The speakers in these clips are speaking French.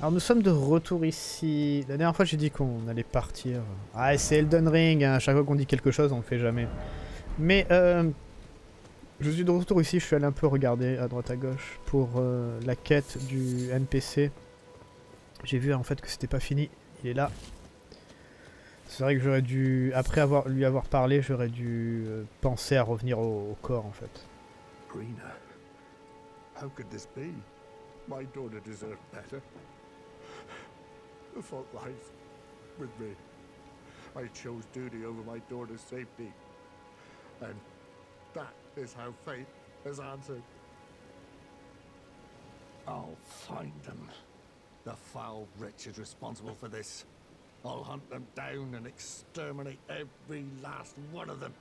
Alors nous sommes de retour ici. La dernière fois j'ai dit qu'on allait partir. Ah c'est Elden Ring, hein. à chaque fois qu'on dit quelque chose on le fait jamais. Mais euh, je suis de retour ici, je suis allé un peu regarder à droite à gauche pour euh, la quête du NPC. J'ai vu en fait que c'était pas fini, il est là. C'est vrai que j'aurais dû, après avoir, lui avoir parlé, j'aurais dû euh, penser à revenir au, corps en fait. Rena, how could this be? My daughter deserved better. The fault lies with me. I chose duty over my daughter's safety. And that is how fate has answered. I'll find them. The foul wretch is responsible for this. I'll hunt them down and exterminate every last one of them.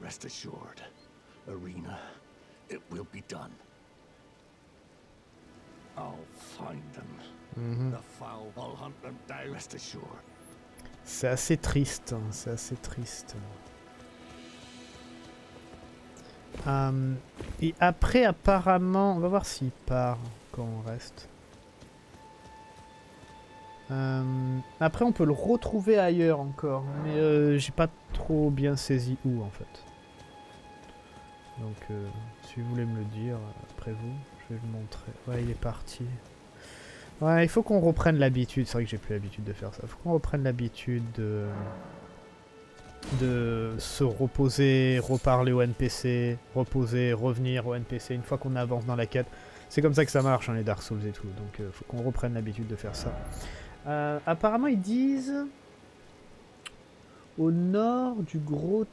Rest assured, Arena, it will be done. I'll find them. Mhm. C'est assez triste, hein, c'est assez triste. Euh, et après, apparemment, on va voir s'il part quand on reste. Euh, après, on peut le retrouver ailleurs encore, mais euh, j'ai pas trop bien saisi où en fait. Donc, euh, si vous voulez me le dire après vous, je vais le montrer. Ouais, il est parti. Ouais, il faut qu'on reprenne l'habitude. C'est vrai que j'ai plus l'habitude de faire ça. Il faut qu'on reprenne l'habitude de de se reposer, reparler au NPC, reposer, revenir au NPC une fois qu'on avance dans la quête. C'est comme ça que ça marche, hein, les Dark Souls et tout. Donc, il faut qu'on reprenne l'habitude de faire ça. Euh, apparemment, ils disent au nord du gros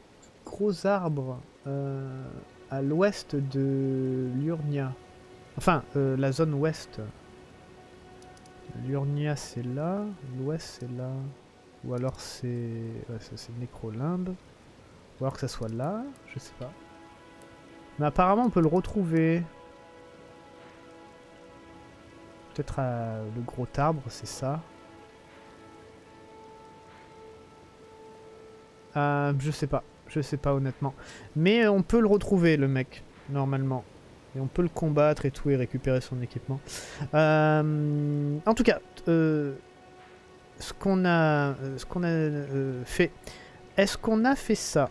gros arbre euh, à l'ouest de Lurnia. Enfin, euh, la zone ouest. Lurnia c'est là, l'ouest c'est là. Ou alors c'est. Ouais, c'est Nécrolimbe. Ou alors que ça soit là, je sais pas. Mais apparemment on peut le retrouver. Peut-être le gros arbre, c'est ça. Euh, je sais pas. Je sais pas honnêtement. Mais on peut le retrouver le mec, normalement. Et on peut le combattre et tout et récupérer son équipement. Euh, en tout cas, euh, ce qu'on a, euh, fait. Est-ce qu'on a fait ça?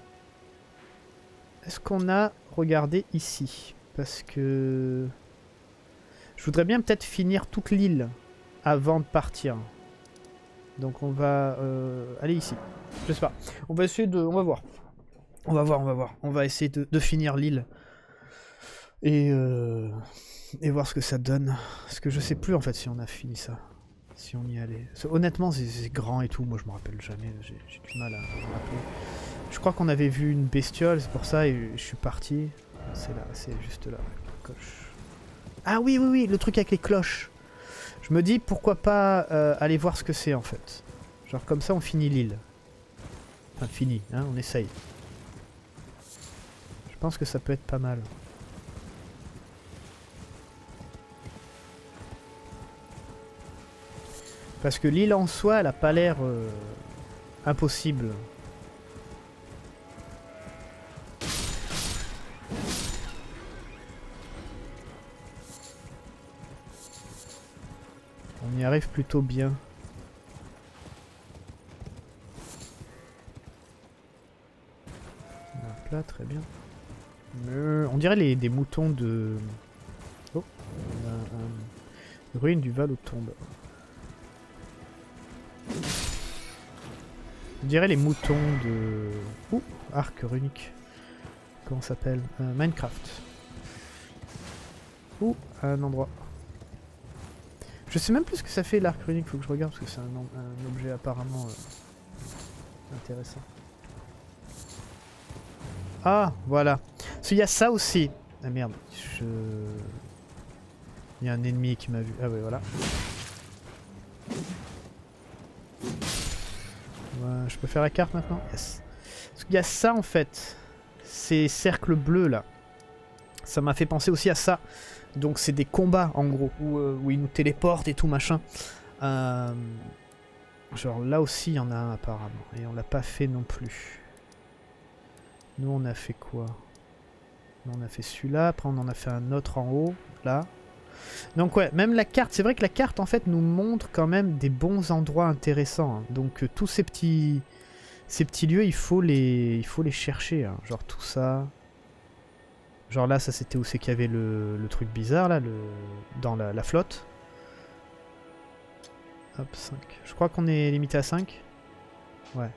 Est-ce qu'on a regardé ici? Parce que je voudrais bien peut-être finir toute l'île avant de partir. Donc on va aller ici. Je sais pas. On va essayer de, on va voir. On va voir, on va voir. On va essayer de finir l'île et euh, et voir ce que ça donne. Parce que je sais plus en fait si on a fini ça. Si on y allait. Honnêtement, c'est- grand et tout. Moi, je me rappelle jamais. J'ai du mal à me rappeler. Je crois qu'on avait vu une bestiole, c'est pour ça, et je suis parti. C'est là, c'est juste là. Ah oui, oui, oui, le truc avec les cloches. Je me dis, pourquoi pas euh, aller voir ce que c'est en fait. Genre comme ça, on finit l'île. Enfin, fini, hein, on essaye. Je pense que ça peut être pas mal. Parce que l'île en soi, elle a pas l'air euh, impossible. On y arrive plutôt bien. Là, très bien. Euh, on dirait les, des moutons de... Oh, un... Ruine du Val aux tombes. On dirait les moutons de... Ouh, arc runique. Comment ça s'appelle? Euh, Minecraft. Ouh, un endroit. Je sais même plus ce que ça fait l'arc runique, faut que je regarde parce que c'est un objet apparemment euh, intéressant. Ah, voilà. Parce qu'il y a ça aussi. Ah merde, je... Il y a un ennemi qui m'a vu. Ah ouais, voilà. Ouais, je peux faire la carte maintenant Yes. Parce qu'il y a ça en fait. Ces cercles bleus là. Ça m'a fait penser aussi à ça. Donc c'est des combats en gros. Où, euh, où ils nous téléportent et tout machin. Euh, Genre là aussi il y en a un apparemment. Et on l'a pas fait non plus. Nous on a fait quoi? Nous on a fait celui-là. Après on en a fait un autre en haut. Là. Donc ouais, même la carte, c'est vrai que la carte en fait nous montre quand même des bons endroits intéressants. hein. Donc euh, tous ces petits, ces petits lieux, il faut les, il faut les chercher. hein. Genre tout ça. Genre là, ça c'était où c'est qu'il y avait le, truc bizarre là, dans la, la flotte. Hop, 5. Je crois qu'on est limité à 5. Ouais.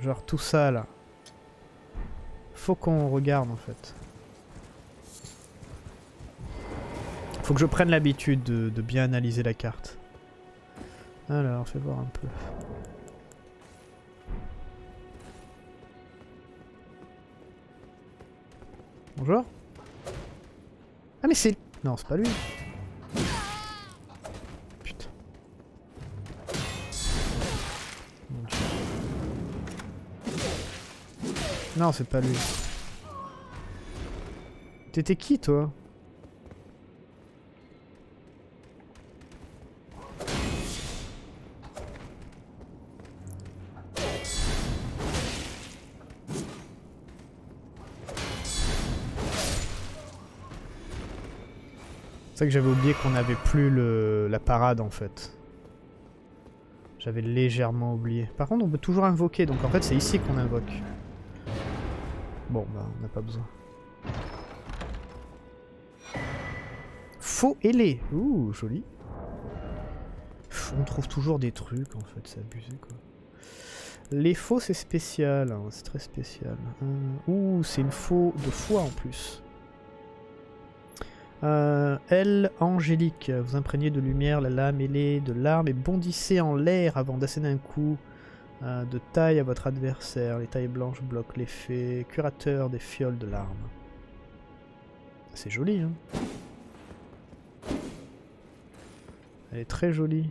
Genre tout ça là. Faut qu'on regarde en fait. Faut que je prenne l'habitude de, bien analyser la carte. Alors, fais voir un peu. Bonjour. Ah mais c'est... Non, c'est pas lui. Putain. Non, c'est pas lui. T'étais qui, toi? C'est que j'avais oublié qu'on n'avait plus le, la parade en fait. J'avais légèrement oublié. Par contre, on peut toujours invoquer, donc en fait, c'est ici qu'on invoque. Bon, bah, on n'a pas besoin. Faux ailé Ouh, joli. On trouve toujours des trucs, en fait, c'est abusé, quoi. Les faux, c'est spécial, hein, c'est très spécial. Hum, Ouh, c'est une faux de foi, en plus. Euh, elle, angélique, vous imprégnez de lumière la lame ailée de l'arme et bondissez en l'air avant d'asséner un coup euh, de taille à votre adversaire. Les tailles blanches bloquent l'effet curateur des fioles de l'arme. C'est joli, hein Elle est très jolie.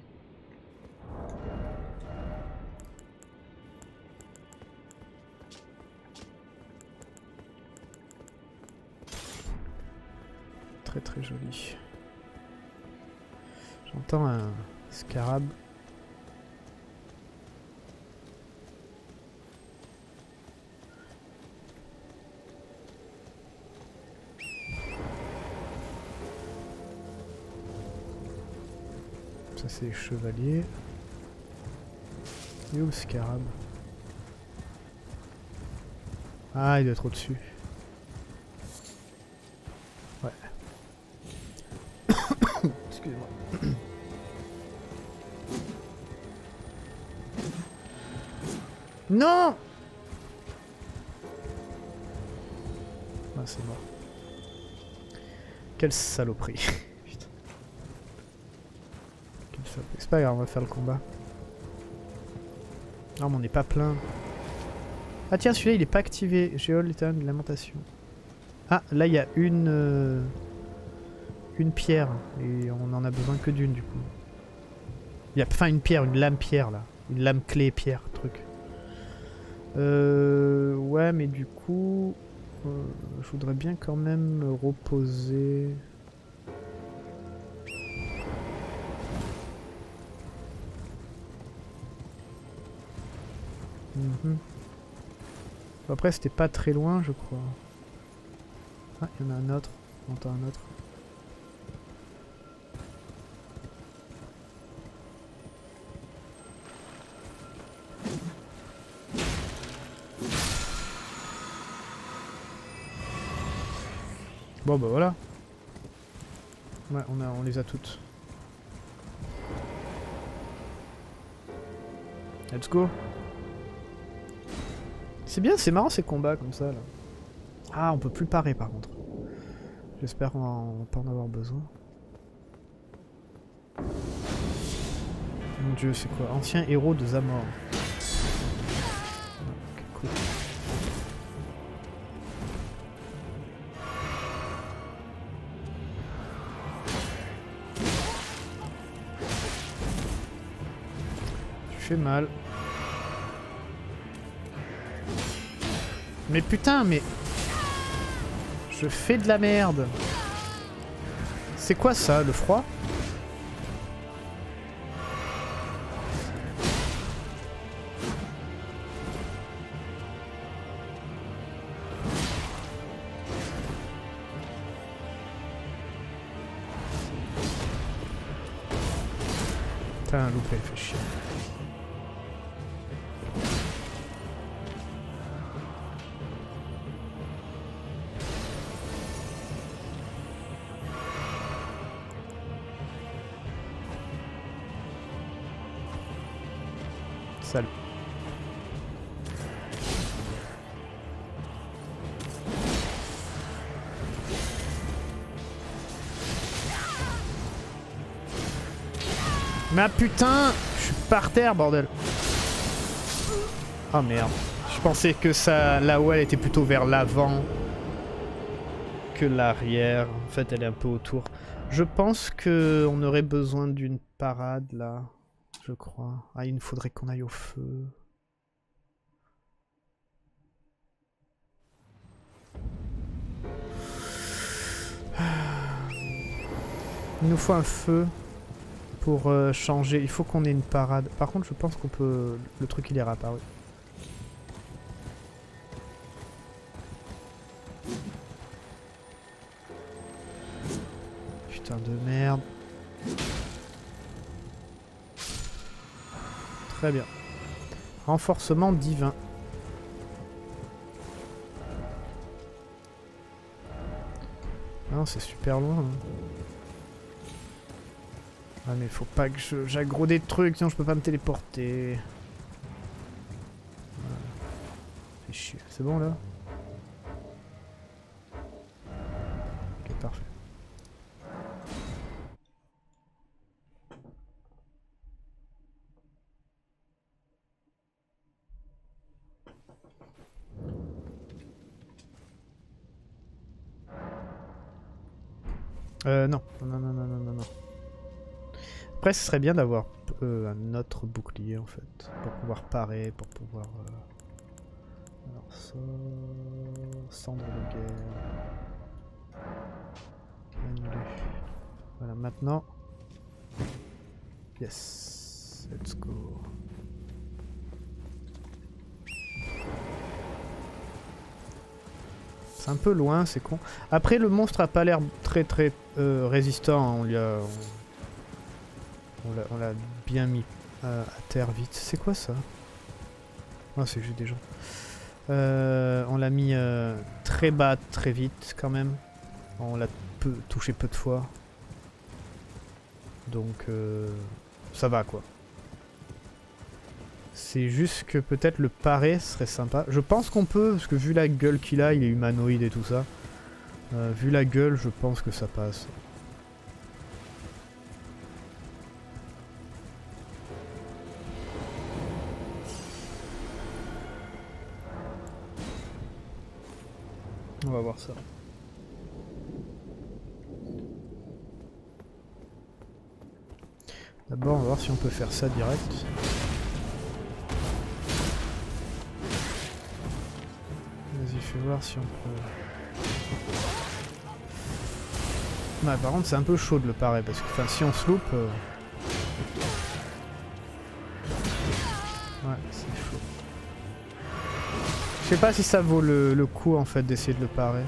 Très très joli. J'entends un scarab. Ça c'est les chevaliers. Et où le scarab? Ah, il doit être au-dessus. Non Ah, c'est mort. Quelle saloperie. Putain. C'est pas grave, on va faire le combat. Non, mais on n'est pas plein. Ah tiens, celui-là, il est pas activé. Géol, l'éternel de lamentation. Ah, là, il y a une... euh, Une pierre. Et on en a besoin que d'une, du coup. Il y a... Enfin, une pierre, une lame pierre, là. Une lame clé pierre. Euh... Ouais, mais du coup... euh, je voudrais bien quand même me reposer... Mhm. Après, c'était pas très loin, je crois. Ah, il y en a un autre. On entend un autre. Bon, bah voilà. Ouais, on, les a toutes. Let's go. C'est bien, c'est marrant ces combats comme ça là. Ah, on peut plus parer par contre. J'espère qu'on va, on va pas en avoir besoin. Mon dieu, c'est quoi? Ancien héros de Zamor. Mais putain, mais... Je fais de la merde. C'est quoi ça, le froid? Ma putain Je suis par terre, bordel. Oh merde. Je pensais que ça, la elle était plutôt vers l'avant que l'arrière. En fait, elle est un peu autour. Je pense que on aurait besoin d'une parade là. Je crois. Ah, il nous faudrait qu'on aille au feu. Il nous faut un feu pour euh, changer. Il faut qu'on ait une parade. Par contre, je pense qu'on peut... Le truc, il est réapparu. Putain de merde. Très bien. Renforcement divin. Non, c'est super loin. Hein. Ah mais faut pas que j'aggro des trucs, sinon je peux pas me téléporter. C'est chier. C'est bon là? Ce serait bien d'avoir euh, un autre bouclier en fait, pour pouvoir parer, pour pouvoir. Euh... Alors ça, cendre de guerre. Voilà, maintenant. Yes, let's go. C'est un peu loin, c'est con. Après, le monstre a pas l'air très très euh, résistant. Hein. On lui a, l'a bien mis à, terre vite. C'est quoi ça? Ah, c'est juste des gens. Euh, on l'a mis euh, très bas très vite quand même. On l'a touché peu de fois. Donc euh, ça va quoi. C'est juste que peut-être le parer serait sympa. Je pense qu'on peut, parce que vu la gueule qu'il a, il est humanoïde et tout ça. vu la gueule, je pense que ça passe. On va voir ça. D'abord, on va voir si on peut faire ça direct. Vas-y, fais voir si on peut... Ouais, par contre, c'est un peu chaud de le parer, parce que si on se loupe... Euh, Je sais pas si ça vaut le, coup en fait d'essayer de le parer.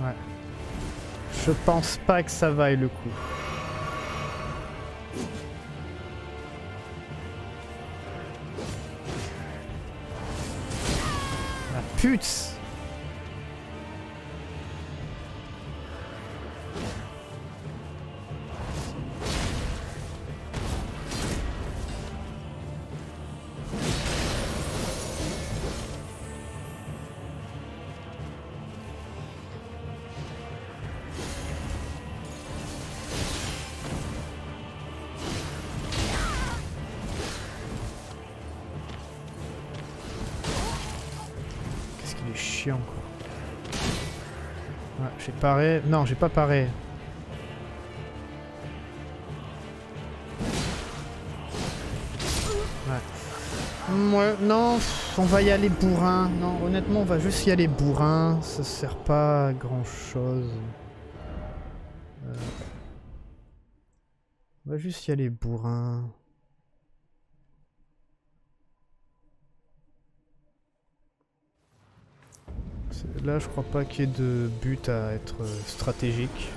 Ouais. Je pense pas que ça vaille le coup. La pute paré. Non, j'ai pas paré. Ouais. non, on va y aller bourrin. Non, honnêtement, on va juste y aller bourrin. Ça sert pas à grand chose. Euh, on va juste y aller bourrin. Là, je crois pas qu'il y ait de but à être euh, stratégique.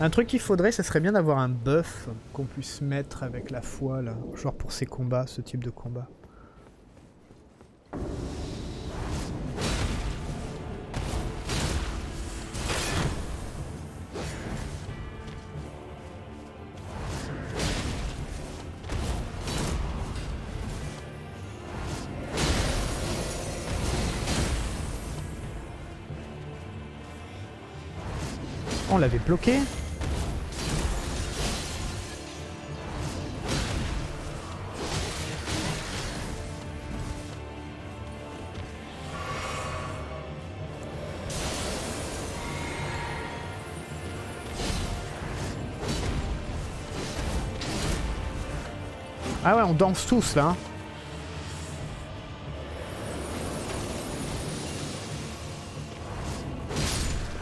Un truc qu'il faudrait, ce serait bien d'avoir un buff qu'on puisse mettre avec la foi, là. Genre pour ces combats, ce type de combat. Bloqué Ah ouais, on danse tous là. hein.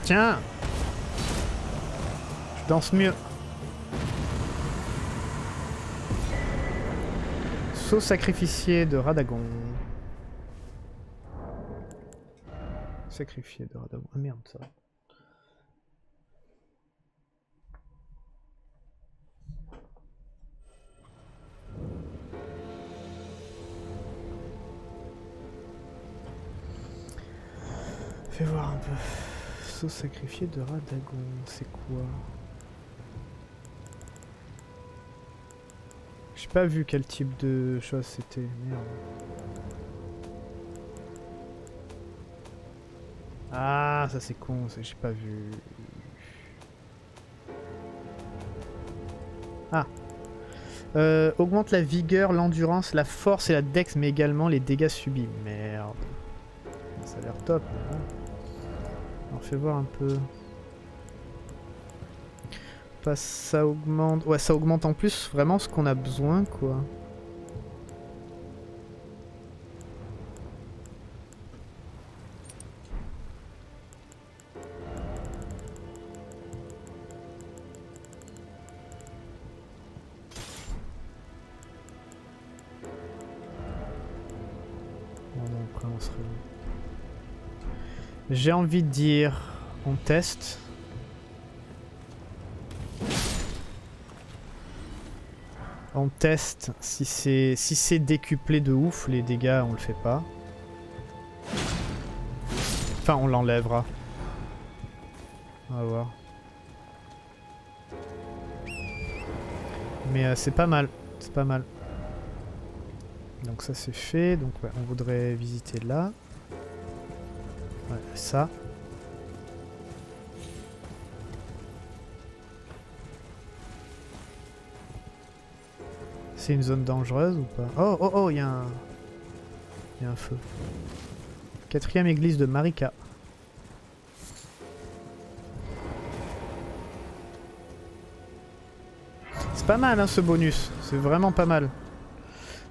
Tiens Danse mieux. Saut sacrificié de Radagon. Sacrifié de Radagon. Ah merde ça. Fais voir un peu. Saut sacrifié de Radagon, c'est quoi? Pas vu quel type de chose c'était. Merde. Ah, ça c'est con, j'ai pas vu. Ah. Euh, augmente la vigueur, l'endurance, la force et la dex, mais également les dégâts subis. Merde. Ça a l'air top. hein. Alors fais voir un peu. Pas ça augmente. Ouais, ça augmente en plus vraiment ce qu'on a besoin, quoi. J'ai envie de dire, on teste. On teste si c'est si décuplé de ouf les dégâts, on le fait pas. Enfin, on l'enlèvera. On va voir. Mais euh, c'est pas mal, c'est pas mal. Donc ça c'est fait, donc on voudrait visiter là. Ça. C'est une zone dangereuse ou pas Oh, oh, oh, il y a un... Feu. Quatrième église de Marika. C'est pas mal hein, ce bonus, c'est vraiment pas mal.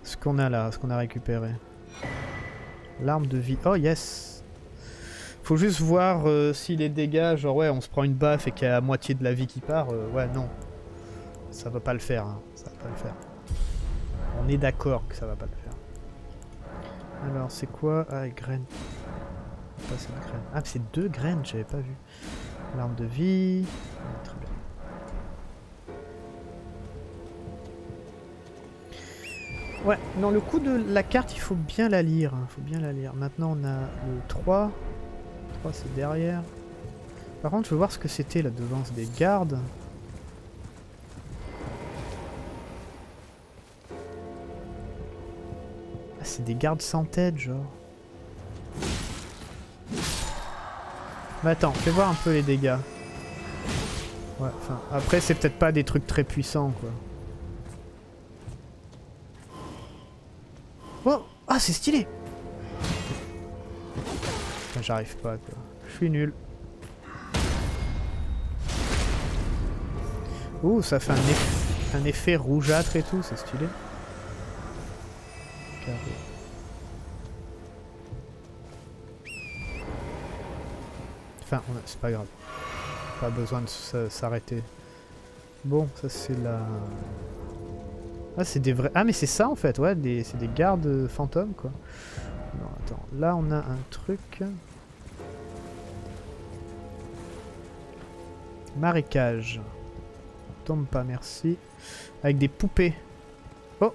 Ce qu'on a là, ce qu'on a récupéré. L'arme de vie. Oh yes Faut juste voir euh, si les dégâts, genre ouais, on se prend une baffe et qu'il y a la moitié de la vie qui part. euh, ouais, non. Ça va pas le faire, hein. ça va pas le faire. On est d'accord que ça va pas le faire. Alors, c'est quoi Ah, cette graine. Ah, c'est deux graines, j'avais pas vu. L'arme de vie. Ah, Très bien. Ouais, non, le coup de la carte, il faut bien la lire. Il faut bien la lire. Maintenant, on a le 3. 3, c'est derrière. Par contre, je veux voir ce que c'était là devant. C'est des gardes. C'est des gardes sans tête, genre. Mais attends, fais voir un peu les dégâts. Ouais, enfin, après, c'est peut-être pas des trucs très puissants, quoi. Oh Ah, c'est stylé J'arrive pas, quoi. Je suis nul. Ouh, ça fait un effet rougeâtre et tout, c'est stylé. Enfin, c'est pas grave. Pas besoin de s'arrêter. Bon, ça c'est la... Ah, c'est des vrais... Ah, mais c'est ça en fait, ouais, c'est des gardes fantômes, quoi. Non, attends, là on a un truc... Marécage. Tombe pas, merci. Avec des poupées. Oh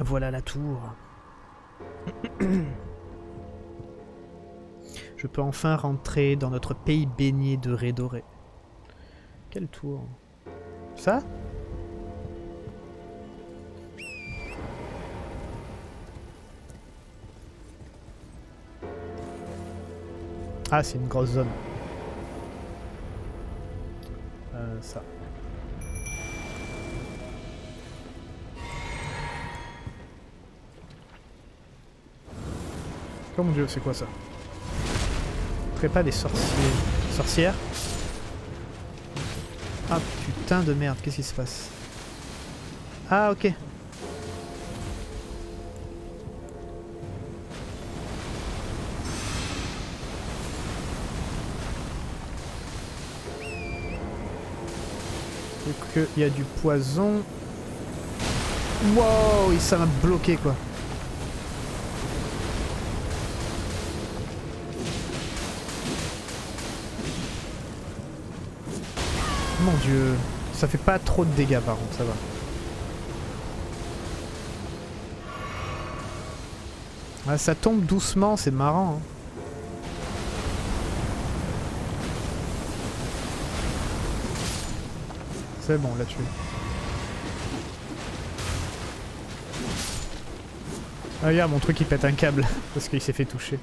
Voilà la tour. Je peux enfin rentrer dans notre pays baigné de raies dorées. Quelle tour Ça? Ah, c'est une grosse zone. Ça. Oh dieu, c'est quoi ça? Pas des sorciers. Sorcières Ah putain de merde, qu'est-ce qui se passe? Ah ok. Qu'il y a du poison. Wow, ça m'a bloqué quoi. Mon dieu, ça fait pas trop de dégâts par contre, ça va. Ah, ça tombe doucement, c'est marrant. Hein. C'est bon, on l'a tué. Ah regarde, mon truc il pète un câble parce qu'il s'est fait toucher.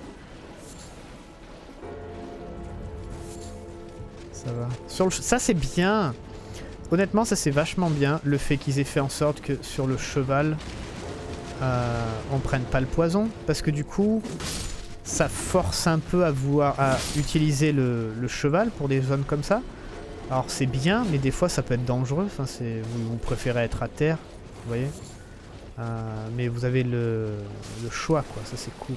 Ça va. Sur le ça c'est bien. Honnêtement, ça c'est vachement bien le fait qu'ils aient fait en sorte que sur le cheval, euh, on prenne pas le poison parce que du coup, ça force un peu à à utiliser le cheval pour des zones comme ça. Alors c'est bien, mais des fois ça peut être dangereux. Enfin, vous, vous préférez être à terre, vous voyez. Euh, mais vous avez le, le choix, quoi. Ça c'est cool.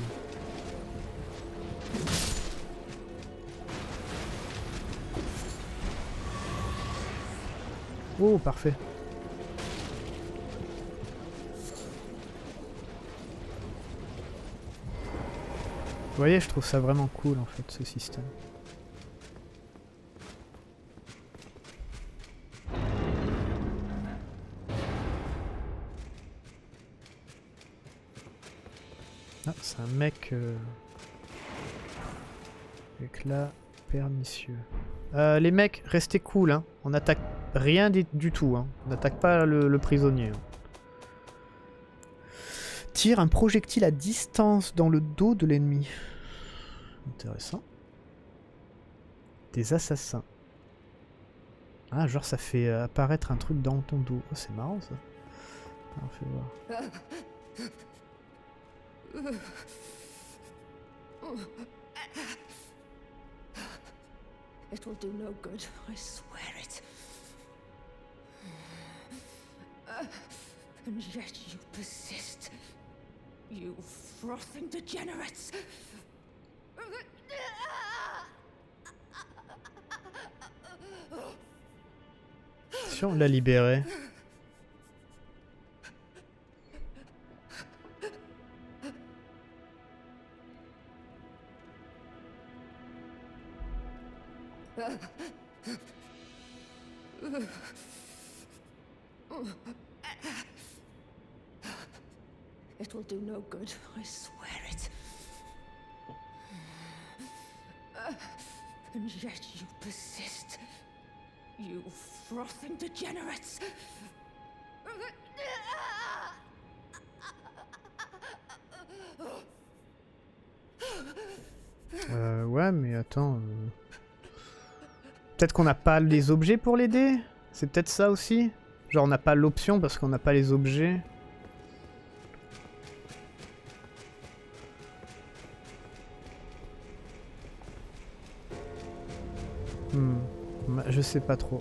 Oh, parfait. Vous voyez, je trouve ça vraiment cool en fait, ce système. Un mec... Euh... Éclat pernicieux. Euh, les mecs, restez cool, hein. On attaque rien du tout, hein. On n'attaque pas le, prisonnier. Hein. Tire un projectile à distance dans le dos de l'ennemi. Intéressant. Des assassins. Ah, genre ça fait apparaître un truc dans ton dos. Oh, c'est marrant ça. Fait voir. It will do no good, I swear it. And yet you persist. You frothing degenerates. Si on l'a. It will do no good, I swear it. And yet you persist. You frothing degenerates. Euh, ouais, mais attends. Euh, Peut-être qu'on n'a pas les objets pour l'aider C'est peut-être ça aussi Genre on n'a pas l'option parce qu'on n'a pas les objets Hmm. Je sais pas trop.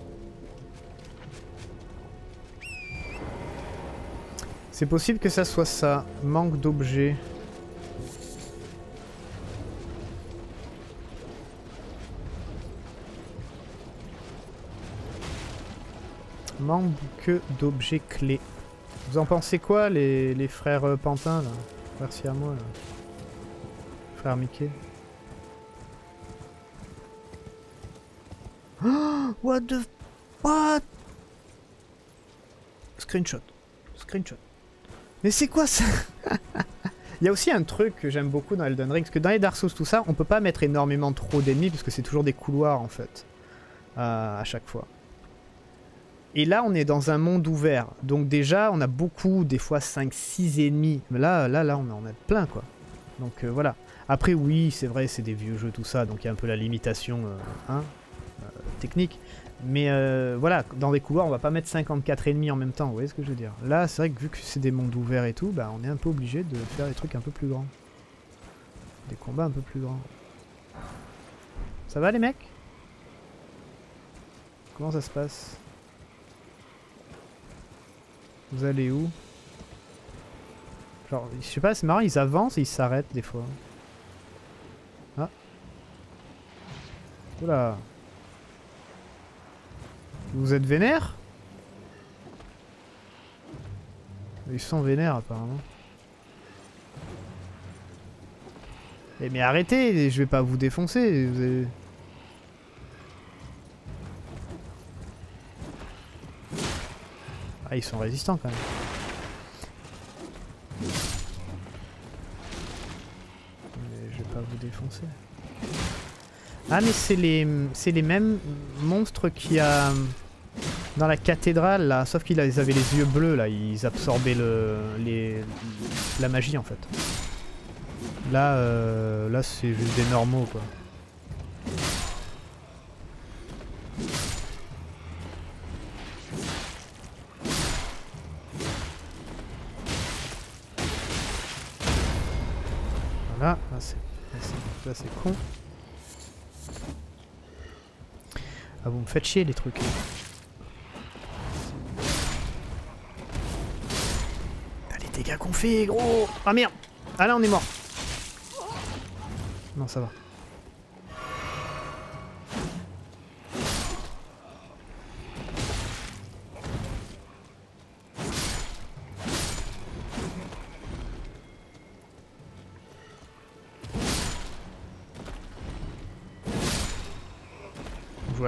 C'est possible que ça soit ça. Manque d'objets. Manque d'objets clés. Vous en pensez quoi les, frères euh, Pantin là? Merci à moi là. frère Mickey. Oh, what the... What Screenshot. Screenshot. Mais c'est quoi ça? Il y a aussi un truc que j'aime beaucoup dans Elden Ring, parce que dans les Dark Souls, tout ça, on peut pas mettre énormément trop d'ennemis, parce que c'est toujours des couloirs, en fait, euh, à chaque fois. Et là, on est dans un monde ouvert, donc déjà, on a beaucoup, des fois 5-6 ennemis. Mais là, là, là, on en a plein, quoi. Donc euh, voilà. Après, oui, c'est vrai, c'est des vieux jeux, tout ça, donc il y a un peu la limitation euh, hein, technique. Mais euh, voilà, dans des couloirs, on va pas mettre 54 ennemis en même temps, vous voyez ce que je veux dire? Là, c'est vrai que vu que c'est des mondes ouverts et tout, bah on est un peu obligé de faire des trucs un peu plus grands. Des combats un peu plus grands. Ça va les mecs? Comment ça se passe? Vous allez où? Genre, je sais pas, c'est marrant, ils avancent et ils s'arrêtent des fois. Ah. Oula. Vous êtes vénère? Ils sont vénères apparemment. Eh mais arrêtez, je vais pas vous défoncer. Ah ils sont résistants quand même. Je vais pas vous défoncer. Ah mais c'est les les mêmes monstres qu'il y a dans la cathédrale là, sauf qu'ils avaient les yeux bleus là, ils absorbaient le, les, la magie en fait. Là, euh, là c'est juste des normaux quoi. C'est con. Ah vous me faites chier les trucs. dégâts qu'on fait, gros Ah merde Ah là, on est mort. Non, ça va.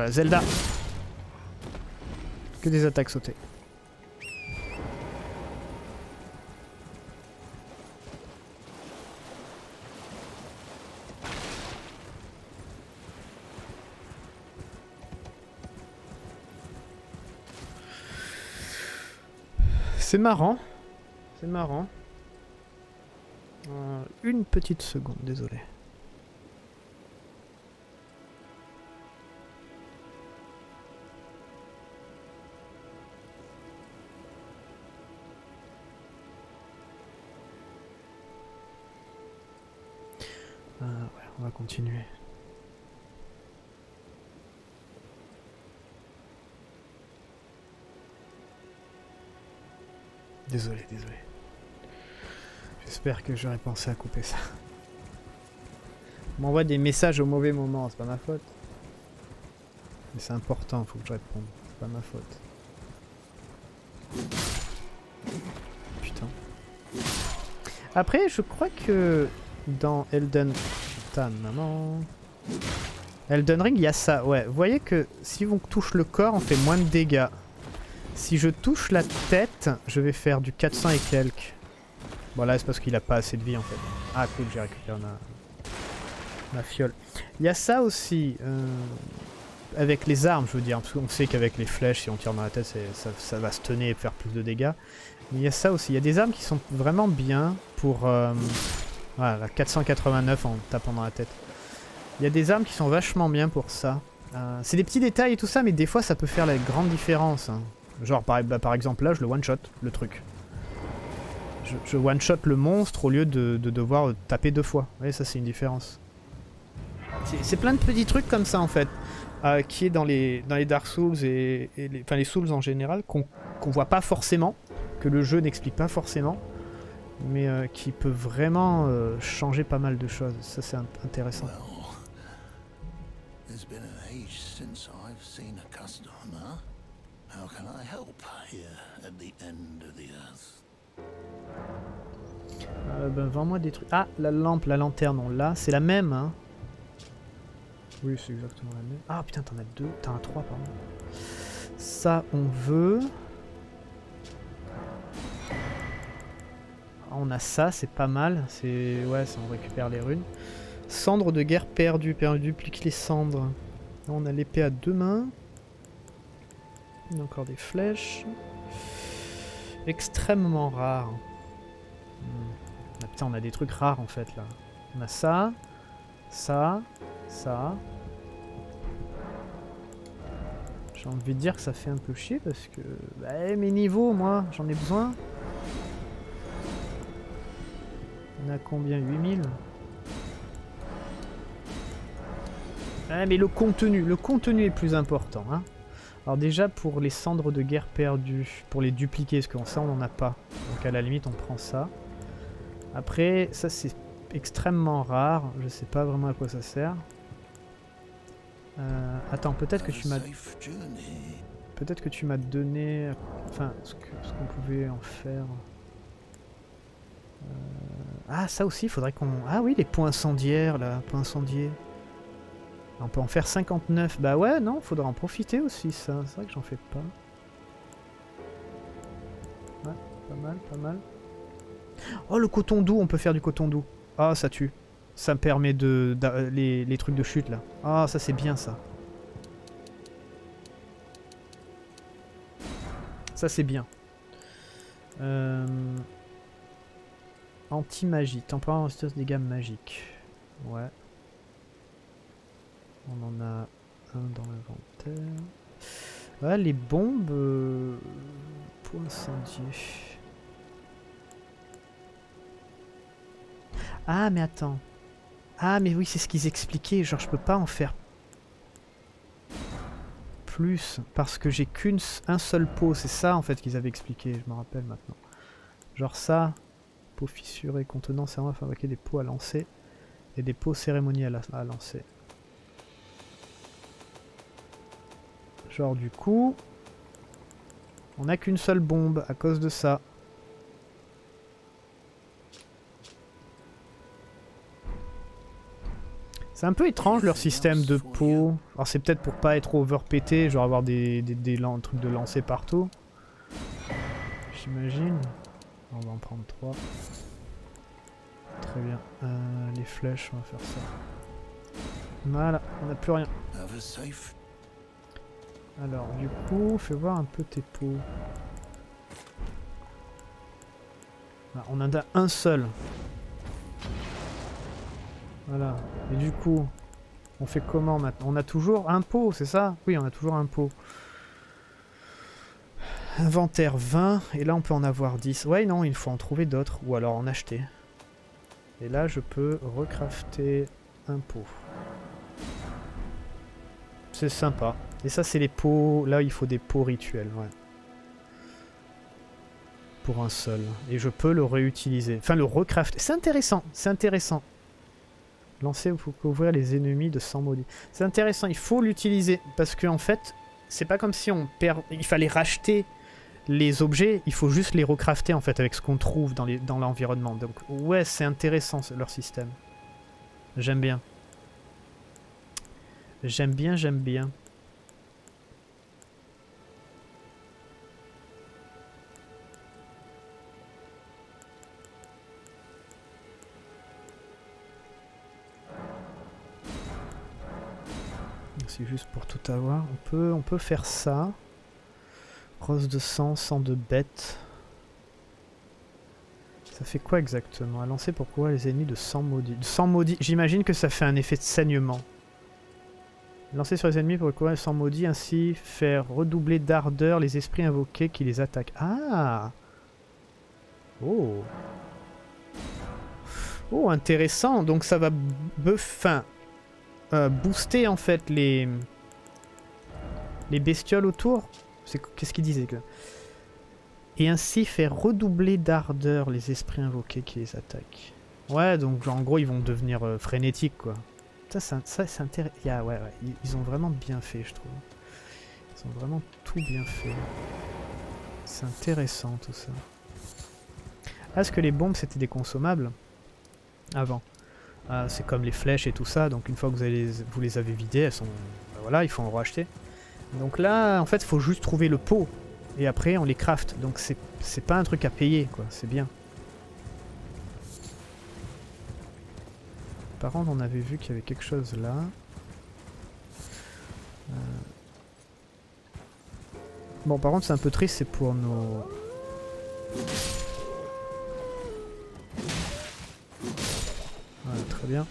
Zelda. Que des attaques sautées. C'est marrant. C'est marrant. Euh, une petite seconde, désolé. On va continuer. Désolé, désolé. J'espère que j'aurais pensé à couper ça. M'envoie des messages au mauvais moment, c'est pas ma faute. Mais c'est important, faut que je réponde. C'est pas ma faute. Putain. Après, je crois que dans Elden... Maman... Elden Ring, il y a ça, ouais. Vous voyez que si on touche le corps, on fait moins de dégâts. Si je touche la tête, je vais faire du 400 et quelques. Bon là c'est parce qu'il a pas assez de vie en fait. Ah cool, j'ai récupéré ma, ma fiole. Il y a ça aussi, euh, avec les armes je veux dire, parce qu'on sait qu'avec les flèches, si on tire dans la tête, ça, va se tenir et faire plus de dégâts. Mais il y a ça aussi, il y a des armes qui sont vraiment bien pour... Euh, voilà, 489 en tapant dans la tête. Il y a des armes qui sont vachement bien pour ça. Euh, c'est des petits détails et tout ça, mais des fois ça peut faire la grande différence. Hein. Genre par, bah, par exemple là je le one shot le truc. Je, one shot le monstre au lieu de, devoir taper deux fois. Vous voyez ça c'est une différence. C'est plein de petits trucs comme ça en fait. Euh, qui est dans les, dans les Dark Souls et, les, enfin les Souls en général qu'on voit pas forcément, que le jeu n'explique pas forcément, mais euh, qui peut vraiment euh, changer pas mal de choses. Ça c'est intéressant. Euh, ben, vends-moi des trucs. Ah, la lampe, la lanterne, on l'a. C'est la même, hein Oui, c'est exactement la même. Ah, putain, t'en as deux. T'en as trois, pardon. Ça, on veut. On a ça, c'est pas mal. C'est Ouais, ça, on récupère les runes. Cendre de guerre perdue. Perdu, duplique les cendres. On a l'épée à deux mains. Il a encore des flèches. Extrêmement rare. Hmm. Putain, on a des trucs rares en fait là. On a ça, ça, ça. J'ai envie de dire que ça fait un peu chier parce que... Bah, mes niveaux, moi, j'en ai besoin. On a combien? 8000 Ah mais le contenu, le contenu est plus important. Hein. Alors déjà pour les cendres de guerre perdues, pour les dupliquer, parce qu'on ça on n'en a pas. Donc à la limite on prend ça. Après, ça c'est extrêmement rare. Je sais pas vraiment à quoi ça sert. Euh, attends, peut-être que tu m'as... Peut-être que tu m'as donné... Enfin, ce qu'on pouvait en faire... Euh, ah, ça aussi, faudrait qu'on... Ah oui, les points incendiaires, là, points incendiés. On peut en faire 59. Bah ouais, non, faudra en profiter aussi, ça. C'est vrai que j'en fais pas. Ouais, pas mal, pas mal. Oh, le coton doux, on peut faire du coton doux. Ah, ça tue. Ça me permet de... les, trucs de chute, là. Ah, ça c'est bien, ça. Ça c'est bien. Euh... Anti-magie. Temporaire des dégâts magiques. Ouais. On en a un dans l'inventaire. Ouais, les bombes... Euh... Pour incendier. Ah, mais attends. Ah, mais oui, c'est ce qu'ils expliquaient. Genre, je peux pas en faire plus parce que j'ai qu'une un seul pot. C'est ça, en fait, qu'ils avaient expliqué. Je me rappelle maintenant. Genre ça, pot fissuré contenant servant à fabriquer des pots à lancer et des pots cérémoniels à lancer. Genre, du coup, on n'a qu'une seule bombe à cause de ça. C'est un peu étrange leur système de peau. Alors c'est peut-être pour pas être overpété, genre avoir des, des, trucs de lancer partout. J'imagine. On va en prendre trois. Très bien. Euh, les flèches, on va faire ça. Voilà, on n'a plus rien. Alors, du coup, fais voir un peu tes peaux. Ah, on en a un seul. Voilà. Et du coup, on fait comment maintenant? On a toujours un pot, c'est ça? Oui, on a toujours un pot. Inventaire 20, et là on peut en avoir 10. Ouais, non, il faut en trouver d'autres, ou alors en acheter. Et là, je peux recrafter un pot. C'est sympa. Et ça, c'est les pots... Là, il faut des pots rituels, ouais. Pour un seul. Et je peux le réutiliser. Enfin, le recrafter. C'est intéressant, c'est intéressant. Lancer pour couvrir les ennemis de sang maudit. C'est intéressant, il faut l'utiliser. Parce qu'en en fait, c'est pas comme si on perd... Il fallait racheter les objets, il faut juste les recrafter en fait avec ce qu'on trouve dans l'environnement. Donc ouais, c'est intéressant leur système. J'aime bien. J'aime bien, j'aime bien. C'est juste pour tout avoir. On peut, on peut faire ça. Rose de sang, sang de bête. Ça fait quoi exactement? À lancer pourquoi les ennemis de sang maudit. De j'imagine que ça fait un effet de saignement. Lancer sur les ennemis pour le sang maudit, ainsi faire redoubler d'ardeur les esprits invoqués qui les attaquent. Ah Oh Oh, intéressant. Donc ça va euh, booster en fait les les bestioles autour? Qu'est-ce qu'il disait Et ainsi faire redoubler d'ardeur les esprits invoqués qui les attaquent. Ouais, donc en gros ils vont devenir euh, frénétiques quoi. Ça, c'est intéressant. ouais, ouais, ils, ont vraiment bien fait je trouve. Ils ont vraiment tout bien fait. C'est intéressant tout ça. Est-ce que les bombes c'était des consommables? Avant. Ah, c'est comme les flèches et tout ça, donc une fois que vous, vous les avez vidées, elles sont... voilà, il faut en racheter. Donc là, en fait, il faut juste trouver le pot. Et après, on les craft. Donc c'est pas un truc à payer, quoi. C'est bien. Par contre, on avait vu qu'il y avait quelque chose là. Euh. Bon, par contre, c'est un peu triste, c'est pour nos... Voilà, très bien.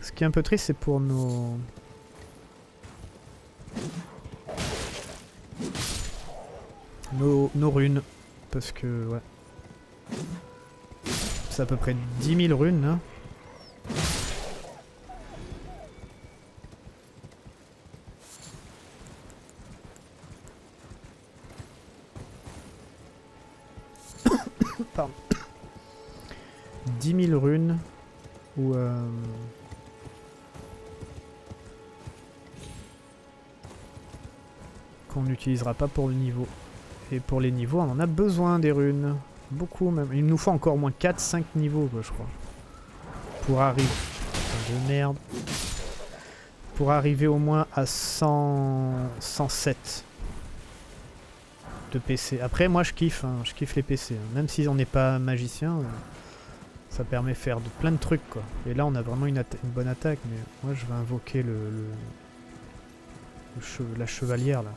Ce qui est un peu triste, c'est pour nos... nos... nos runes. Parce que, ouais. C'est à peu près 10 000 runes, là. Pardon. 10 000 runes. Ou... Euh... Qu'on n'utilisera pas pour le niveau. Et pour les niveaux, on en a besoin des runes. Beaucoup même. Il nous faut encore moins 4-5 niveaux, je crois. Pour arriver... Putain de merde. Pour arriver au moins à 100... 107 de PC. Après, moi, je kiffe. hein, Je kiffe les PC. hein. Même si on n'est pas magicien, euh, ça permet de faire de plein de trucs. Et là, on a vraiment une, bonne attaque. Mais moi, je vais invoquer la chevalière, là.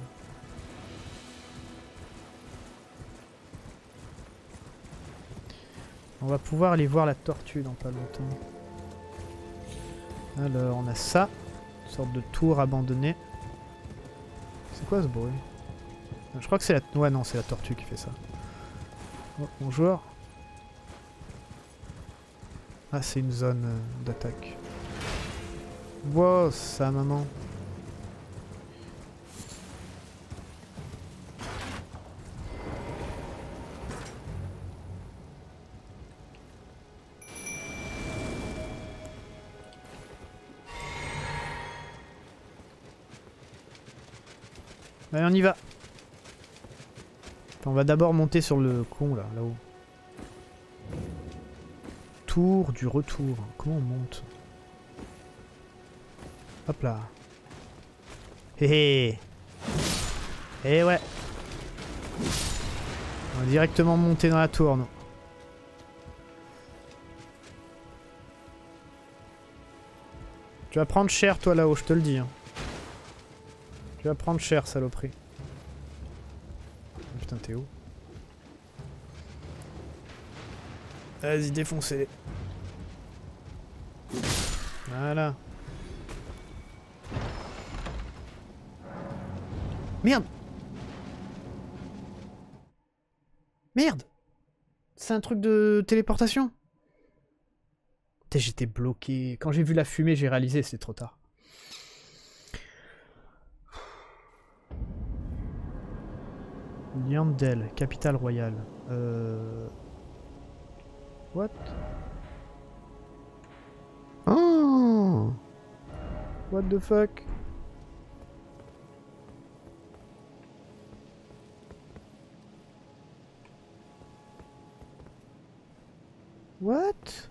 On va pouvoir aller voir la tortue dans pas longtemps. Alors, on a ça. Une sorte de tour abandonnée. C'est quoi ce bruit? Je crois que c'est la... Ouais, non, c'est la tortue qui fait ça. Oh, bonjour. Ah, c'est une zone euh, d'attaque. Wow, ça, maman. Y va. On va d'abord monter sur le con, là, là-haut. Tour du retour. Comment on monte? Hop là. Hé hé Eh ouais. On va directement monter dans la tour, non? Tu vas prendre cher, toi, là-haut, je te le dis. hein. Tu vas prendre cher, saloperie. Putain, t'es où Vas-y, défoncez-les. Voilà. Merde Merde C'est un truc de téléportation j'étais bloqué. Quand j'ai vu la fumée, j'ai réalisé, c'était trop tard. Liandel, capitale royale. Euh... What? Oh What the fuck? What?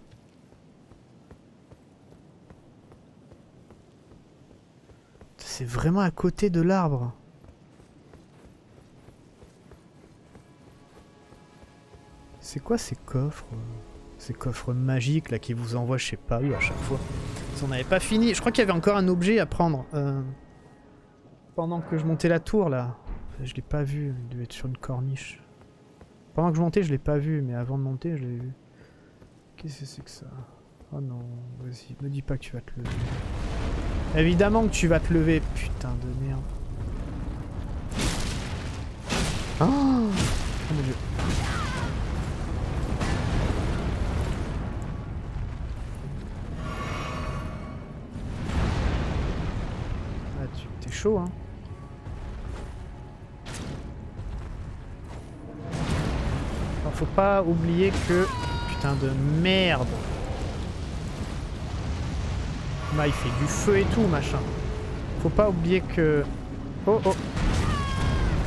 C'est vraiment à côté de l'arbre. C'est quoi ces coffres euh, Ces coffres magiques là qui vous envoient je sais pas où à chaque fois? Si on n'avait pas fini, je crois qu'il y avait encore un objet à prendre. euh, pendant que je montais la tour là. Je l'ai pas vu, il devait être sur une corniche. Pendant que je montais, je l'ai pas vu, mais avant de monter, je l'ai vu. Qu'est-ce que c'est que ça? Oh non, vas-y, me dis pas que tu vas te lever. Évidemment que tu vas te lever, putain de merde. Oh, oh mon dieu. Hein. Faut pas oublier que... Putain de merde Bah, il fait du feu et tout, machin. Faut pas oublier que... Oh, oh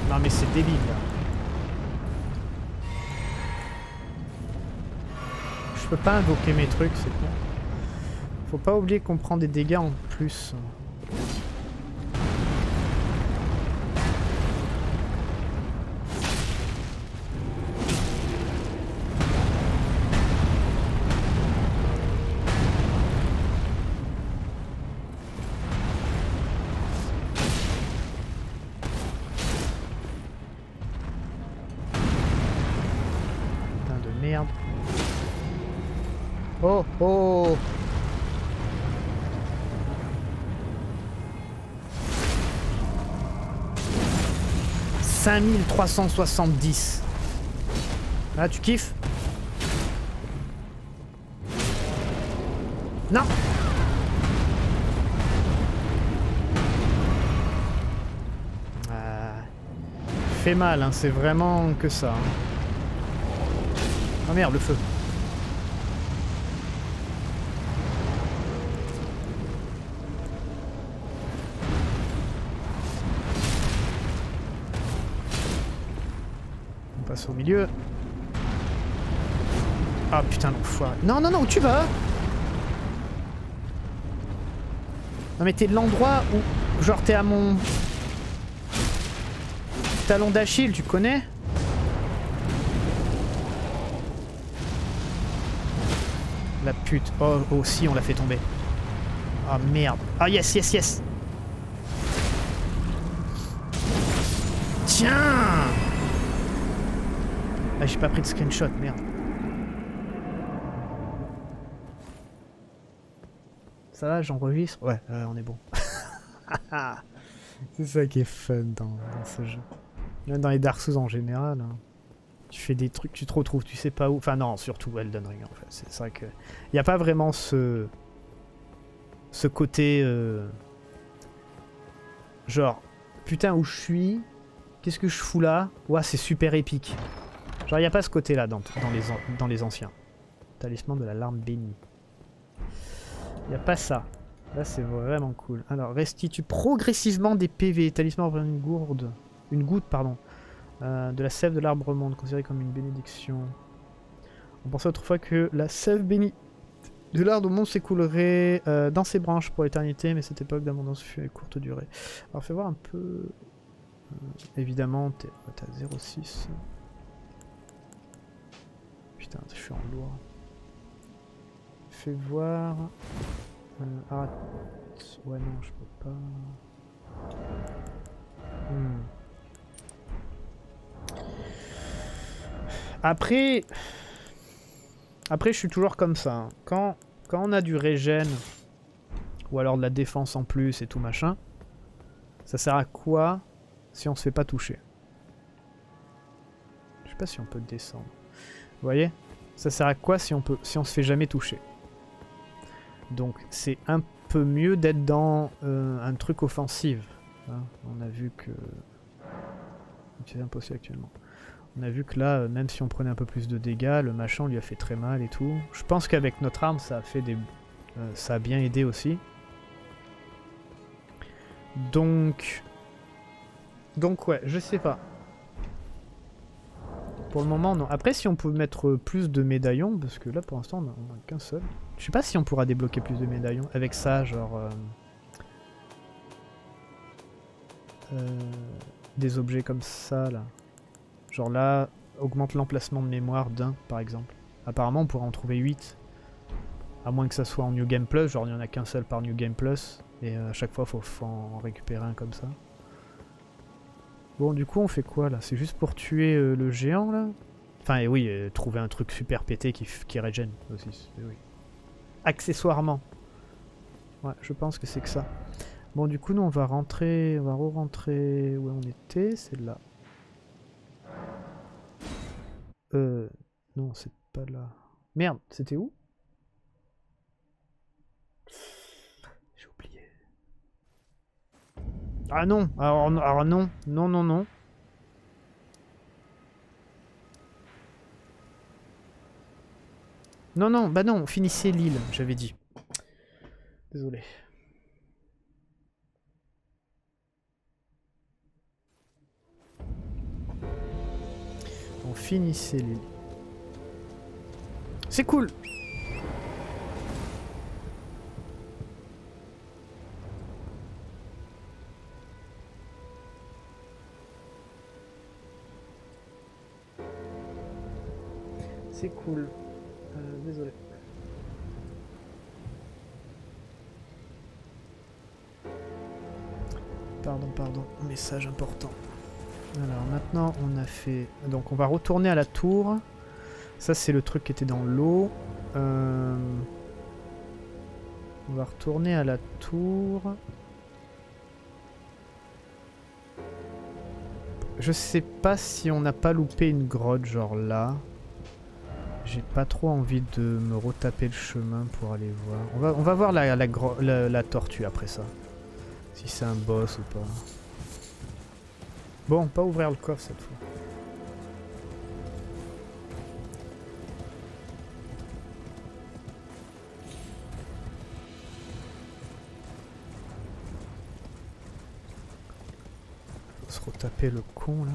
Non, mais c'est débile, là. je peux pas invoquer mes trucs, c'est con. Faut pas oublier qu'on prend des dégâts en plus. 5370. Ah, tu kiffes Non Ah, Fait mal, hein, c'est vraiment que ça. Oh merde, le feu. Non, non, non, où tu vas Non mais t'es de l'endroit où... Genre t'es à mon... Talon d'Achille, tu connais La pute. Oh, oh si, on l'a fait tomber. Ah merde. Ah yes, yes, yes. Tiens Ah, j'ai pas pris de screenshot, merde. Ça va, j'enregistre Ouais, euh, on est bon. C'est ça qui est fun dans, dans ce jeu. Même dans les Dark Souls en général. hein. Tu fais des trucs, tu te retrouves, tu sais pas où. Enfin, non, surtout Elden Ring en fait. C'est vrai que. Il n'y a pas vraiment ce. Ce côté. euh, Genre, putain, où je suis Qu'est-ce que je fous là? Ouah, c'est super épique. Genre, il n'y a pas ce côté-là dans, dans, les an- dans les anciens. Talisman de la larme bénie. Il a pas ça. Là, c'est vraiment cool. Alors, restitue progressivement des PV. Talisman pour une gourde. Une goutte, pardon. Euh, de la sève de l'arbre monde, considérée comme une bénédiction. On pensait autrefois que la sève bénie de l'arbre monde s'écoulerait euh, dans ses branches pour l'éternité, mais cette époque d'abondance fut à courte durée. Alors, fais voir un peu. Euh, évidemment, t'es à 0,6. Putain, je suis en lourd. Voir. Euh, ah, ouais, non, je peux pas. Hmm. Après. Après, je suis toujours comme ça. hein. Quand, quand on a du régène, ou alors de la défense en plus et tout machin, ça sert à quoi si on se fait pas toucher? Je sais pas si on peut descendre. Vous voyez? Ça sert à quoi si on, peut, si on se fait jamais toucher? Donc, c'est un peu mieux d'être dans euh, un truc offensif. hein. On a vu que... C'est impossible actuellement. On a vu que là, euh, même si on prenait un peu plus de dégâts, le machin lui a fait très mal et tout. Je pense qu'avec notre arme, ça a fait des, euh, ça a bien aidé aussi. Donc, donc ouais, je sais pas. Pour le moment, non. Après, si on peut mettre plus de médaillons, parce que là, pour l'instant, on a, on a qu'un seul. Je sais pas si on pourra débloquer plus de médaillons avec ça, genre euh, euh, des objets comme ça là. Genre là, augmente l'emplacement de mémoire d'un, par exemple. Apparemment, on pourra en trouver 8. À moins que ça soit en New Game Plus, genre il n'y en a qu'un seul par New Game Plus. Et euh, à chaque fois, faut, en récupérer un comme ça. Bon, du coup, on fait quoi là? C'est juste pour tuer le géant là? Enfin, et oui, trouver un truc super pété qui, qui régène aussi. Oui. Accessoirement. Ouais, je pense que c'est que ça. Bon, du coup, nous, on va rentrer. On va re-rentrer où on était. C'est là. Euh. Non, c'est pas là. Merde, c'était où? J'ai oublié. Ah non alors, alors non, non, non, non. Non, non, bah non, on finissait l'île, j'avais dit. Désolé. On finissait l'île. C'est cool C'est cool. Désolé. Pardon, pardon. Message important. Alors maintenant, on a fait... Donc on va retourner à la tour. Ça, c'est le truc qui était dans l'eau. Euh, On va retourner à la tour. Je sais pas si on n'a pas loupé une grotte, genre là. J'ai pas trop envie de me retaper le chemin pour aller voir. On va, on va voir la, la, la- tortue après ça. Si c'est un boss ou pas. Bon, pas ouvrir le coffre cette fois. Faut se retaper le con là.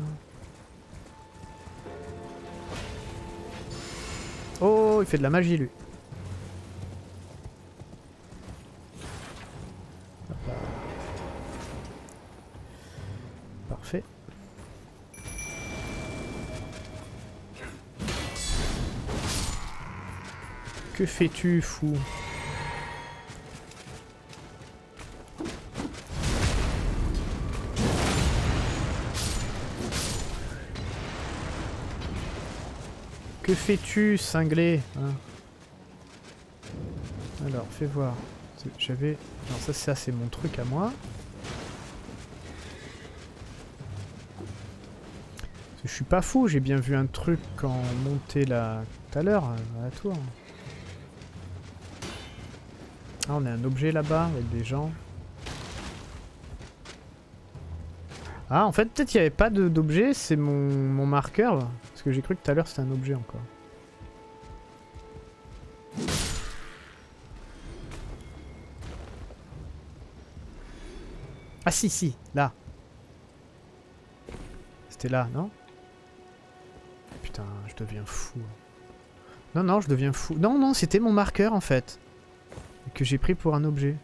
Il fait de la magie lui. Parfait. Que fais-tu, fou? Fais-tu, cinglé hein Alors, fais voir. J'avais... Non, ça, c'est mon truc à moi. Je suis pas fou, j'ai bien vu un truc quand on montait là tout à l'heure euh, à la tour. Ah, on a un objet là-bas avec des gens. Ah, en fait, peut-être qu'il n'y avait pas d'objet, c'est mon, mon marqueur. Parce que j'ai cru que tout à l'heure c'était un objet encore. Ah si, si, là. C'était là, non? Putain, je deviens fou. Non, non, je deviens fou. Non, non, c'était mon marqueur en fait. Que j'ai pris pour un objet.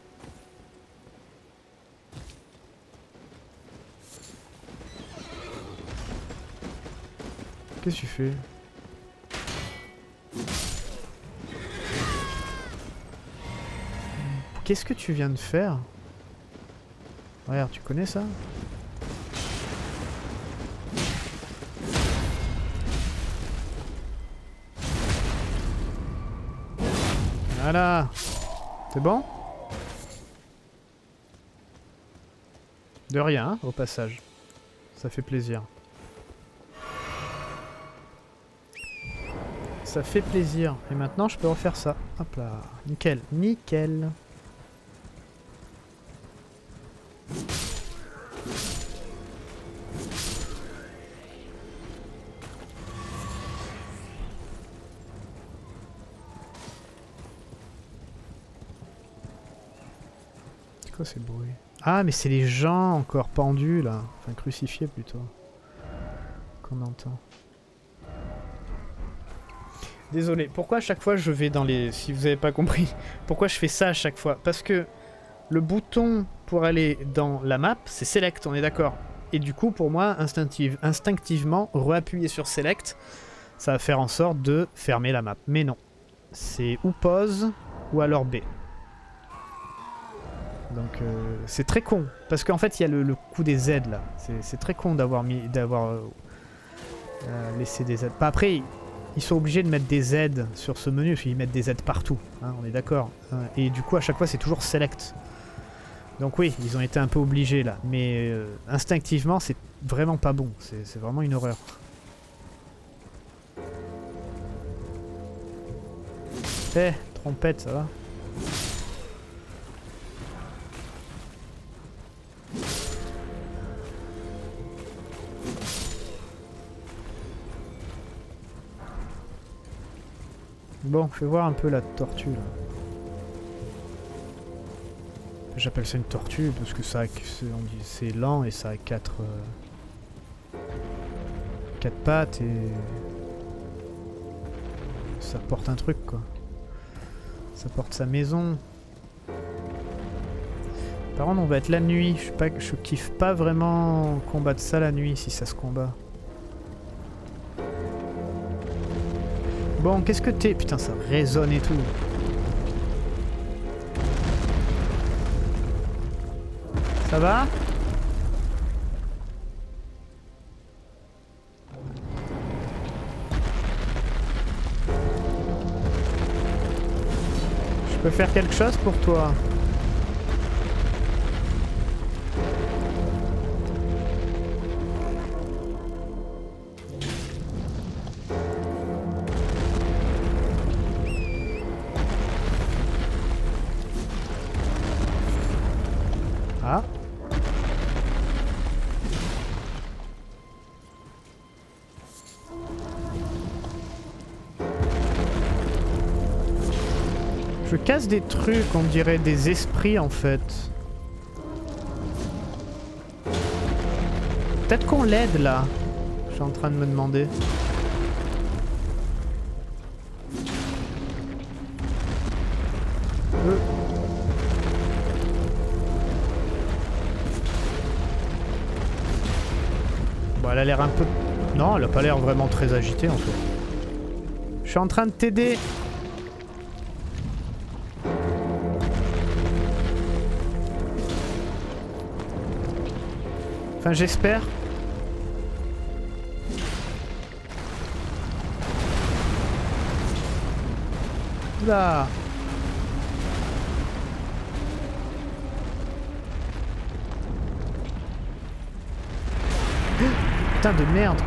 Qu'est-ce que tu viens de faire Regarde, tu connais ça Voilà C'est bon De rien, hein, au passage. Ça fait plaisir. Ça fait plaisir. Et maintenant, je peux refaire ça. Hop là. Nickel. Nickel. C'est quoi ces bruits? Ah, mais c'est les gens encore pendus là. Enfin, crucifiés plutôt. Qu'on entend. Désolé, pourquoi à chaque fois je vais dans les... Si vous avez pas compris, pourquoi je fais ça à chaque fois? Parce que le bouton pour aller dans la map, c'est Select, on est d'accord. Et du coup, pour moi, instinctive, instinctivement, reappuyer sur Select, ça va faire en sorte de fermer la map. Mais non. C'est ou pause, ou alors B. Donc euh, c'est très con. Parce qu'en fait, il y a le, coup des Z là. C'est- très con d'avoir mis d'avoir euh, euh, laissé des Z. Pas après, ils sont obligés de mettre des Z sur ce menu, qu'ils mettent des Z partout, hein, on est d'accord. Euh, et du coup, à chaque fois, c'est toujours select. Donc oui, ils ont été un peu obligés là, mais euh, instinctivement, c'est vraiment pas bon, c'est vraiment une horreur. Eh, trompette, ça va Bon, fais voir un peu la tortue là. J'appelle ça une tortue parce que ça c'est lent et ça a quatre euh, quatre pattes et ça porte un truc quoi. Ça porte sa maison. Par contre, on va être la nuit. Je, pas, je kiffe pas vraiment combattre ça la nuit si ça se combat. Bon, qu'est-ce que t'es? Putain, ça résonne et tout. Ça va? Je peux faire quelque chose pour toi? Des trucs, on dirait des esprits en fait. Peut-être qu'on l'aide là. Je suis en train de me demander. Euh. Bon, elle a l'air un peu... Non, elle a pas l'air vraiment très agitée en fait. Je suis en train de t'aider. J'espère. Là. Putain de merde.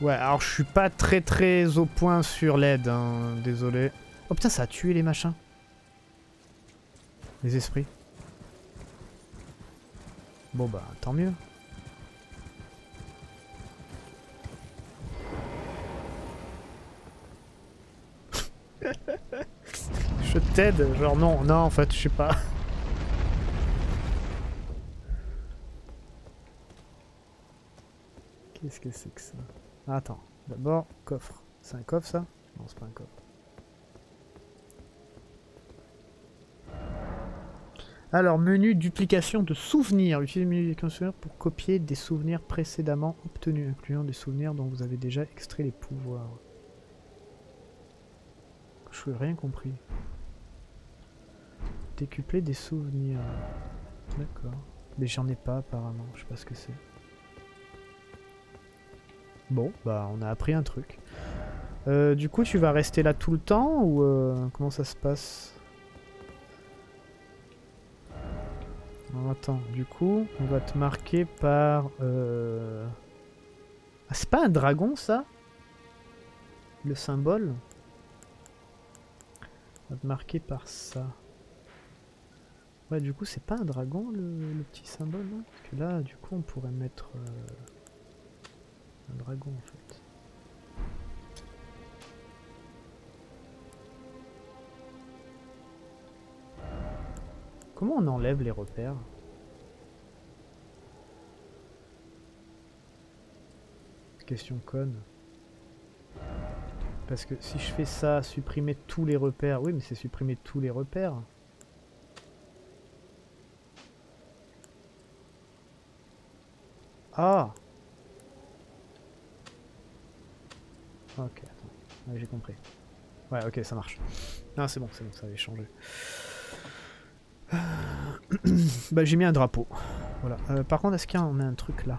Ouais, alors je suis pas très très au point sur l'aide, hein, désolé. Oh putain, ça a tué les machins. Les esprits. Bon bah, tant mieux. je t'aide, genre non, non en fait, je sais pas. Qu'est-ce que c'est que ça? Attends, d'abord, coffre. C'est un coffre ça? Non, c'est pas un coffre. Alors, menu duplication de souvenirs. Utilisez le menu duplication de souvenirs pour copier des souvenirs précédemment obtenus, incluant des souvenirs dont vous avez déjà extrait les pouvoirs. Je n'ai rien compris. Décupler des souvenirs. D'accord. Mais j'en ai pas apparemment, je sais pas ce que c'est. Bon, bah on a appris un truc. Euh, du coup, tu vas rester là tout le temps ou euh, comment ça se passe? Attends, du coup, on va te marquer par... Euh... Ah, c'est pas un dragon ça? Le symbole? On va te marquer par ça. Ouais, du coup, c'est pas un dragon le, petit symbole là Parce que là, du coup, on pourrait mettre... euh, un dragon en fait. Comment on enlève les repères? Question conne. Parce que si je fais ça, supprimer tous les repères... Oui, mais c'est supprimer tous les repères. Ah Ok, attends. J'ai compris. Ouais, ok, ça marche. Ah, c'est bon, c'est bon, ça avait changé. bah, j'ai mis un drapeau. Voilà. Euh, par contre, est-ce qu'il y a on a un truc là?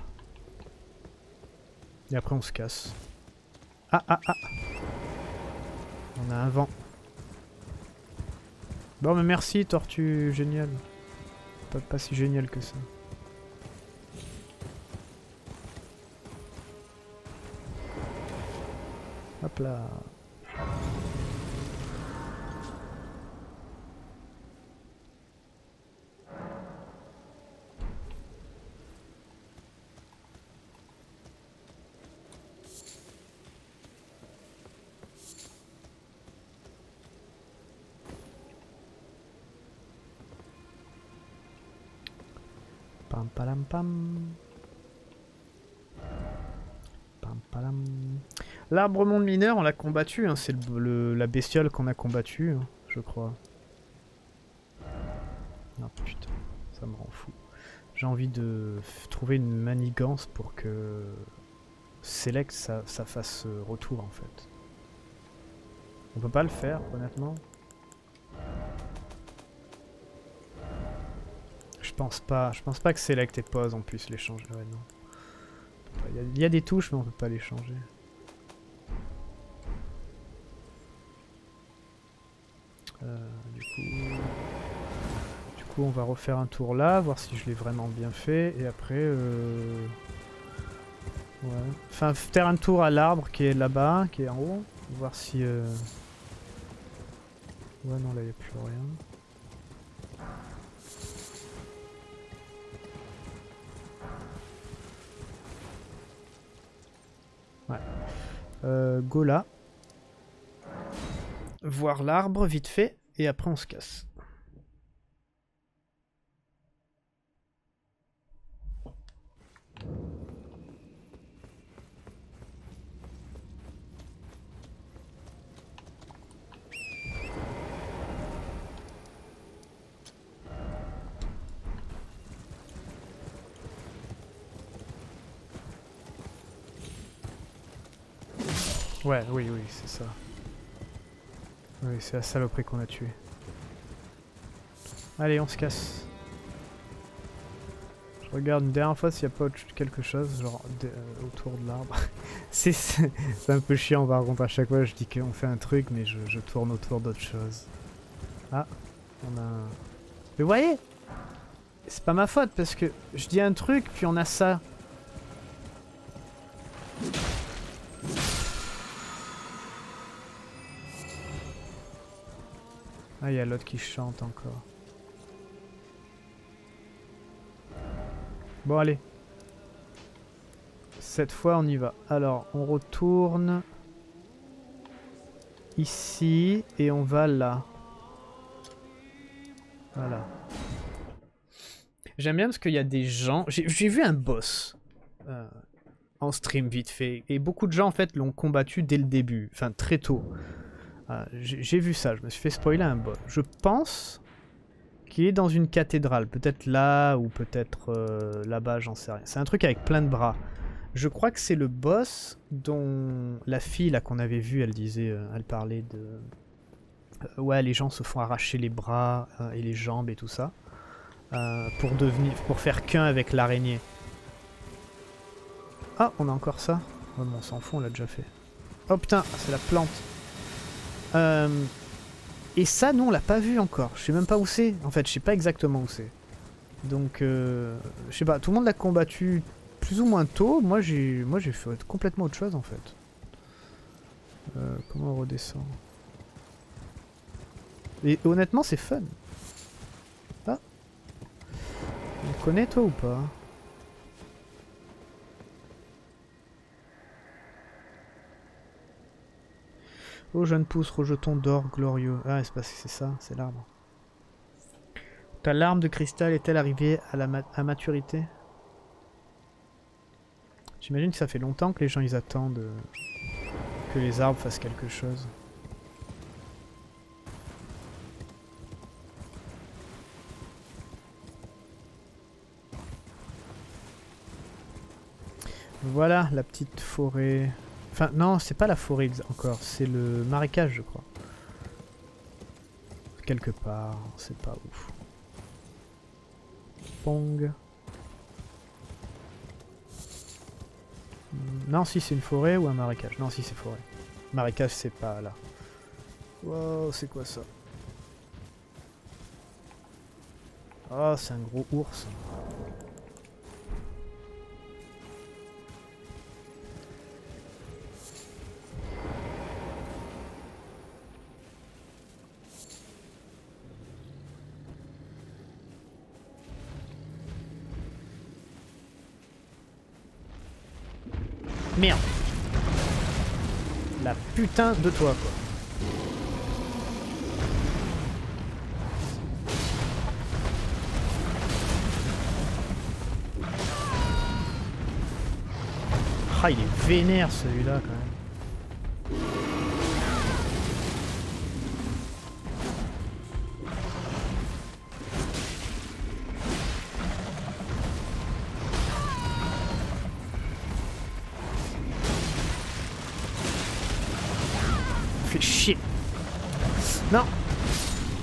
Et après, on se casse. Ah, ah, ah On a un vent. Bon, mais merci, tortue génial. Pas, pas si génial que ça. Hop là. L'arbre monde mineur, on l'a combattu, hein, c'est le, la bestiole qu'on a combattue, hein, je crois. Non, putain, ça me rend fou. J'ai envie de trouver une manigance pour que select ça, fasse euh, retour en fait. On peut pas le faire, honnêtement. Je pense pas. Je pense pas que select et pause on puisse les changer. Non. Il y, a, il y a des touches, mais on peut pas les changer. Du coup, du coup, on va refaire un tour là, voir si je l'ai vraiment bien fait, et après, euh... ouais. Enfin, faire un tour à l'arbre qui est là-bas, qui est en haut, voir si. Euh... Ouais, non, là, il n'y a plus rien. Ouais. Euh, go là. Voir l'arbre vite fait, et après on se casse. Ouais, oui, oui, c'est ça. Oui, c'est la saloperie qu'on a tué. Allez, on se casse. Je regarde une dernière fois s'il n'y a pas quelque chose, genre euh, autour de l'arbre. c'est un peu chiant par contre, à chaque fois je dis qu'on fait un truc, mais je, tourne autour d'autre chose. Ah, on a. Mais vous voyez C'est pas ma faute parce que je dis un truc, puis on a ça. Ah, il y a l'autre qui chante encore. Bon, allez. Cette fois, on y va. Alors, on retourne ici et on va là. Voilà. J'aime bien parce qu'il y a des gens... J'ai vu un boss euh, en stream vite fait. Et beaucoup de gens, en fait, l'ont combattu dès le début. Enfin, très tôt. Ah, J'ai vu ça, je me suis fait spoiler un boss. Je pense qu'il est dans une cathédrale, peut-être là ou peut-être euh, là-bas, j'en sais rien. C'est un truc avec plein de bras. Je crois que c'est le boss dont la fille là qu'on avait vue, elle disait, euh, elle parlait de, Euh, ouais, les gens se font arracher les bras et les jambes et tout ça pour devenir, pour faire qu'un avec l'araignée. Ah, on a encore ça? Oh, on s'en fout, on l'a déjà fait. Oh putain, c'est la plante. Euh, et ça, non, on l'a pas vu encore. Je sais même pas où c'est. En fait, je sais pas exactement où c'est. Donc, euh, je sais pas. Tout le monde l'a combattu plus ou moins tôt. Moi, j'ai, moi, j'ai fait complètement autre chose en fait. Euh, comment on redescend? Et honnêtement, c'est fun. Ah. On connaît toi ou pas? Oh jeune pousse, rejeton d'or glorieux. Ah, c'est c'est ça, c'est l'arbre. Ta larme de cristal est-elle arrivée à la à maturité? J'imagine que ça fait longtemps que les gens ils attendent euh, que les arbres fassent quelque chose. Voilà la petite forêt. Enfin, non, c'est pas la forêt encore, c'est le marécage, je crois. Quelque part, c'est pas ouf. Pong. Hmm, Non, si c'est une forêt ou un marécage. Non, si c'est forêt. Marécage, c'est pas là. Wow, c'est quoi ça? Oh, c'est un gros ours. Merde. La putain de toi, quoi. Ah, il est vénère celui-là quand même.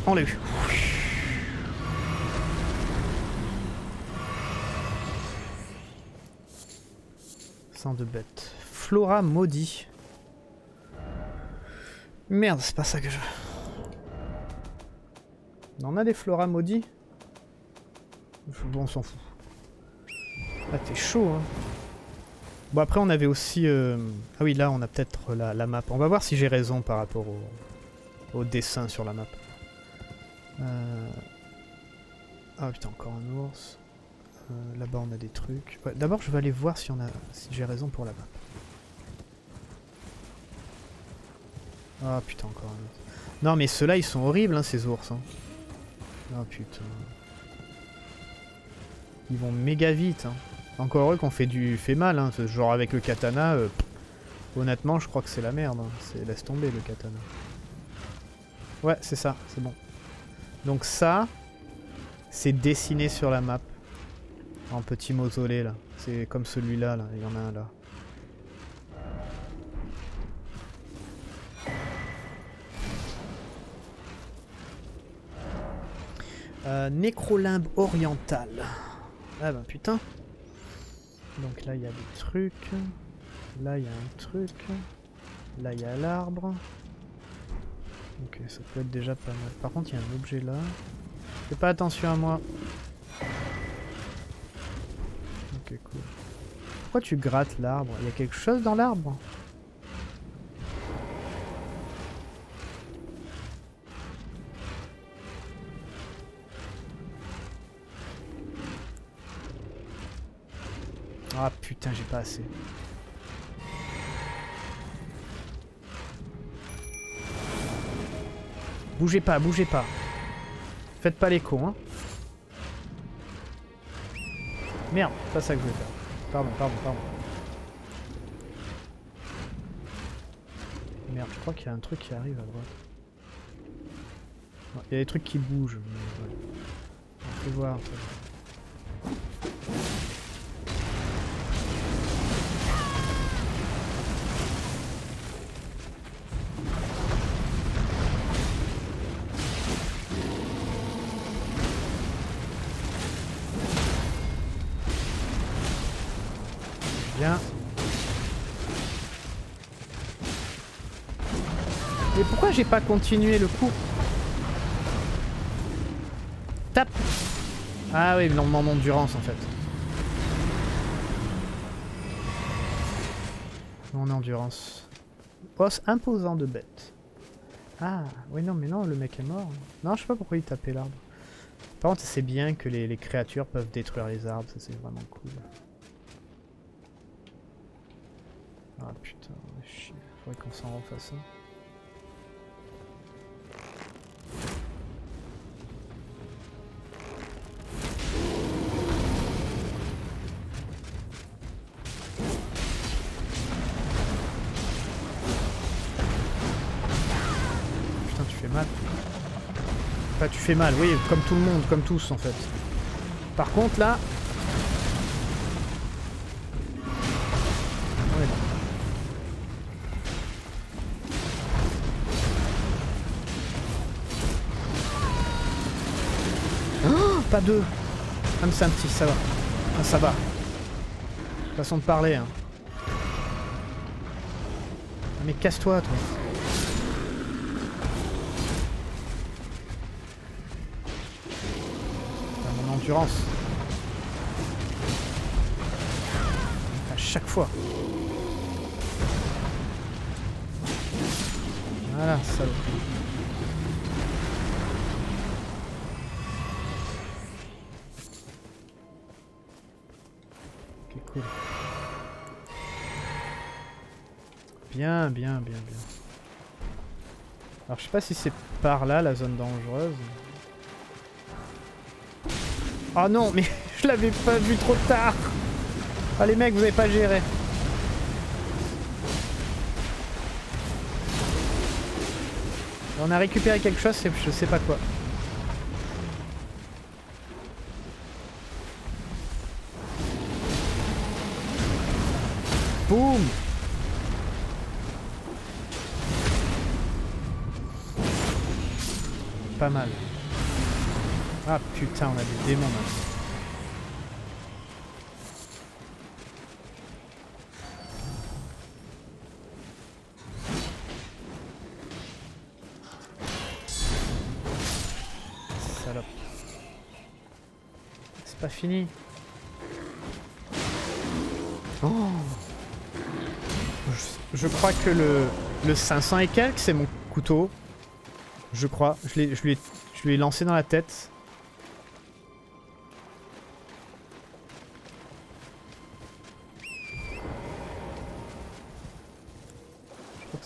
On l'a eu. Sang de bête. Flora maudit. Merde, c'est pas ça que je. On a des Flora maudits? Bon, on s'en fout. Ah, t'es chaud, hein. Bon, après, on avait aussi... euh, Ah oui, là, on a peut-être la, la map. On va voir si j'ai raison par rapport au, au dessin sur la map. Euh... Ah putain, encore un ours. Euh, Là-bas, on a des trucs. Ouais, D'abord, je vais aller voir si, on a... si j'ai raison pour map. Ah putain, encore un ours. Non, mais ceux-là, ils sont horribles, hein, ces ours. Hein. Oh putain. Ils vont méga vite. Hein. Encore heureux qu'on fait du fait mal. Hein. Genre avec le katana, euh, honnêtement, je crois que c'est la merde. hein. C'est laisse tomber le katana. Ouais, c'est ça, c'est bon. Donc ça, c'est dessiné sur la map. En petit mausolée là. C'est comme celui-là, là. il y en a un là. Euh, nécrolimbe oriental. Ah bah putain. Donc là il y a des trucs. Là il y a un truc. Là il y a l'arbre. Ok, ça peut être déjà pas mal. Par contre il y a un objet là. Fais pas attention à moi. Ok cool. Pourquoi tu grattes l'arbre? Il y a quelque chose dans l'arbre? Ah putain, j'ai pas assez. Bougez pas, bougez pas. Faites pas les cons, hein. Merde, pas ça que je voulais faire. Pardon, pardon, pardon. Merde, je crois qu'il y a un truc qui arrive à droite. Il y a des trucs qui bougent. Mais. On peut voir. Mais pourquoi j'ai pas continué le coup Tape Ah oui, non, mon endurance en fait. Mon endurance. Boss imposant de bête. Ah, oui, non, mais non, le mec est mort. Non, je sais pas pourquoi il tapait l'arbre. Par contre, c'est bien que les créatures peuvent détruire les arbres, ça c'est vraiment cool. Ah putain, chier. Faudrait qu'on s'en refasse. Putain, tu fais mal. Enfin, tu fais mal, oui, comme tout le monde, comme tous en fait. Par contre, là... pas deux. C'est un petit, ça va. Ah, ça va. Façon de parler, hein. Ah, mais casse-toi, toi. Mon endurance. À chaque fois. Voilà, salaud. Bien, bien, bien, bien. Alors, je sais pas si c'est par là la zone dangereuse. Oh non, mais je l'avais pas vu trop tard. Ah les mecs, vous avez pas géré. On a récupéré quelque chose, je sais pas quoi. Putain, on a des démons maintenant. Salope. C'est pas fini. Oh. Je, crois que le, le 500 et quelques, c'est mon couteau. Je crois. Je l'ai- lancé dans la tête.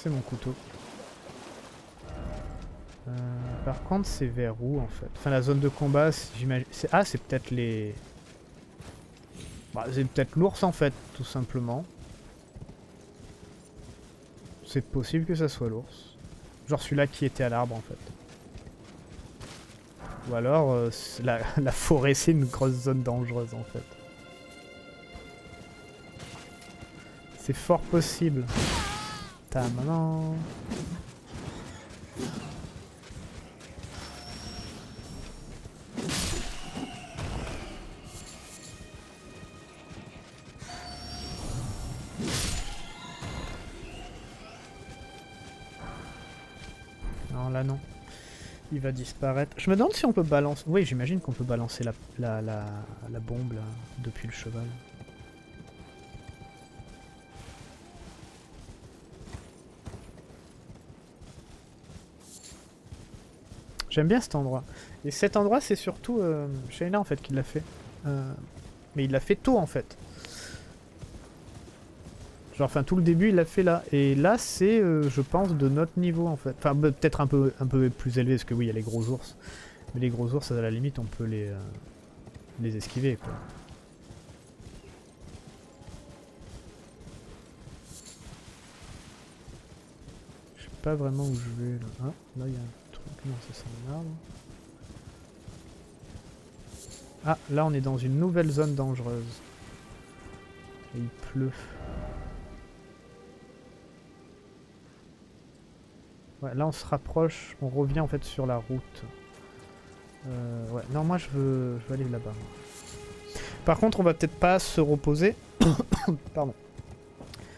C'est mon couteau. Euh, par contre, c'est vers où en fait? Enfin, la zone de combat, j'imagine. Ah, c'est peut-être les. Bah, c'est peut-être l'ours en fait, tout simplement. C'est possible que ça soit l'ours. Genre celui-là qui était à l'arbre en fait. Ou alors euh, la, la forêt c'est une grosse zone dangereuse en fait. C'est fort possible. Ta maman. Non, là non. Il va disparaître. Je me demande si on peut balancer... Oui, j'imagine qu'on peut balancer la, la, la, bombe depuis le cheval. J'aime bien cet endroit. Et cet endroit, c'est surtout euh, Shayna en fait qui l'a fait. Euh, mais il l'a fait tôt en fait. Genre, enfin, tout le début, il l'a fait là. Et là, c'est, euh, je pense, de notre niveau, en fait. Enfin, peut-être un peu, un peu plus élevé, parce que oui, il y a les gros ours. Mais les gros ours, à la limite, on peut les, euh, les esquiver, quoi. Je sais pas vraiment où je vais, là. Ah, là, il y a. Non, ça, c'est un. Ah, là, on est dans une nouvelle zone dangereuse. Et il pleut. Ouais, là on se rapproche, on revient en fait sur la route. Euh, ouais, non moi je veux, je veux aller là-bas. Par contre on va peut-être pas se reposer. Pardon.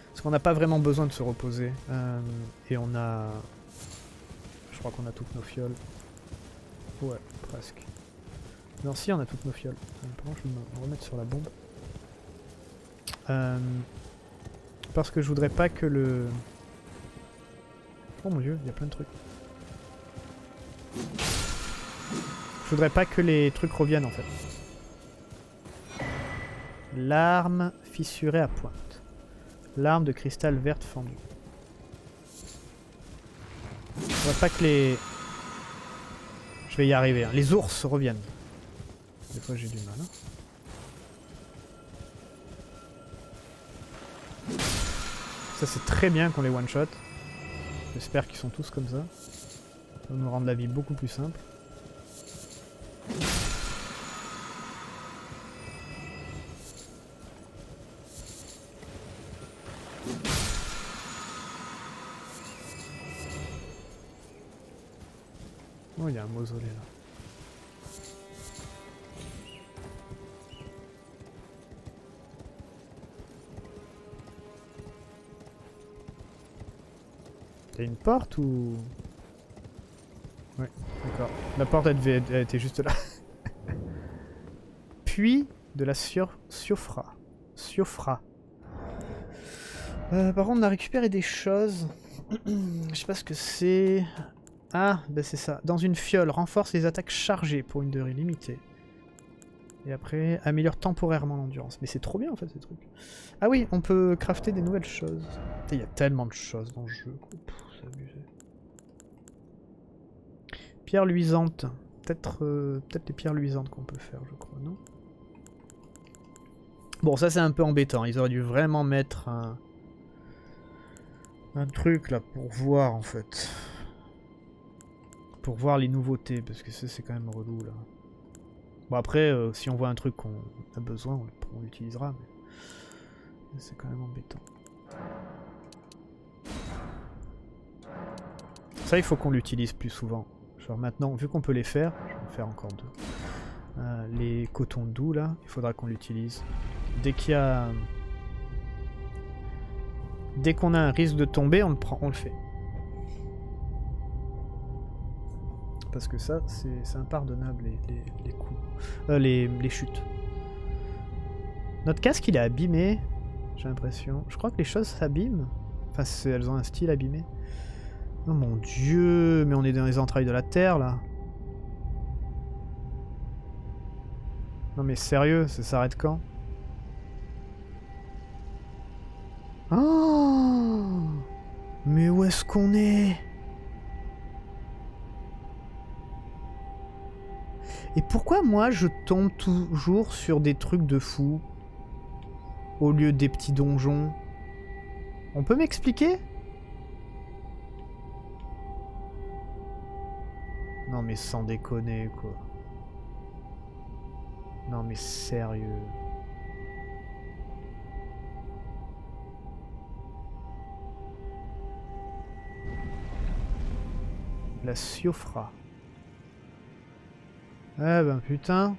Parce qu'on n'a pas vraiment besoin de se reposer. Euh, et on a... Crois qu'on a toutes nos fioles. Ouais, presque. Non si on a toutes nos fioles. Euh, je vais me remettre sur la bombe. Euh, parce que je voudrais pas que le... Oh mon dieu, il y a plein de trucs. Je voudrais pas que les trucs reviennent en fait. L'arme fissurée à pointe. L'arme de cristal verte fendue. Je voudrais pas que les... Je vais y arriver. hein. Les ours reviennent. Des fois j'ai du mal. hein. Ça c'est très bien qu'on les one-shot. J'espère qu'ils sont tous comme ça. Ça va nous rendre la vie beaucoup plus simple. Oh, il y a un mausolée là. T'as une porte ou... Ouais, d'accord. La porte elle, était juste là. Puis de la Siofra. Siofra. Euh, par contre on a récupéré des choses. Je sais pas ce que c'est. Ah, bah c'est ça. Dans une fiole, renforce les attaques chargées pour une durée limitée. Et après, améliore temporairement l'endurance. Mais c'est trop bien en fait ces trucs. Ah oui, on peut crafter des nouvelles choses. Il y a tellement de choses dans le jeu. C'est abusé. Pierre luisante. Peut-être euh, peut-être les pierres luisantes qu'on peut faire, je crois, non? Bon, ça c'est un peu embêtant. Ils auraient dû vraiment mettre un... un truc là pour voir en fait. Pour voir les nouveautés, parce que c'est quand même relou là. Bon après, euh, si on voit un truc qu'on a besoin, on l'utilisera, mais c'est quand même embêtant. Ça, il faut qu'on l'utilise plus souvent. Genre maintenant, vu qu'on peut les faire, je vais en faire encore deux. Euh, les cotons doux là, il faudra qu'on l'utilise. Dès qu'il y a... Dès qu'on a un risque de tomber, on le prend, on le fait. Parce que ça, c'est impardonnable les, coups. Euh, les chutes. Notre casque il est abîmé, j'ai l'impression. Je crois que les choses s'abîment. Enfin, elles ont un style abîmé. Oh mon dieu, mais on est dans les entrailles de la Terre là. Non mais sérieux, ça s'arrête quand? Oh Mais où est-ce qu'on est? Et pourquoi moi je tombe toujours sur des trucs de fou Au lieu des petits donjons? On peut m'expliquer? Non mais sans déconner quoi. Non mais sérieux. La Siofra. Ah ben putain.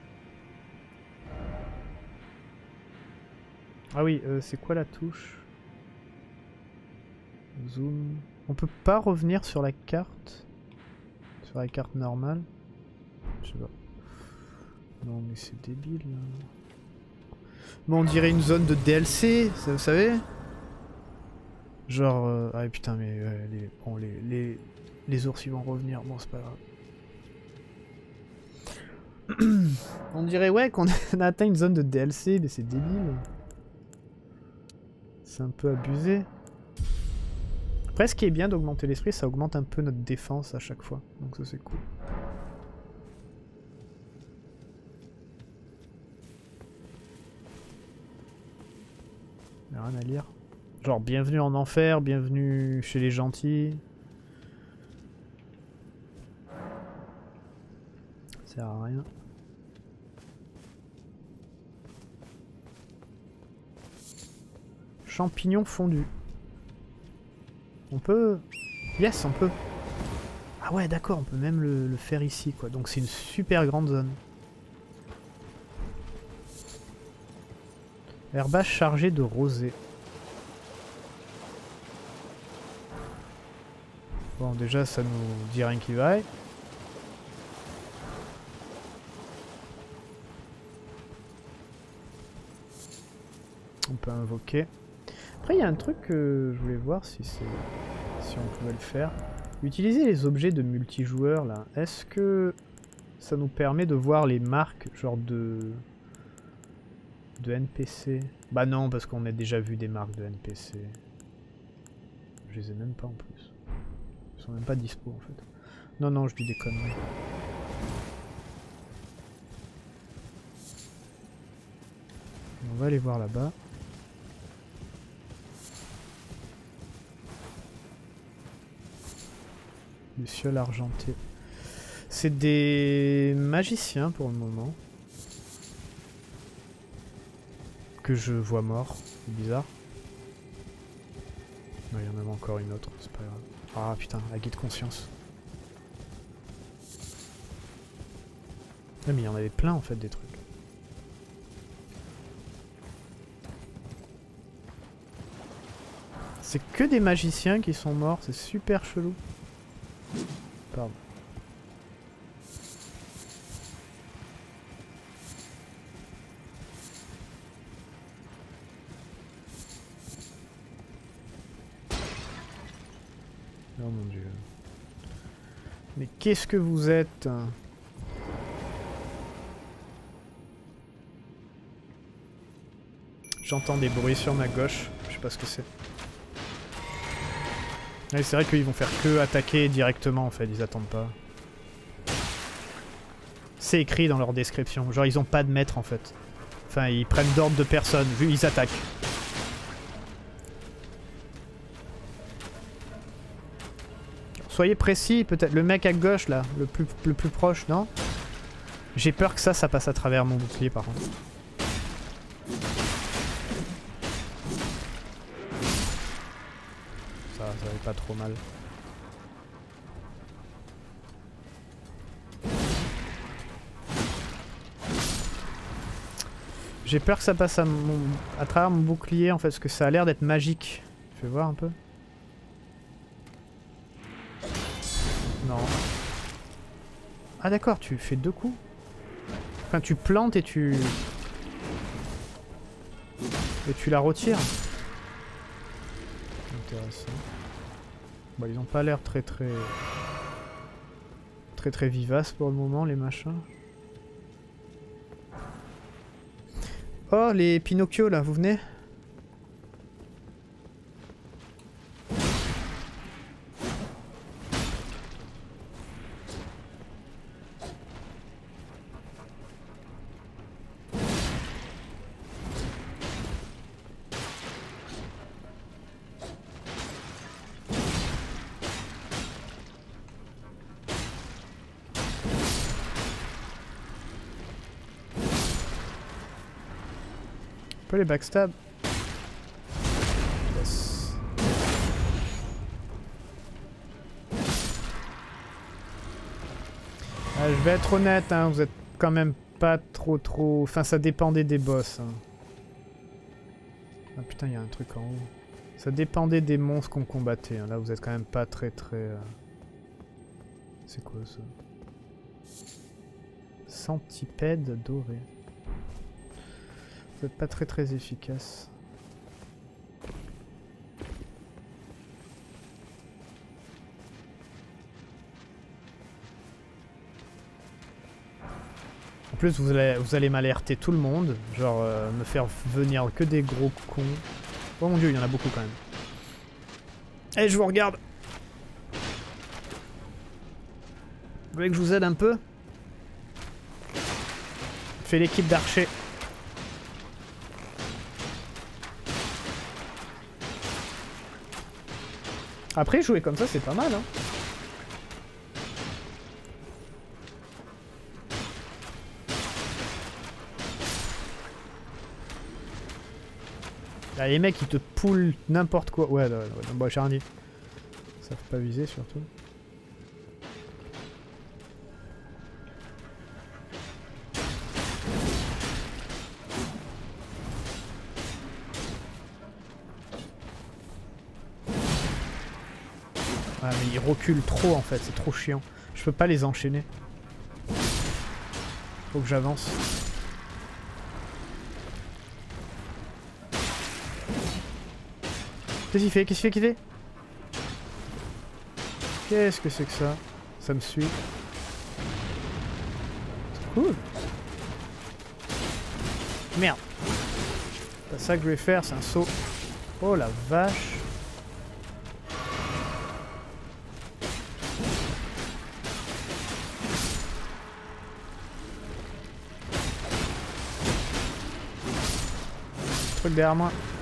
Ah oui, euh, c'est quoi la touche? Zoom. On peut pas revenir sur la carte? Sur la carte normale? Je sais pas. Non mais c'est débile là. Bon on dirait une zone de DLC, ça, vous savez? Genre... Euh, ah putain mais les, bon, les, les, les ours ils vont revenir, bon c'est pas grave. On dirait ouais qu'on a atteint une zone de DLC mais c'est débile. C'est un peu abusé. Après, ce qui est bien d'augmenter l'esprit, ça augmente un peu notre défense à chaque fois. Donc ça, c'est cool. Rien à lire. Genre, bienvenue en enfer, bienvenue chez les gentils. Sert à rien. Champignons fondus. On peut... Yes, on peut. Ah ouais, d'accord, on peut même le, faire ici, quoi. Donc c'est une super grande zone. Herbage chargé de rosée. Bon, déjà, ça nous dit rien qui vaille. Invoquer. Après, il y a un truc que je voulais voir si c'est si on pouvait le faire. Utiliser les objets de multijoueur là, est-ce que ça nous permet de voir les marques genre de de NPC Bah non, parce qu'on a déjà vu des marques de NPC. Je les ai même pas en plus. Ils sont même pas dispo en fait. Non, non, je dis des conneries. On va aller voir là-bas. Lucioles argentées. C'est des magiciens pour le moment. Que je vois mort. C'est bizarre. Il y en a encore une autre, c'est pas grave. Ah putain, la guide conscience. mais il y en avait plein en fait des trucs. C'est que des magiciens qui sont morts, c'est super chelou. Oh mon dieu. Mais qu'est-ce que vous êtes J'entends des bruits sur ma gauche. Je sais pas ce que c'est c'est vrai qu'ils vont faire que attaquer directement en fait, ils attendent pas. C'est écrit dans leur description, genre ils ont pas de maître en fait. Enfin, ils prennent d'ordre de personne, vu ils attaquent. Soyez précis, peut-être le mec à gauche là, le plus, le plus proche, non? J'ai peur que ça, ça passe à travers mon bouclier par contre. pas trop mal. J'ai peur que ça passe à, travers mon bouclier en fait, parce que ça a l'air d'être magique. Je vais voir un peu. Non. Ah d'accord, tu fais deux coups. Enfin, tu plantes et tu... Et tu la retires. Intéressant. Bon, ils ont pas l'air très très... Très très vivaces pour le moment, les machins. Oh, les Pinocchio là, vous venez? Backstab. Ah, je vais être honnête, hein, vous êtes quand même pas trop trop... Enfin, ça dépendait des boss. Hein. Ah putain, il y a un truc en haut. Ça dépendait des monstres qu'on combattait. Hein. Là, vous êtes quand même pas très très... Euh, c'est quoi ça? Centipède doré pas très très efficace. En plus, vous allez, vous allez m'alerter tout le monde. Genre, euh, me faire venir que des gros cons. Oh mon dieu, il y en a beaucoup quand même. Allez, je vous regarde. Vous voulez que je vous aide un peu? Fais l'équipe d'archers. Après, jouer comme ça, c'est pas mal, hein. Là, les mecs, ils te poulent n'importe quoi. Ouais, ouais, ouais, bon, Charny. Ça fait pas viser, surtout. Recule trop en fait, c'est trop chiant. Je peux pas les enchaîner. Faut que j'avance. Qu'est-ce qu'il fait? Qu'est-ce qu'il fait? Qu'est-ce Qu'est-ce que c'est que ça? Ça me suit. Cool. Merde. C'est ça que je vais faire, c'est un saut. Oh la vache. Truc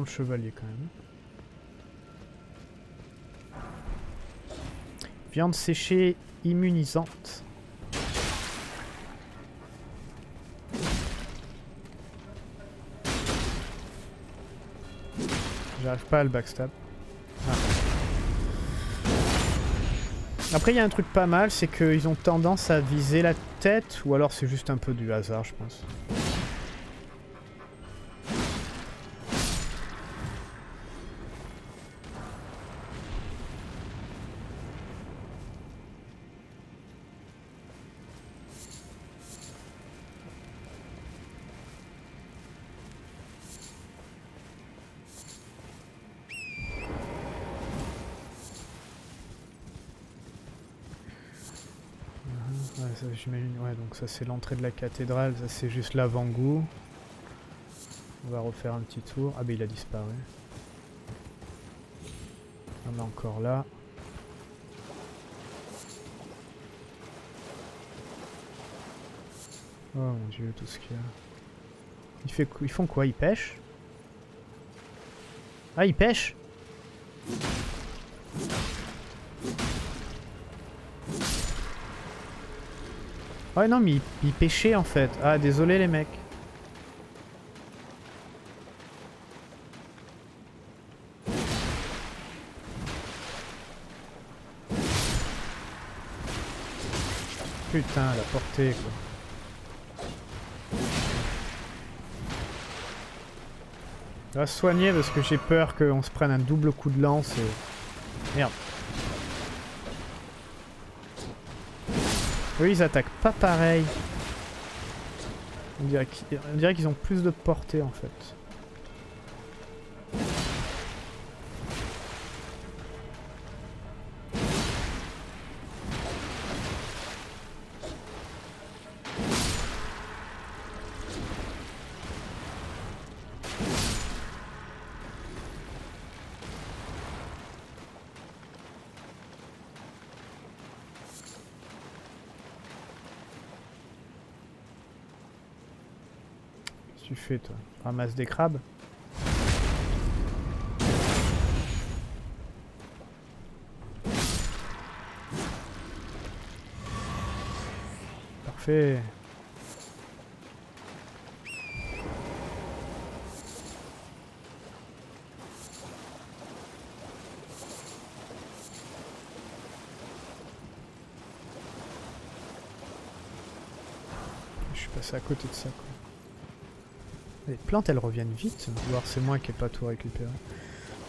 le chevalier quand même. Viande séchée immunisante. J'arrive pas à le backstab. Ah. Après, il y a un truc pas mal, c'est qu'ils ont tendance à viser la tête, ou alors c'est juste un peu du hasard, je pense. Donc ça c'est l'entrée de la cathédrale, ça c'est juste l'avant-goût. On va refaire un petit tour. Ah bah il a disparu. On est encore là. Oh mon dieu, tout ce qu'il y a. Ils font quoi? Ils pêchent? Ah, il pêche Ouais, non, mais il, pêchait en fait. Ah, désolé les mecs. Putain, la portée quoi. Je vais soigner parce que j'ai peur qu'on se prenne un double coup de lance et... Merde. Oui, ils attaquent pas pareil. On dirait qu'ils ont plus de portée en fait. Fais toi Ramasse des crabes Parfait. Je suis passé à côté de ça. Les plantes elles reviennent vite, voir c'est moi qui ai pas tout récupéré.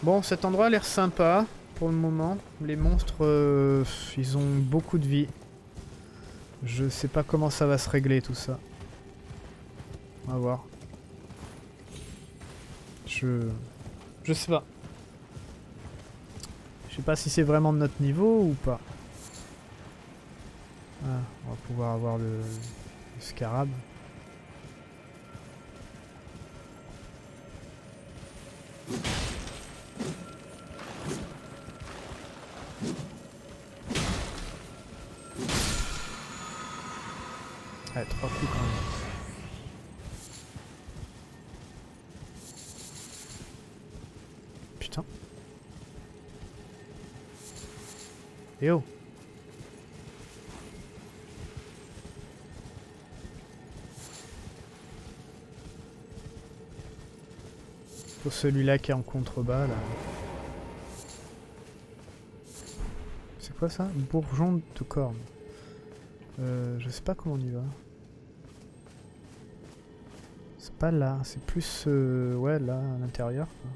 Bon cet endroit a l'air sympa pour le moment. Les monstres euh, ils ont beaucoup de vie. Je sais pas comment ça va se régler tout ça. On va voir. Je... Je sais pas. Je sais pas si c'est vraiment de notre niveau ou pas. Ah, on va pouvoir avoir le, le scarab. Celui-là qui est en contrebas là. C'est quoi ça? Bourgeon de corne. Euh, je sais pas comment on y va. C'est pas là, c'est plus... euh, ouais, là, à l'intérieur. quoi.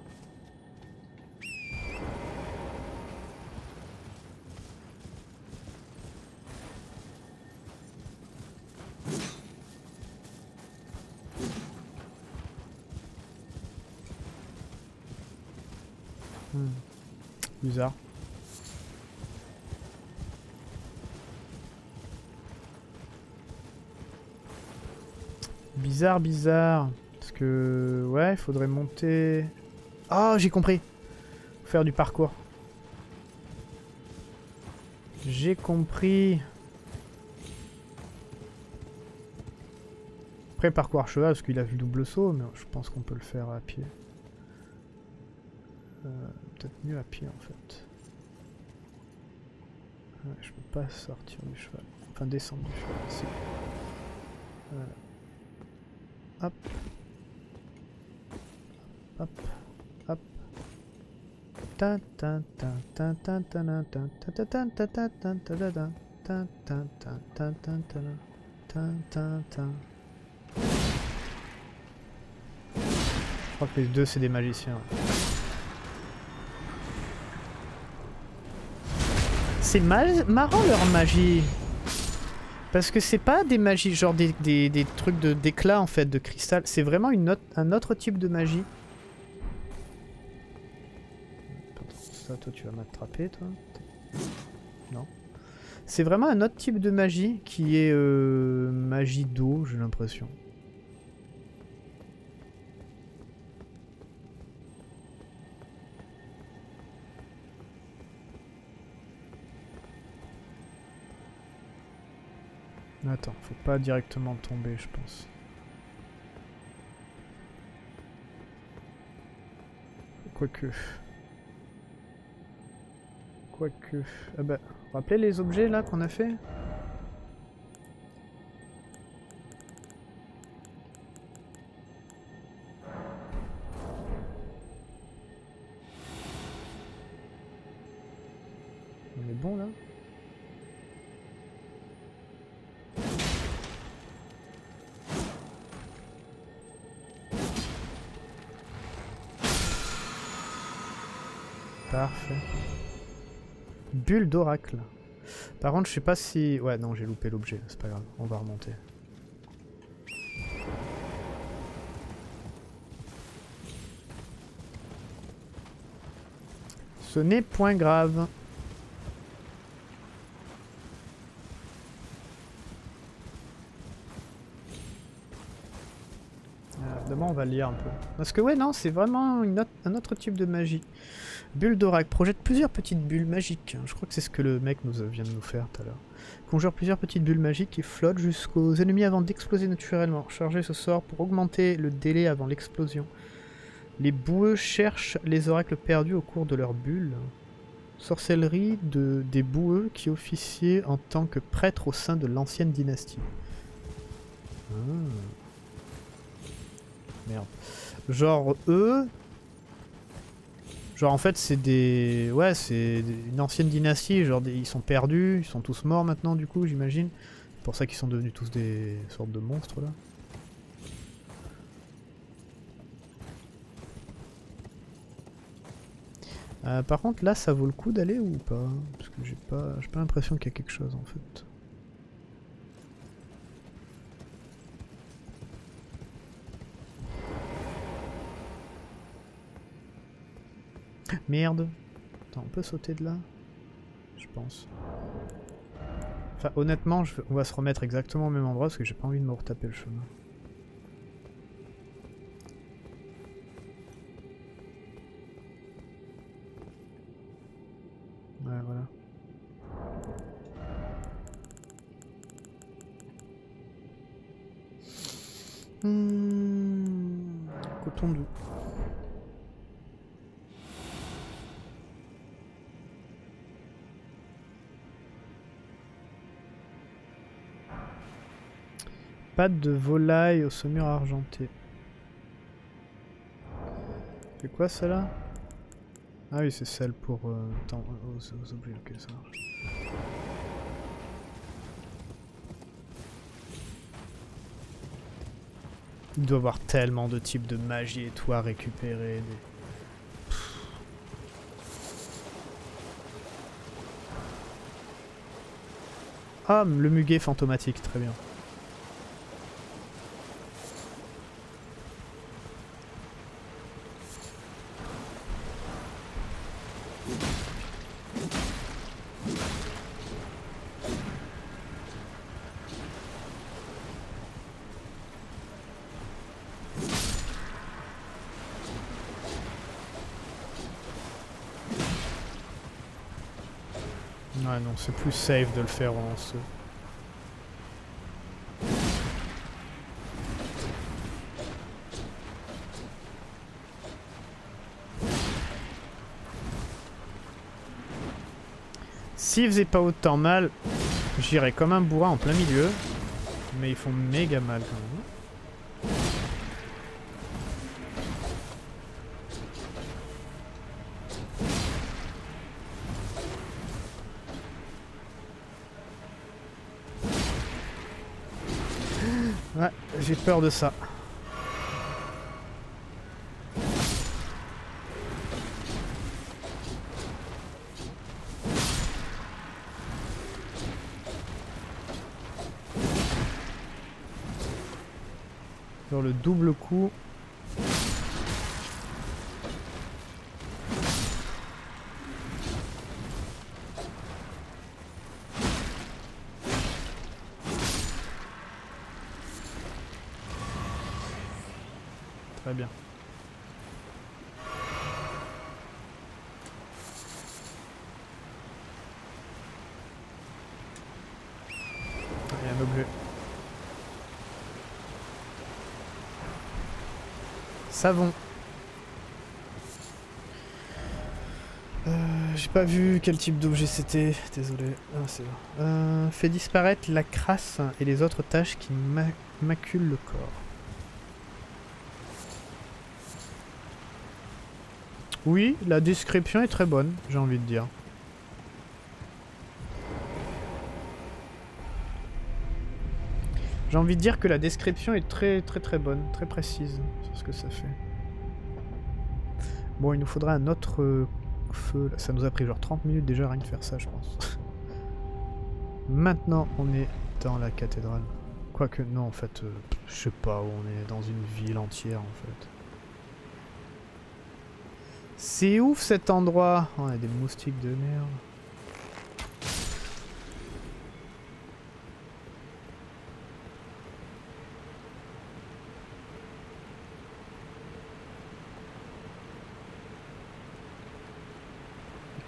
Hmm. Bizarre. Bizarre. Parce que... Ouais, il faudrait monter... Oh, j'ai compris. Faire du parcours. J'ai compris. Après, parcours cheval, parce qu'il a vu le double saut, mais je pense qu'on peut le faire à pied. Euh, Peut-être mieux à pied, en fait. Je peux pas sortir du cheval. Enfin, descendre du cheval. Voilà. Je crois que les deux c'est des magiciens. C'est marrant leur magie. Parce que c'est pas des magies, genre des, des, des trucs de- d'éclat en fait, de cristal. C'est vraiment une autre, un autre type de magie. Toi tu vas m'attraper, toi Non. C'est vraiment un autre type de magie qui est euh, magie d'eau, j'ai l'impression. Attends, faut pas directement tomber, je pense. Quoique. Quoique. Ah bah, rappelez les objets là qu'on a fait D'oracle. Par contre, je sais pas si... Ouais, non, j'ai loupé l'objet. C'est pas grave, on va remonter. Ce n'est point grave. Euh, demain, on va lire un peu. Parce que ouais, non, c'est vraiment une autre- un autre type de magie. Bulle d'oracle projette plusieurs petites bulles magiques. Je crois que c'est ce que le mec nous a- vient de nous faire tout à l'heure. Conjure plusieurs petites bulles magiques qui flottent jusqu'aux ennemis avant d'exploser naturellement. Chargez ce sort pour augmenter le délai avant l'explosion. Les boueux cherchent les oracles perdus au cours de leur bulle. Sorcellerie de, des boueux qui officiaient en tant que prêtres au sein de l'ancienne dynastie. Ah. Merde. Genre eux, Genre en fait c'est des... Ouais c'est une ancienne dynastie, genre ils sont perdus, ils sont tous morts maintenant du coup j'imagine. C'est pour ça qu'ils sont devenus tous des sortes de monstres là. Euh, par contre là ça vaut le coup d'aller ou pas? Parce que j'ai pas, j'ai pas l'impression qu'il y a quelque chose en fait. Merde. Attends, on peut sauter de là Je pense. Enfin, honnêtement, on va se remettre exactement au même endroit parce que j'ai pas envie de me retaper le chemin. Ouais, voilà. Hmm, coton doux. Pattes de volaille au saumure argenté. C'est quoi ça là? Ah oui, c'est celle pour... Euh, attends, aux, objets, ok, ça marche. Il doit y avoir tellement de types de magie et tout à récupérer. Ah, le muguet fantomatique, très bien. Ouais, non, c'est plus safe de le faire en saut. S'ils faisaient pas autant mal, j'irais comme un bourrin en plein milieu. Mais ils font méga mal quand même. J'ai peur de ça. Sur le double coup. Très bien. Il y a un objet. Savon. pas vu quel type d'objet c'était. Désolé. Ah, c'est. Euh, fait disparaître la crasse et les autres tâches qui ma- maculent le corps. Oui, la description est très bonne, j'ai envie de dire. J'ai envie de dire que la description est très très très bonne, très précise sur ce que ça fait. Bon, il nous faudra un autre euh, feu. Ça nous a pris genre 30 minutes déjà rien que faire ça, je pense. Maintenant, on est dans la cathédrale. Quoique, non, en fait, euh, je sais pas où on est, dans une ville entière en fait. C'est ouf cet endroit Oh, On a des moustiques de merde.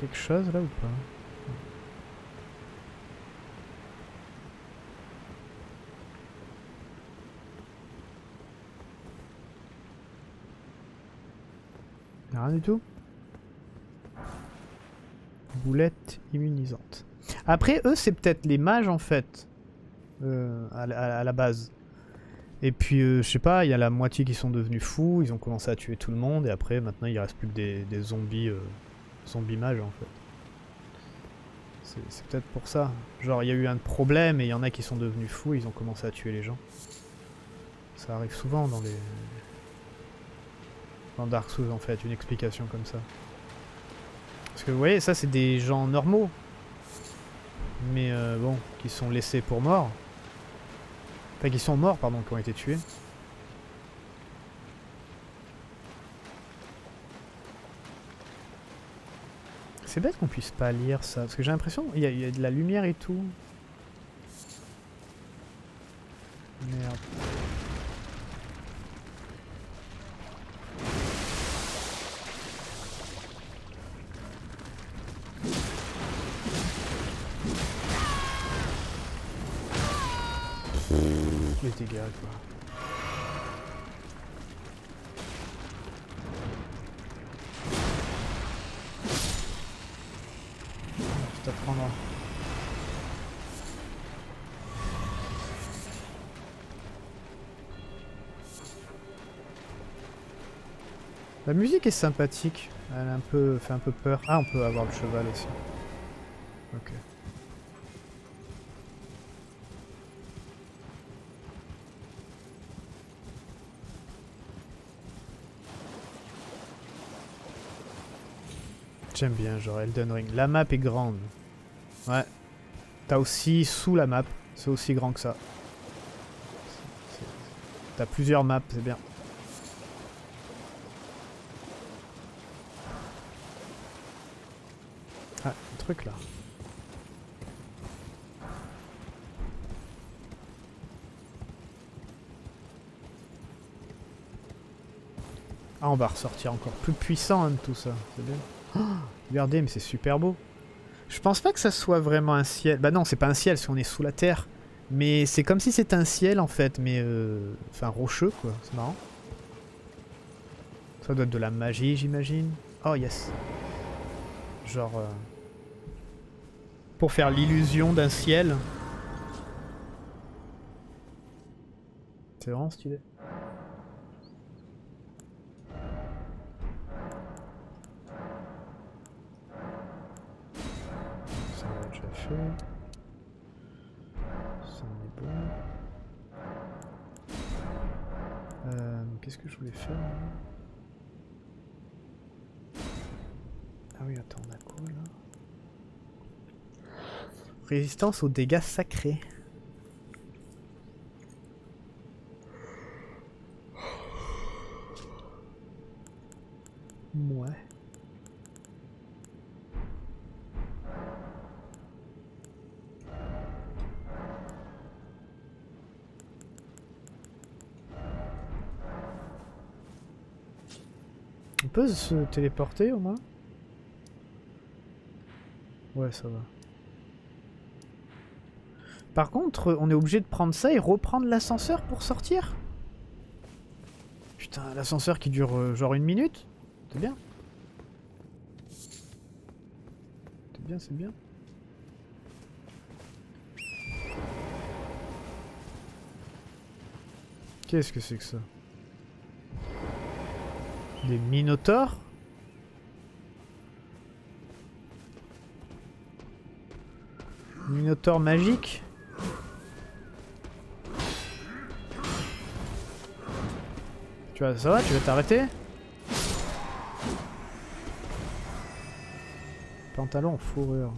Quelque chose là ou pas? Rien du tout? Boulette immunisante. Après, eux, c'est peut-être les mages en fait. euh, à, la- à la base. Et puis, euh, je sais pas, il y a la moitié qui sont devenus fous, ils ont commencé à tuer tout le monde, et après, maintenant, il reste plus que des, des zombies, euh, zombies mages en fait. C'est- peut-être pour ça. Genre, il y a eu un problème et il y en a qui sont devenus fous ils ont commencé à tuer les gens. Ça arrive souvent dans les. Dans Dark Souls en fait, une explication comme ça. Parce que vous voyez, ça c'est des gens normaux. Mais euh, bon, qui sont laissés pour morts. Enfin, qui sont morts, pardon, qui ont été tués. C'est bête qu'on puisse pas lire ça, parce que j'ai l'impression qu'il y, a- il y a de la lumière et tout. Merde. Les dégâts quoi. La musique est sympathique. Elle un peu fait un peu peur. Ah, on peut avoir le cheval aussi. Ok. J'aime bien, genre Elden Ring. La map est grande. Ouais. T'as aussi sous la map. C'est aussi grand que ça. T'as plusieurs maps, c'est bien. Ah, un Ah, on va ressortir encore plus puissant hein, de tout ça. C'est bien. Regardez, mais c'est super beau. Je pense pas que ça soit vraiment un ciel. Bah non, c'est pas un ciel si on est sous la terre. Mais c'est comme si c'était un ciel en fait, mais euh... enfin rocheux quoi. C'est marrant. Ça doit être de la magie, j'imagine. Oh yes. Genre euh, pour faire l'illusion d'un ciel. C'est vraiment stylé. Résistance aux dégâts sacrés. Ouais. On peut se téléporter au moins? Ouais, ça va. Par contre, on est obligé de prendre ça et reprendre l'ascenseur pour sortir. Putain, l'ascenseur qui dure euh, genre une minute. C'est bien. c'est bien, c'est bien. Qu'est-ce que c'est que ça? Des minotaures? Minotaure magique? Tu vois, ça va Tu vas t'arrêter Pantalon en fourrure.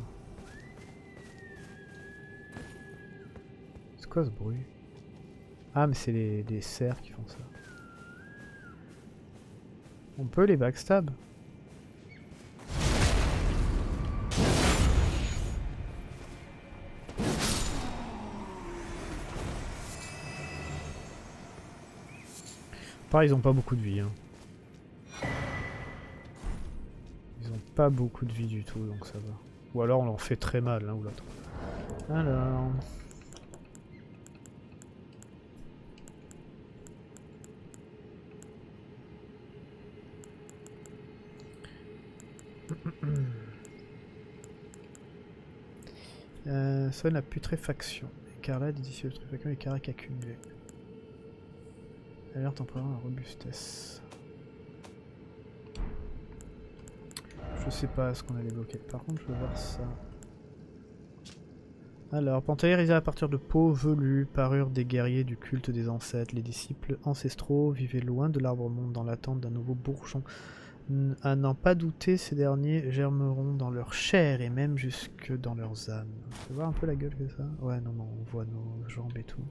C'est quoi ce bruit Ah mais c'est les, les cerfs qui font ça. On peut les backstab Ils ont pas beaucoup de vie. Hein. Ils ont pas beaucoup de vie du tout, donc ça va. Ou alors on leur fait très mal l'un ou l'autre. Alors... Euh, ça la putréfaction. Écarlate, d'ici putréfaction et carac accumulé. Alerte temporaire à robustesse. Je sais pas ce qu'on allait bloquer. Par contre, je veux voir ça. Alors, panthérisé à partir de peau velue, parure des guerriers du culte des ancêtres. Les disciples ancestraux vivaient loin de l'arbre monde dans l'attente d'un nouveau bourgeon. À n'en pas douter, ces derniers germeront dans leur chair et même jusque dans leurs âmes. Tu voir un peu la gueule que ça? Ouais, non, non, on voit nos jambes et tout.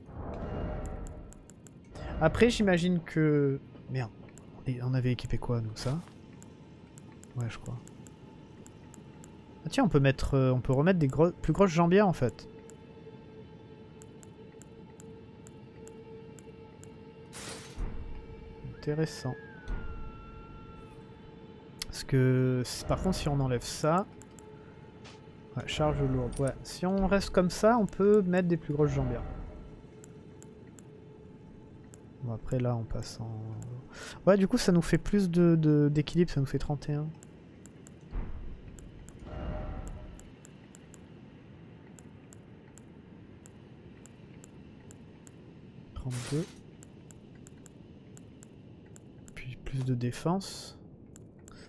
Après, j'imagine que... Merde. On avait équipé quoi, nous Ça? Ouais, je crois. Ah tiens, on peut mettre... Euh, on peut remettre des plus grosses jambières, en fait. Intéressant. Parce que... Par contre, si on enlève ça... Ouais, charge lourde. Ouais, si on reste comme ça, on peut mettre des plus grosses jambières. Bon, après là on passe en... Ouais du coup ça nous fait plus de d'équilibre, ça nous fait 31. Puis plus de défense.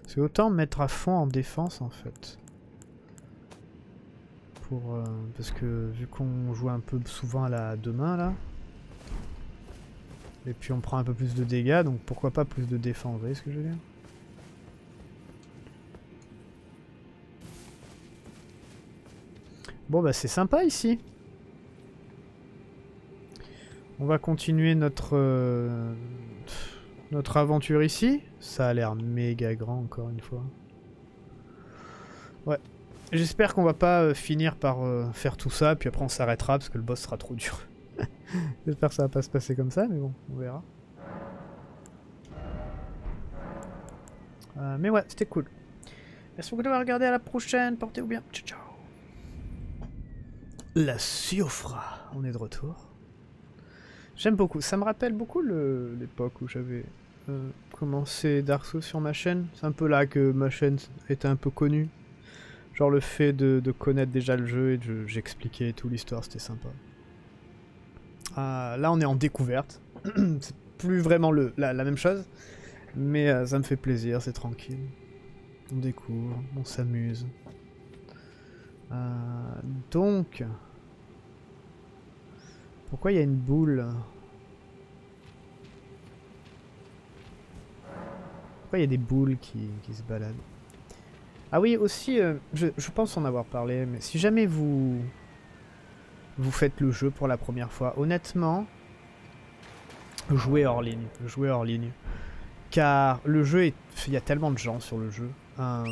C'est autant mettre à fond en défense en fait. Pour, euh, parce que vu qu'on joue un peu souvent à la demain là, et puis on prend un peu plus de dégâts, donc pourquoi pas plus de défense, vous voyez ce que je veux dire? Bon bah c'est sympa ici. On va continuer notre, euh, notre aventure ici. Ça a l'air méga grand encore une fois. Ouais. J'espère qu'on va pas euh, finir par euh, faire tout ça, puis après on s'arrêtera parce que le boss sera trop dur. J'espère que ça va pas se passer comme ça, mais bon, on verra. Euh, mais ouais, c'était cool. Merci beaucoup d'avoir regardé, à la prochaine, portez-vous bien, ciao ciao. La Siofra, on est de retour. J'aime beaucoup, ça me rappelle beaucoup l'époque où j'avais euh, commencé Dark Souls sur ma chaîne. C'est un peu là que ma chaîne était un peu connue. Genre le fait de, connaître déjà le jeu et j'expliquais tout l'histoire, c'était sympa. Euh, là, on est en découverte. c'est plus vraiment la, même chose. Mais euh, ça me fait plaisir, c'est tranquille. On découvre, on s'amuse. Euh, donc... Pourquoi il y a une boule? Pourquoi il y a des boules qui, se baladent? Ah oui, aussi, je, je pense en avoir parlé, mais si jamais vous vous faites le jeu pour la première fois. Honnêtement, jouez hors ligne. Jouez hors ligne. Car le jeu est... Il y a tellement de gens sur le jeu. Euh,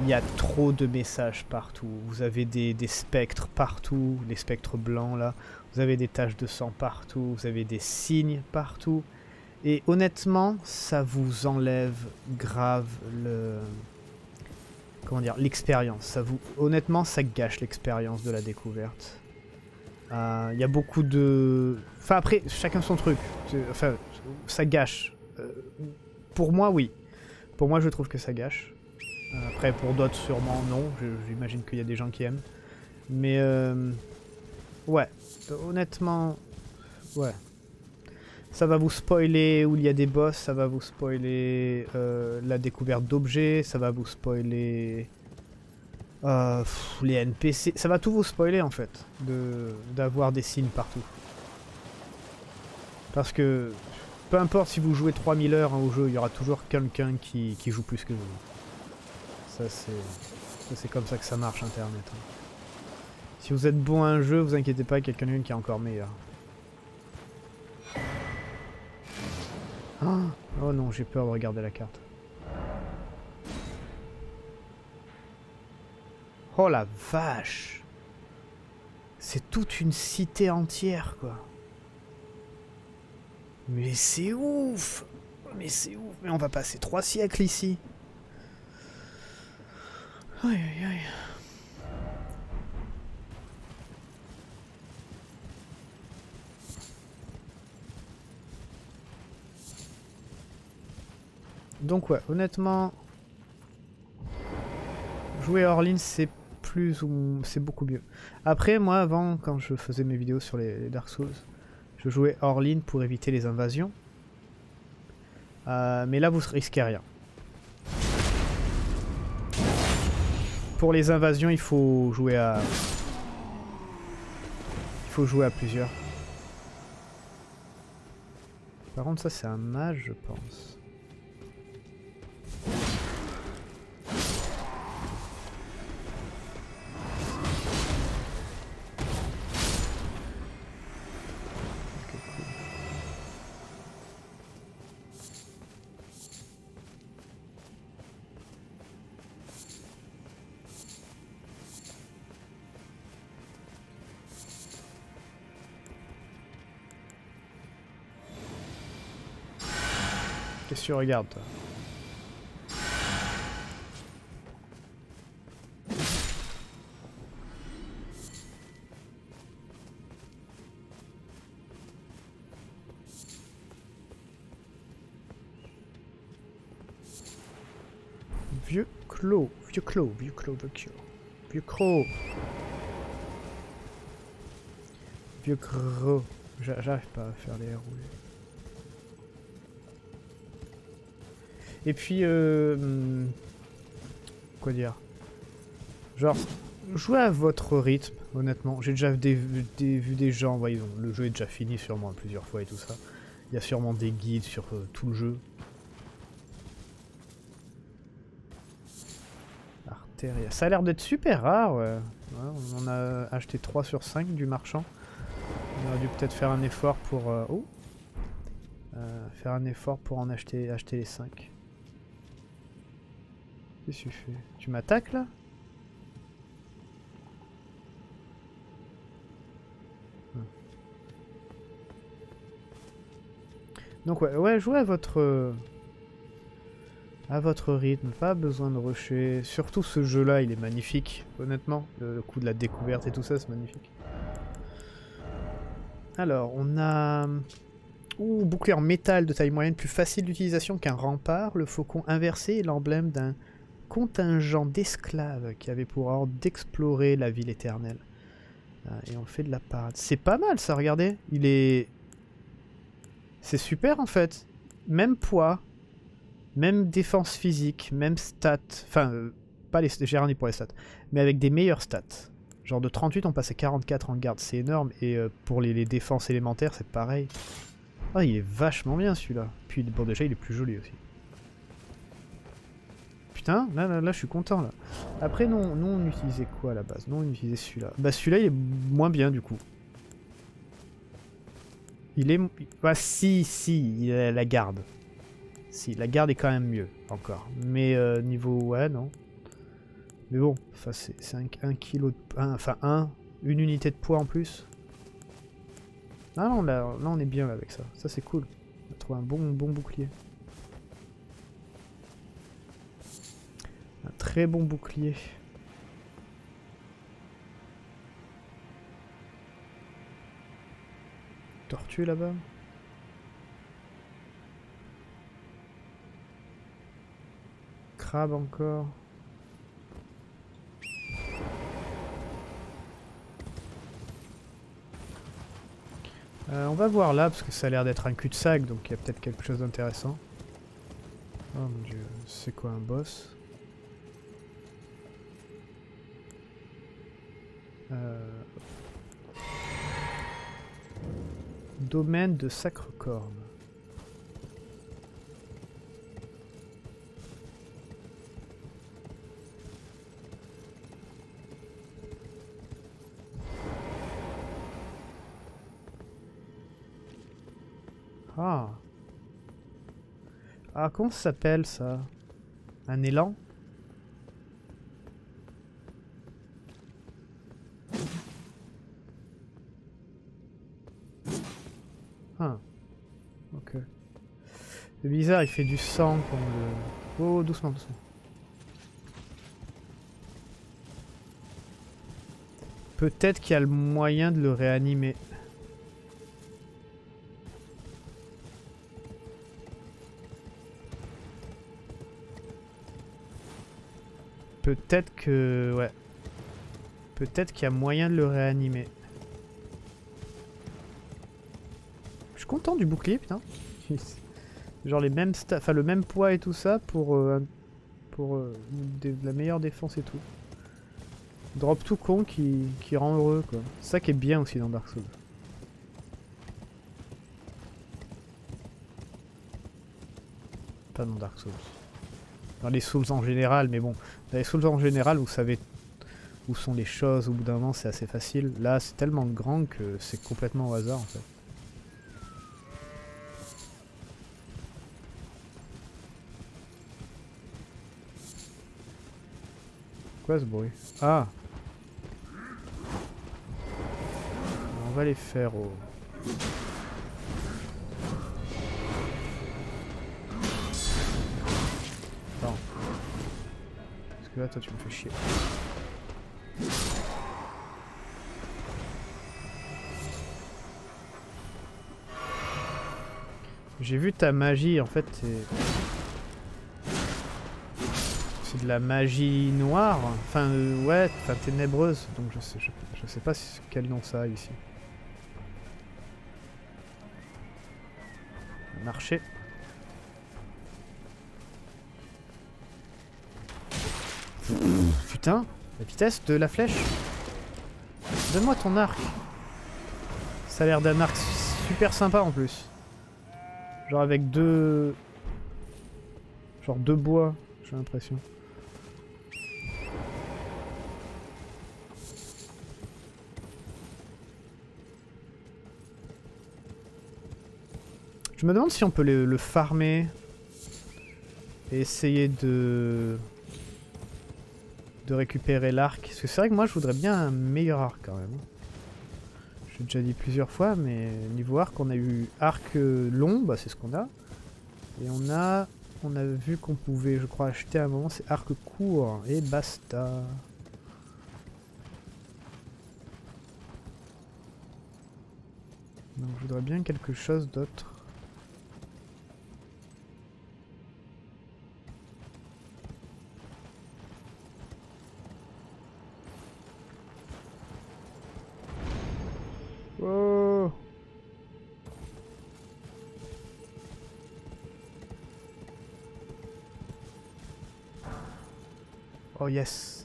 il y a trop de messages partout. Vous avez des, des, spectres partout. Les spectres blancs là. Vous avez des taches de sang partout. Vous avez des signes partout. Et honnêtement, ça vous enlève grave le comment dire, l'expérience. Ça vous, honnêtement, ça gâche l'expérience de la découverte. Il euh, y a beaucoup de, enfin après, chacun son truc. Enfin, ça gâche. Euh, pour moi, oui. Pour moi, je trouve que ça gâche. Euh, Après, pour d'autres, sûrement non. J'imagine qu'il y a des gens qui aiment. Mais, ouais, honnêtement, ouais. Ça va vous spoiler où il y a des boss, ça va vous spoiler euh, la découverte d'objets, ça va vous spoiler euh, les NPC. Ça va tout vous spoiler en fait, d'avoir des signes partout. Parce que peu importe si vous jouez 3000 heures hein, au jeu, il y aura toujours quelqu'un qui, qui joue plus que vous. Ça c'est ça, c'est comme ça que ça marche internet. hein. Si vous êtes bon à un jeu, vous inquiétez pas, il y a quelqu'un qui est encore meilleur. Oh non, j'ai peur de regarder la carte. Oh la vache C'est toute une cité entière, quoi. Mais c'est ouf Mais c'est ouf Mais on va passer trois siècles ici. Aïe aïe aïe. Donc ouais, honnêtement, jouer à Orleans c'est plus ou c'est beaucoup mieux. Après moi avant quand je faisais mes vidéos sur les, Dark Souls, je jouais à Orleans pour éviter les invasions. Euh, mais là vous risquez rien. Pour les invasions il faut jouer à il faut jouer à plusieurs. Par contre ça c'est un mage je pense. Tu regardes toi Vieux clos, vieux clos, vieux clos, vieux clos. Vieux croc. Vieux gros. J'a- J'arrive pas à faire les roues. Et puis, euh, quoi dire? Genre, jouez à votre rythme, honnêtement. J'ai déjà vu des gens, le jeu est déjà fini sûrement plusieurs fois et tout ça. Il y a sûrement des guides sur euh, tout le jeu. Arteria. Ça a l'air d'être super rare, ouais. Ouais, On en a acheté 3 sur 5 du marchand. On aurait dû peut-être faire un effort pour... euh, oh Euh, Faire un effort pour en acheter, acheter les 5. Qu'est-ce que tu fais? Tu m'attaques là? Hmm. Donc ouais, ouais, jouez à votre... euh, à votre rythme, pas besoin de rusher. Surtout ce jeu-là, il est magnifique, honnêtement. Le, coup de la découverte et tout ça, c'est magnifique. Alors, on a... Ouh, bouclier en métal de taille moyenne, plus facile d'utilisation qu'un rempart. Le faucon inversé est l'emblème d'un contingent d'esclaves qui avait pour ordre d'explorer la ville éternelle. Ah, et on fait de la parade. C'est pas mal ça, regardez. Il est... C'est super en fait. Même poids, même défense physique, même stats. Enfin, euh, pas les... J'ai rien dit pour les stats. Mais avec des meilleures stats. Genre de 38, on passe à 44 en garde, c'est énorme. Et euh, pour les, les défenses élémentaires, c'est pareil. Ah, il est vachement bien celui-là. Puis bon, déjà, il est plus joli aussi. Là, là, là, je suis content là. Après, non, non, on utilisait quoi à la base? Non, on utilisait celui-là. Bah, celui-là, il est moins bien du coup. Il est. Bah, si, si, il a la garde. Si, la garde est quand même mieux, encore. Mais euh, niveau. Ouais, non. Mais bon, enfin, c'est 5, 1 kg de. un- Enfin, 1, une unité de poids en plus. Ah non, là, là on est bien avec ça. Ça, c'est cool. On a trouvé un bon, bon bouclier. Très bon bouclier. Tortue là-bas Crabe encore. Euh, on va voir là, parce que ça a l'air d'être un cul-de-sac, donc il y a peut-être quelque chose d'intéressant. Oh mon dieu, c'est quoi un boss? Euh, Domaine de Sacre-Corne. Ah. Ah, comment ça s'appelle ça? Un élan? C'est bizarre, il fait du sang quand le... Oh, doucement, doucement. Peut-être qu'il y a le moyen de le réanimer. Peut-être que... Ouais. Peut-être qu'il y a moyen de le réanimer. Je suis content du bouclier, putain. Genre les mêmes enfin le même poids et tout ça pour, euh, pour euh, la meilleure défense et tout. Drop tout con qui, qui rend heureux quoi. C'est ça qui est bien aussi dans Dark Souls. Pas dans Dark Souls. Dans les Souls en général, mais bon. Dans les Souls en général, vous savez où sont les choses, au bout d'un moment c'est assez facile. Là c'est tellement grand que c'est complètement au hasard en fait. Quoi ce bruit? Ah On va les faire au... Attends. Parce que là toi tu me fais chier. J'ai vu ta magie en fait c'est... De la magie noire, enfin euh, ouais, enfin ténébreuse, donc je sais, je, je sais pas quel nom ça a ici. Marcher. Putain, la vitesse de la flèche. Donne-moi ton arc. Ça a l'air d'un arc super sympa en plus. Genre avec deux... Genre deux bois, j'ai l'impression. Je me demande si on peut le, le farmer et essayer de de récupérer l'arc. Parce que c'est vrai que moi je voudrais bien un meilleur arc quand même. J'ai déjà dit plusieurs fois, mais niveau arc, on a eu arc euh, long, bah c'est ce qu'on a. Et on a on a vu qu'on pouvait, je crois, acheter à un moment, c'est arc court et basta. Donc je voudrais bien quelque chose d'autre. Oh yes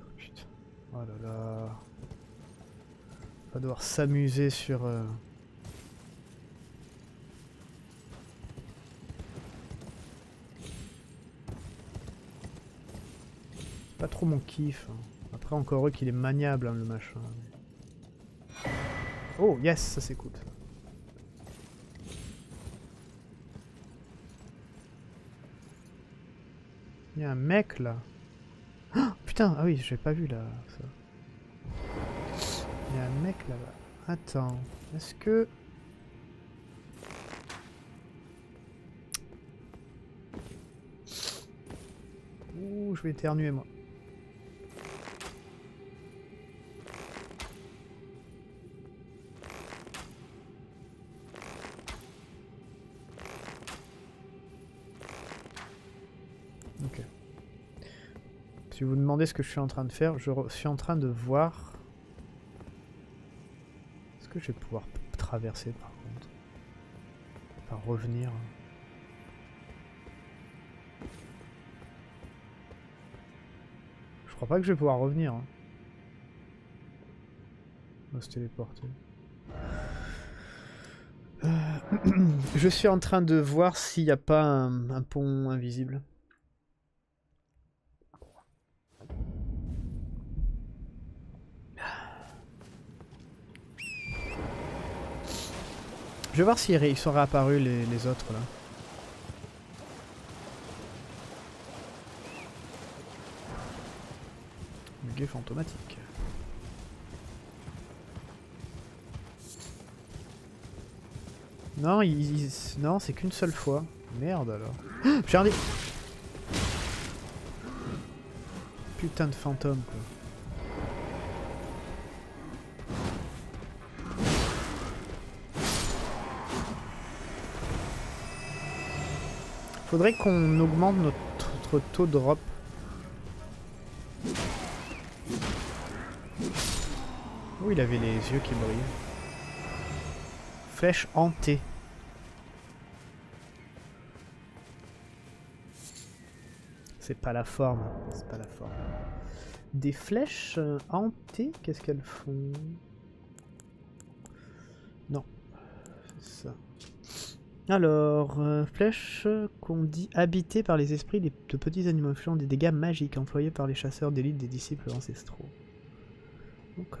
Oh, putain. Oh là là. On va devoir s'amuser sur... euh, Pas trop mon kiff. hein. Après encore eux qu'il est maniable hein, le machin. Oh yes, ça c'est cool. ça. Il y a un mec là. Ah, putain, ah oui, j'ai pas vu là. Ça. Il y a un mec là-bas. Attends, est-ce que... Ouh, je vais éternuer moi. Si vous demandez ce que je suis en train de faire, je suis en train de voir... Est-ce que je vais pouvoir traverser par contre Enfin revenir Je crois pas que je vais pouvoir revenir. Hein. On va se téléporter. Euh, je suis en train de voir s'il n'y a pas un pont invisible. Je vais voir s'ils sont réapparus les, autres là. Guet fantomatique. Non, ils, non, c'est qu'une seule fois. Merde alors. J'ai Putain de fantôme quoi. Faudrait qu'on augmente notre, taux de drop. Oh, il avait les yeux qui brillent. Flèche hantée. C'est pas la forme, c'est pas la forme. Des flèches euh, hantées, qu'est-ce qu'elles font? Alors, euh, flèches qu'on dit habitées par les esprits des- de petits animaux infligeant des dégâts magiques employés par les chasseurs d'élite des disciples ancestraux. Ok.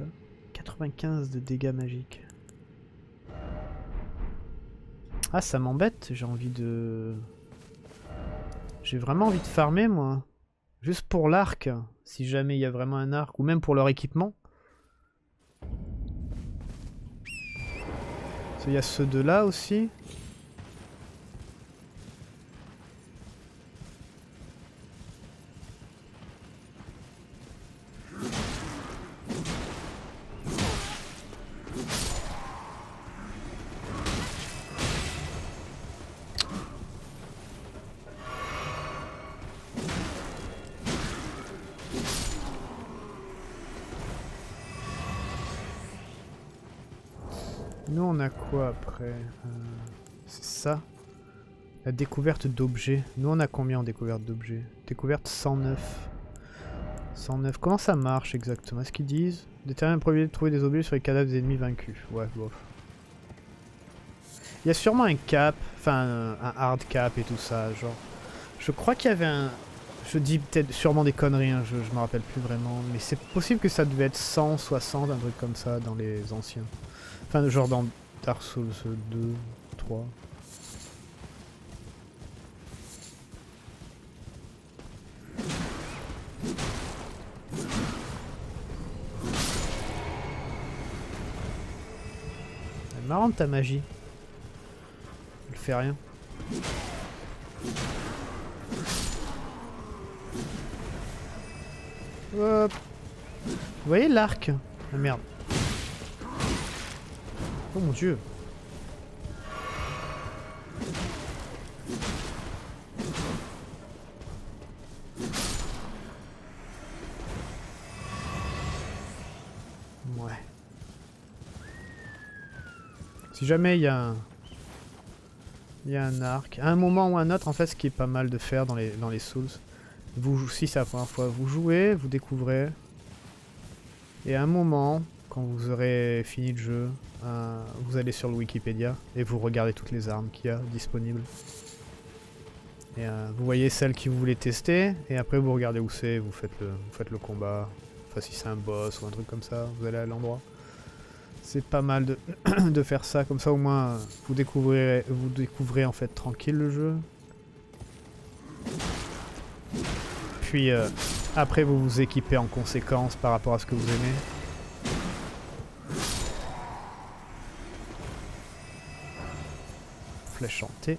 95 de dégâts magiques. Ah, ça m'embête, j'ai envie de... J'ai vraiment envie de farmer, moi. Juste pour l'arc, si jamais il y a vraiment un arc, ou même pour leur équipement. Qu'il y a ceux de là aussi. Euh, C'est ça La découverte d'objets. Nous, on a combien en découverte d'objets? Découverte 109. 109. Comment ça marche exactement? Est-ce qu'ils disent? Détermine la probabilité de trouver des objets sur les cadavres des ennemis vaincus. Ouais, bof. Il y a sûrement un cap, enfin un, un hard cap et tout ça, genre. Je crois qu'il y avait un... Je dis peut-être sûrement des conneries, hein, je, je me rappelle plus vraiment, mais c'est possible que ça devait être 100, 60, un truc comme ça dans les anciens. Enfin, genre dans Dark Souls 2, 3. Elle est marrante ta magie. Elle fait rien. Hop. Vous voyez l'arc? Ah merde. Oh mon dieu. Ouais. Si jamais il y a un... Il y a un arc. À un moment ou un autre, en fait, ce qui est pas mal de faire dans les, dans les Souls, vous, si c'est la première fois, vous jouez, vous découvrez, et à un moment, quand vous aurez fini le jeu, euh, vous allez sur le Wikipédia et vous regardez toutes les armes qu'il y a disponibles. Et euh, vous voyez celles que vous voulez tester, et après vous regardez où c'est, vous faites le, combat. Enfin, si c'est un boss ou un truc comme ça, vous allez à l'endroit. C'est pas mal de, faire ça, comme ça au moins vous découvrez, vous découvrez en fait tranquille le jeu. Puis euh, après vous vous équipez en conséquence par rapport à ce que vous aimez. Flèche chantée.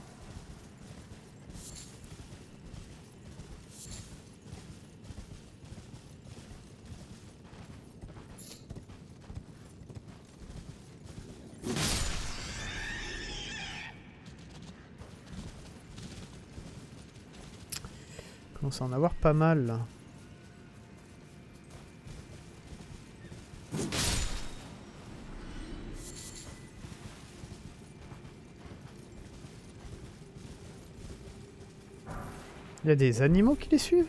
Commence à en avoir pas mal Il y a des animaux qui les suivent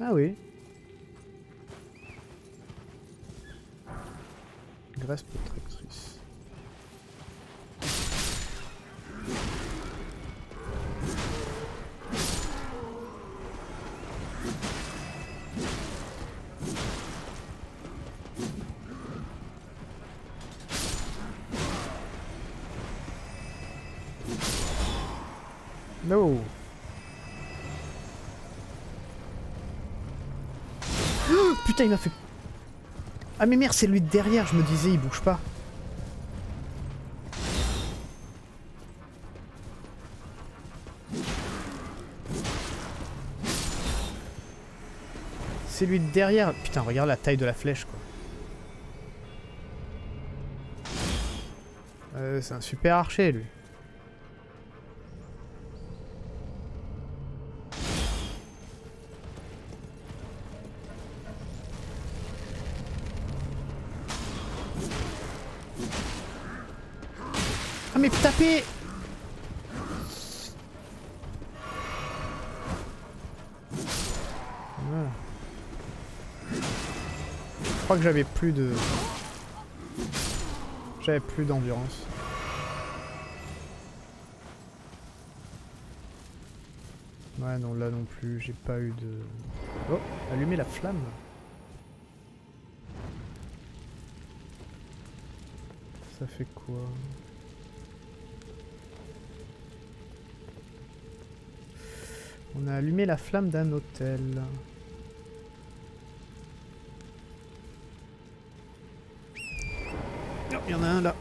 Ah oui. Graisse protectrice. Il m'a fait... Ah mais merde, c'est lui de derrière, je me disais, il bouge pas. C'est lui de derrière. Putain, regarde la taille de la flèche, quoi. Euh, c'est un super archer, lui. Mais tapez. Voilà. Je crois que j'avais plus de... J'avais plus d'endurance. Ouais non là non plus, j'ai pas eu de... Oh Allumer la flamme. Ça fait quoi? On a allumé la flamme d'un hôtel. Il y en a un là.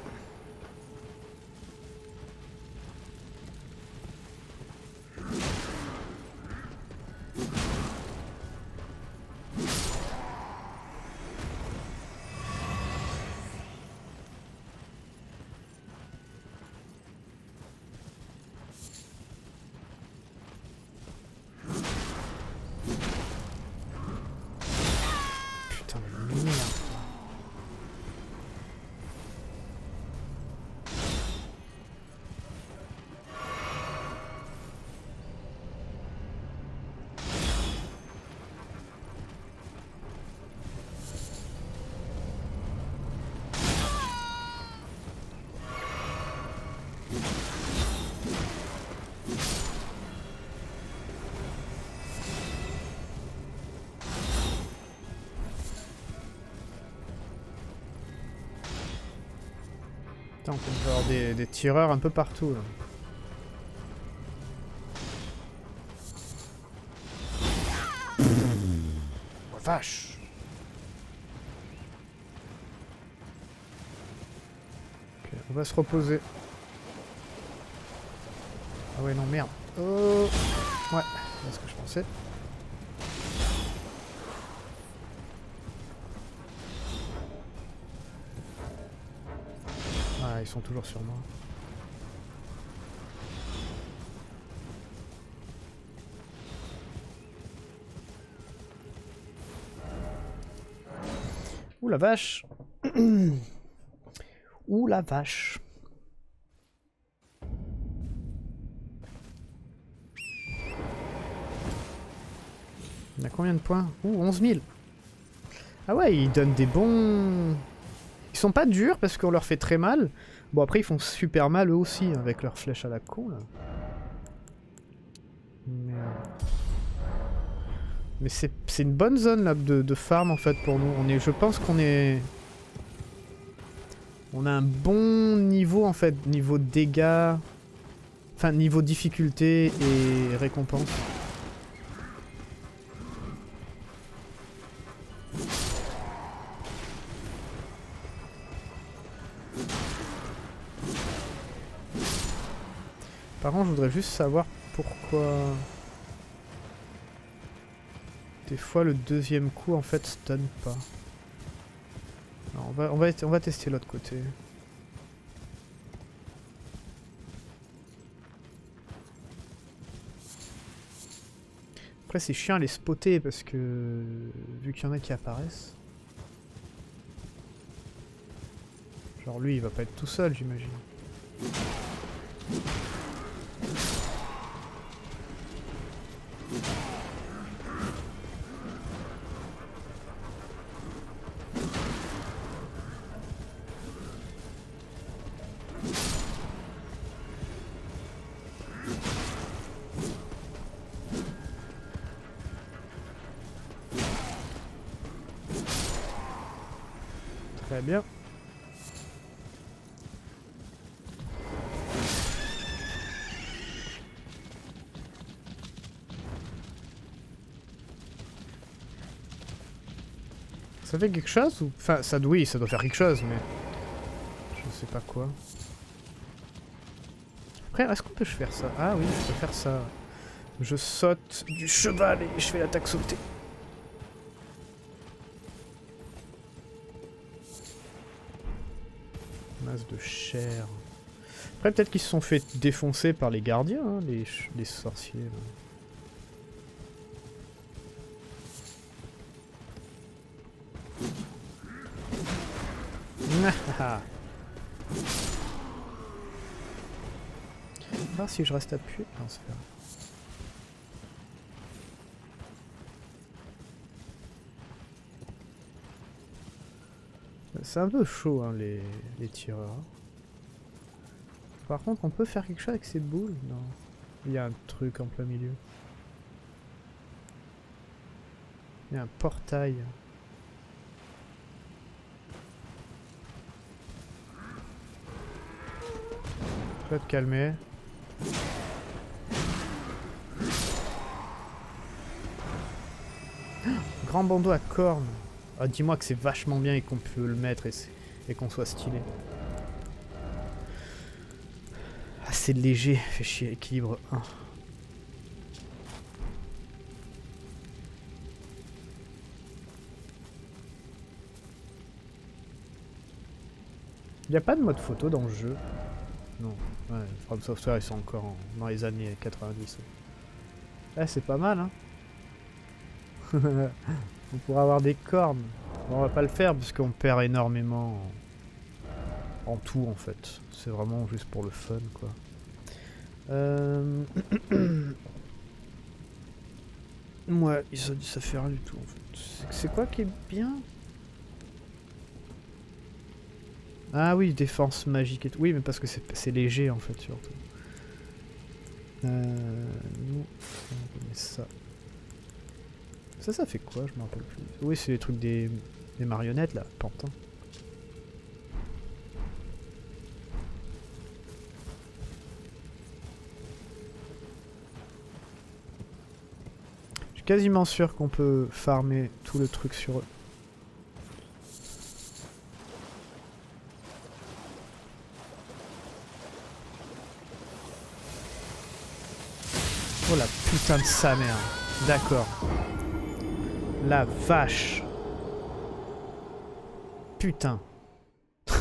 Des, des tireurs un peu partout là. Oh, vache Ok, on va se reposer. Ah ouais non merde. Oh Ouais, c'est ce que je pensais. Sont toujours sur moi. Ouh la vache Ouh la vache On a combien de points? Ouh, 11 000 Ah ouais, ils donnent des bons... Ils sont pas durs parce qu'on leur fait très mal. Bon après ils font super mal eux aussi avec leurs flèches à la con là. Mais, euh, Mais c'est c'est une bonne zone là de, de farm en fait pour nous. On est, je pense qu'on est... On a un bon niveau en fait, niveau dégâts, enfin niveau difficulté et récompense. Par contre, je voudrais juste savoir pourquoi... Des fois, le deuxième coup, en fait, stun pas. On, va, on, va, on va tester l'autre côté. Après, c'est chiant à les spotter parce que... Vu qu'il y en a qui apparaissent... Genre lui, il va pas être tout seul, j'imagine. Ça fait quelque chose ou... Enfin, ça, oui, ça doit faire quelque chose, mais... Je sais pas quoi. Après, est-ce qu'on peut faire ça? Ah oui, je peux faire ça. Je saute du cheval et je fais l'attaque sautée. Masse de chair. Après, peut-être qu'ils se sont fait défoncer par les gardiens, hein, les, les sorciers. Voir si je reste appuyé. Non, c'est pas C'est un peu chaud hein, les, les tireurs. Par contre, on peut faire quelque chose avec ces boules Non? Il y a un truc en plein milieu. Il y a un portail. Tu vas te calmer. Grand bandeau à cornes. Ah, dis-moi que c'est vachement bien et qu'on peut le mettre et, et qu'on soit stylé. Ah, c'est léger. Fait chier. Équilibre 1. Il n'y a pas de mode photo dans le jeu? Non. Ouais, From Software, ils sont encore en- dans les années 90. Ah, c'est pas mal, hein. on pourra avoir des cornes. On va pas le faire parce qu'on perd énormément en, tout, en fait. C'est vraiment juste pour le fun, quoi. Euh... ouais, ça, ça fait rien du tout, en fait. C'est quoi qui est bien? Ah oui, défense magique et tout. Oui, mais parce que c'est léger en fait, surtout. Euh, nous, on met ça. Ça, ça fait quoi Je me rappelle plus. Oui, c'est les trucs des, des marionnettes là, pantin. Je suis quasiment sûr qu'on peut farmer tout le truc sur eux. Oh la putain de sa mère. D'accord. La vache. Putain.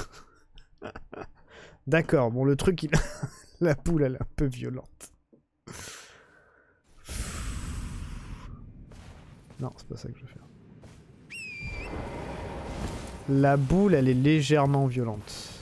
D'accord, bon le truc il... la poule elle est un peu violente. Non, c'est pas ça que je veux faire. La boule elle est légèrement violente.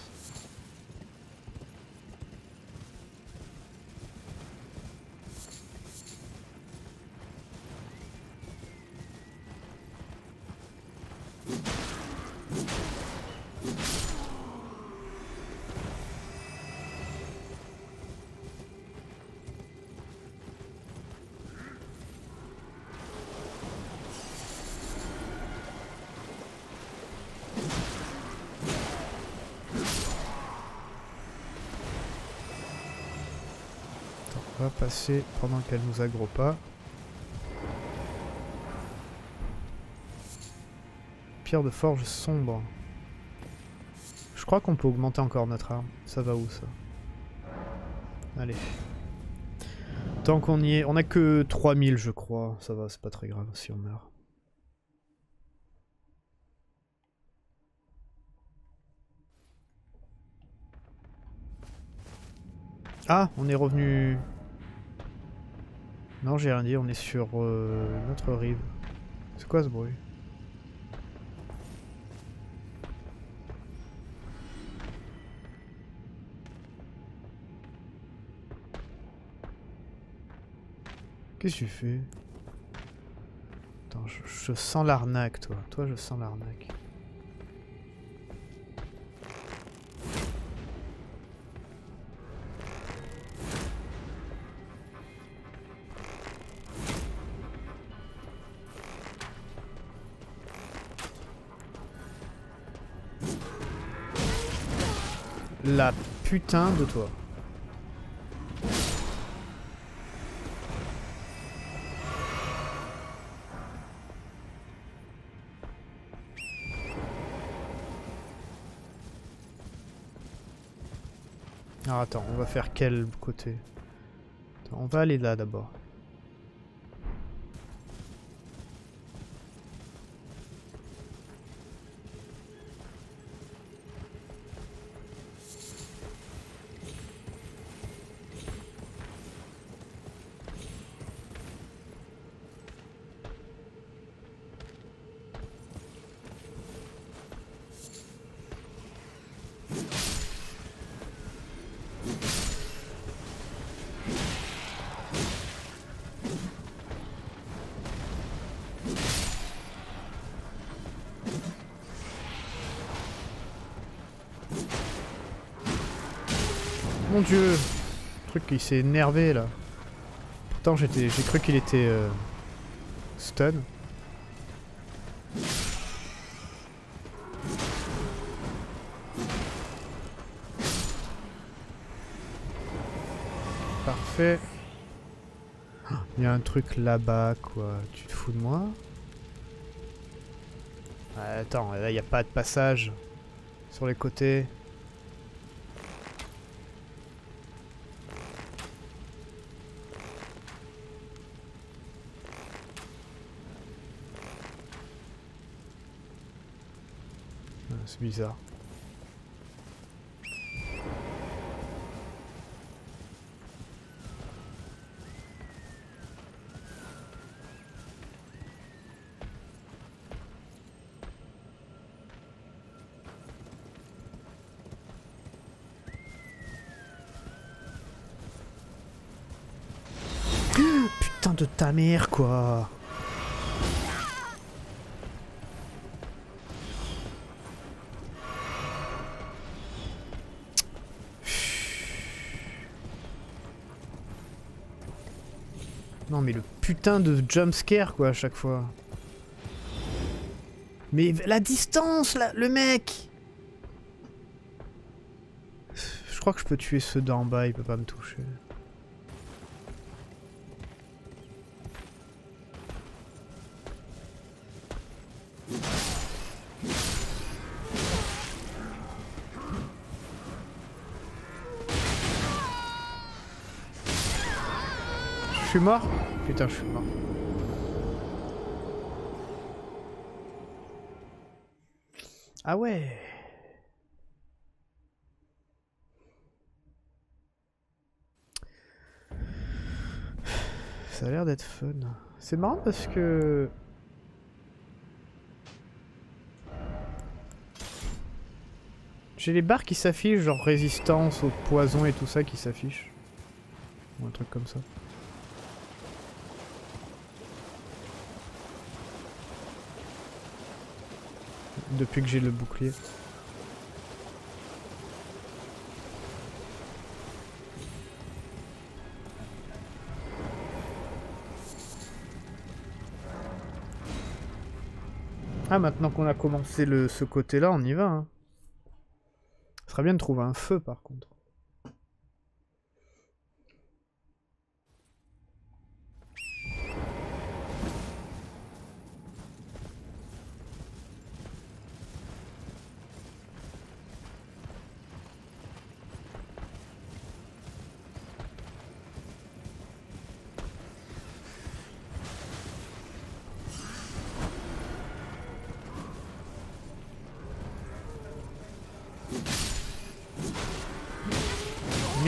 Attends, on va pendant qu'elle nous aggro pas. Pierre de forge sombre. Je crois qu'on peut augmenter encore notre arme. Ça va où ça? Allez. Tant qu'on y est, on a que 3000 je crois. Ça va, c'est pas très grave si on meurt. Ah, on est revenu... Non, j'ai rien dit, on est sur euh, notre rive. C'est quoi ce bruit? Qu'est-ce que tu fais? Attends, je, je sens l'arnaque, toi. Toi, je sens l'arnaque. Putain de toi. Attends, on va faire quel côté? On va aller là d'abord. Mon dieu Le truc il s'est énervé là. Pourtant j'ai cru qu'il était euh, stun. Parfait. Il y a un truc là-bas quoi. Tu te fous de moi? Ah, Attends, là il n'y a pas de passage sur les côtés. C'est bizarre. Putain de ta mère quoi putain de jumpscare quoi à chaque fois. Mais la distance là, le mec Je crois que je peux tuer ceux d'en bas, il peut pas me toucher. Je suis mort? Putain, je suis mort. Ah ouais Ça a l'air d'être fun. C'est marrant parce que... J'ai les barres qui s'affichent, genre résistance au poison et tout ça qui s'affichent. Ou un truc comme ça. Depuis que j'ai le bouclier. Ah, maintenant qu'on a commencé le, ce côté-là, on y va. Hein. Ce serait bien de trouver un feu, par contre.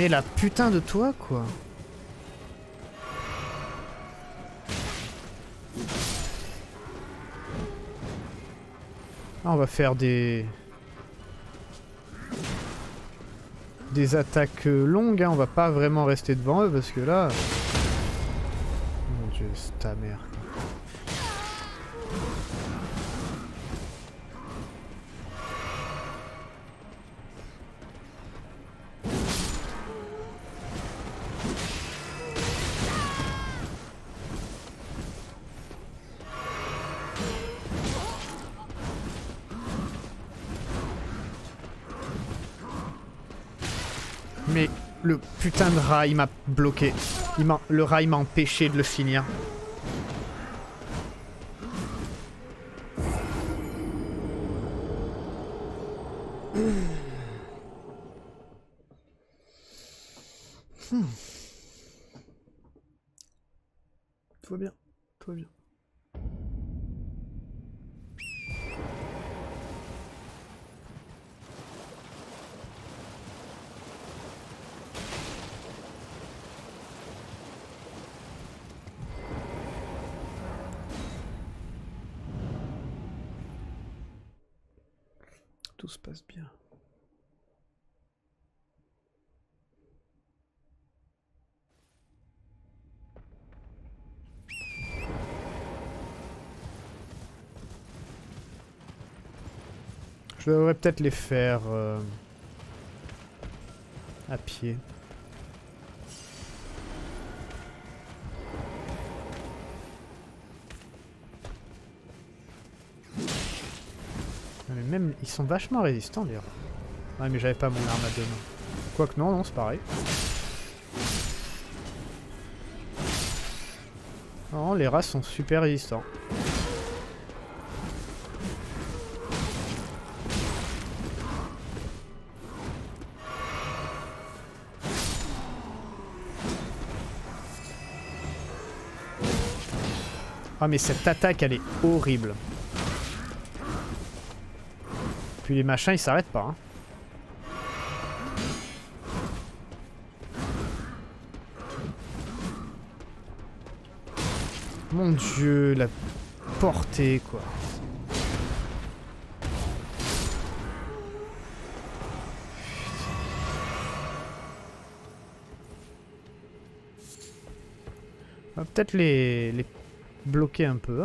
La putain de toi, quoi. Ah, on va faire des... Des attaques euh, longues, hein. on va pas vraiment rester devant eux parce que là... Mon dieu, c'est ta mère. De rail m'a bloqué. Il le rail m'a empêché de le finir. Hmm. Tout va bien, tout va bien. Tout se passe bien. Je devrais peut-être les faire euh, à pied. Mais même, ils sont vachement résistants rats. Ouais mais j'avais pas mon arme à deux mains. Quoique non, non, c'est pareil. Non, les rats sont super résistants. Ah mais cette attaque elle est horrible. Puis les machins ils s'arrêtent pas. hein. Mon dieu, la portée quoi. Peut-être les, les bloquer un peu.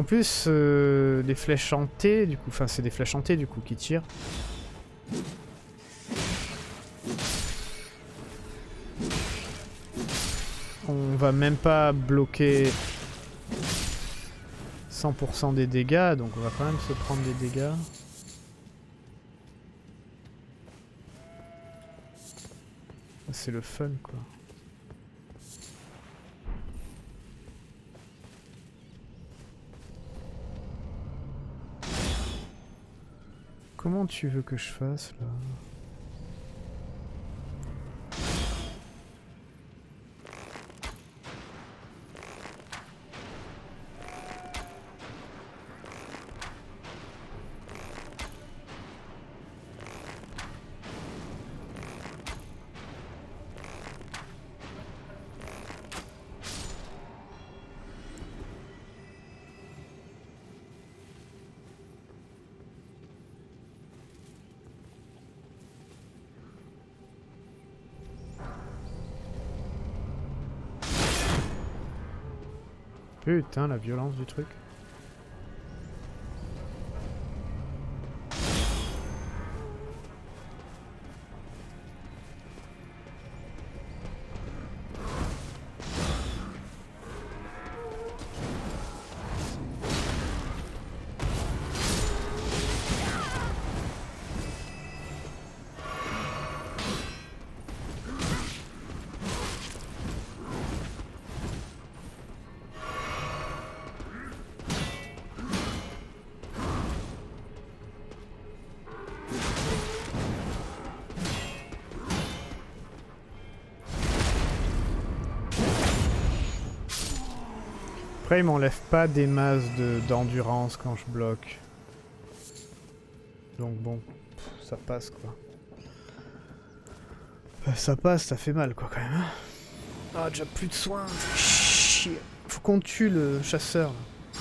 En plus, euh, les flèches hantées, du coup, enfin c'est des flèches hantées du coup qui tirent. On va même pas bloquer 100% des dégâts, donc on va quand même se prendre des dégâts. C'est le fun quoi. Tu veux que je fasse là? Putain, la violence du truc. Après, il m'enlève pas des masses de- d'endurance quand je bloque. Donc bon, ça passe quoi. Euh, Ça passe, ça fait mal quoi quand même. hein. Ah, déjà plus de soins. Chier. Faut qu'on tue le chasseur. là.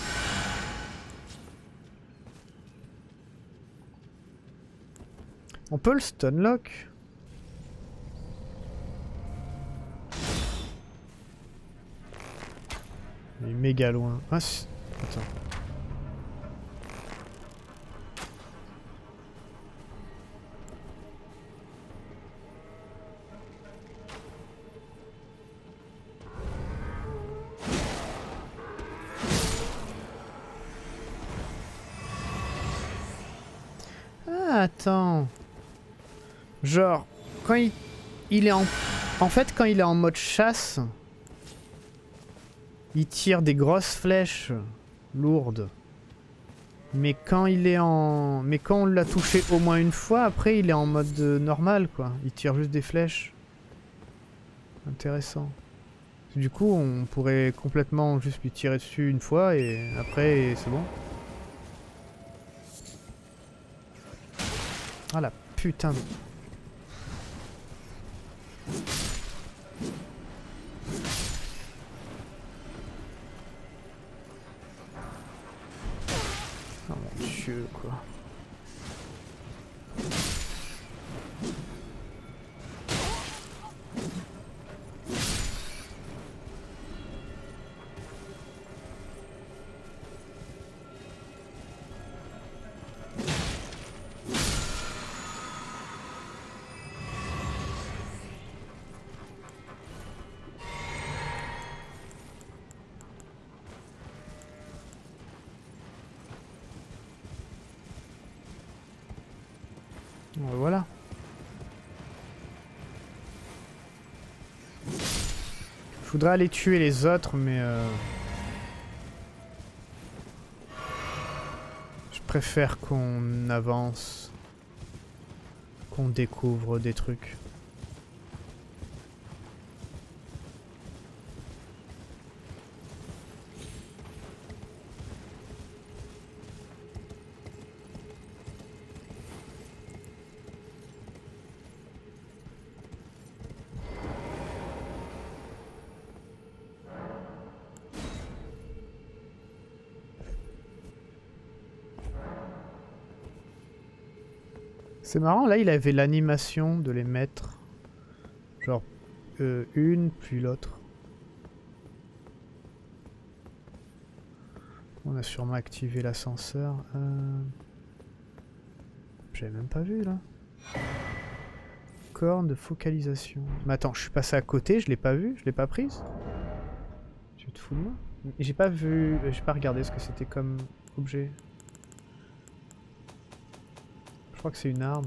On peut le stunlock Il est méga loin. Ah, Attends. Ah, attends. Genre, quand il, il est en... En fait, quand il est en mode chasse, il tire des grosses flèches lourdes. Mais quand il est en... Mais quand on l'a touché au moins une fois, après il est en mode euh, normal, quoi. Il tire juste des flèches. Intéressant. Du coup, on pourrait complètement juste lui tirer dessus une fois et après c'est bon. Ah la putain de... dieu, quoi. Voudrais aller tuer les autres, mais... euh, Je préfère qu'on avance. Qu'on découvre des trucs. C'est marrant, là il avait l'animation de les mettre. Genre, euh, une puis l'autre. On a sûrement activé l'ascenseur. Euh... J'avais même pas vu là. Corne de focalisation. Mais attends, je suis passé à côté, je l'ai pas vu, je l'ai pas prise. Tu te fous de moi? J'ai pas vu, j'ai pas regardé ce que c'était comme objet. Je crois que c'est une arme.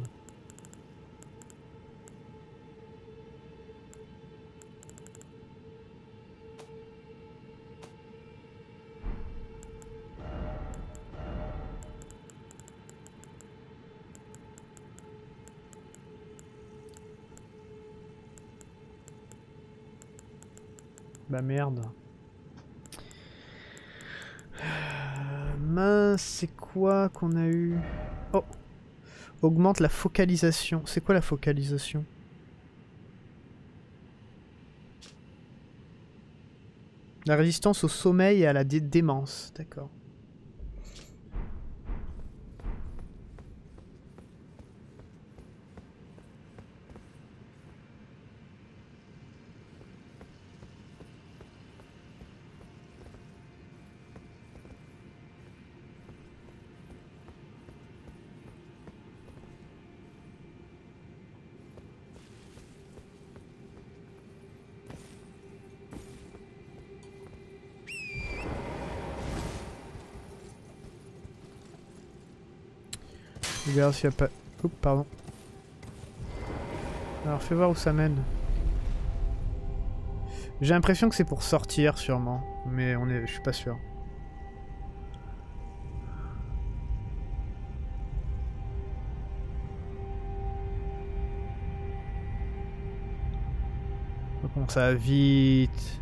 Bah merde. Euh, mince, c'est quoi qu'on a eu? Augmente la focalisation. C'est quoi la focalisation? La résistance au sommeil et à la dé- démence. D'accord. Regarde s'il a pas... Oups, pardon. Alors fais voir où ça mène. J'ai l'impression que c'est pour sortir sûrement, mais on est, je suis pas sûr. Bon, ça vite.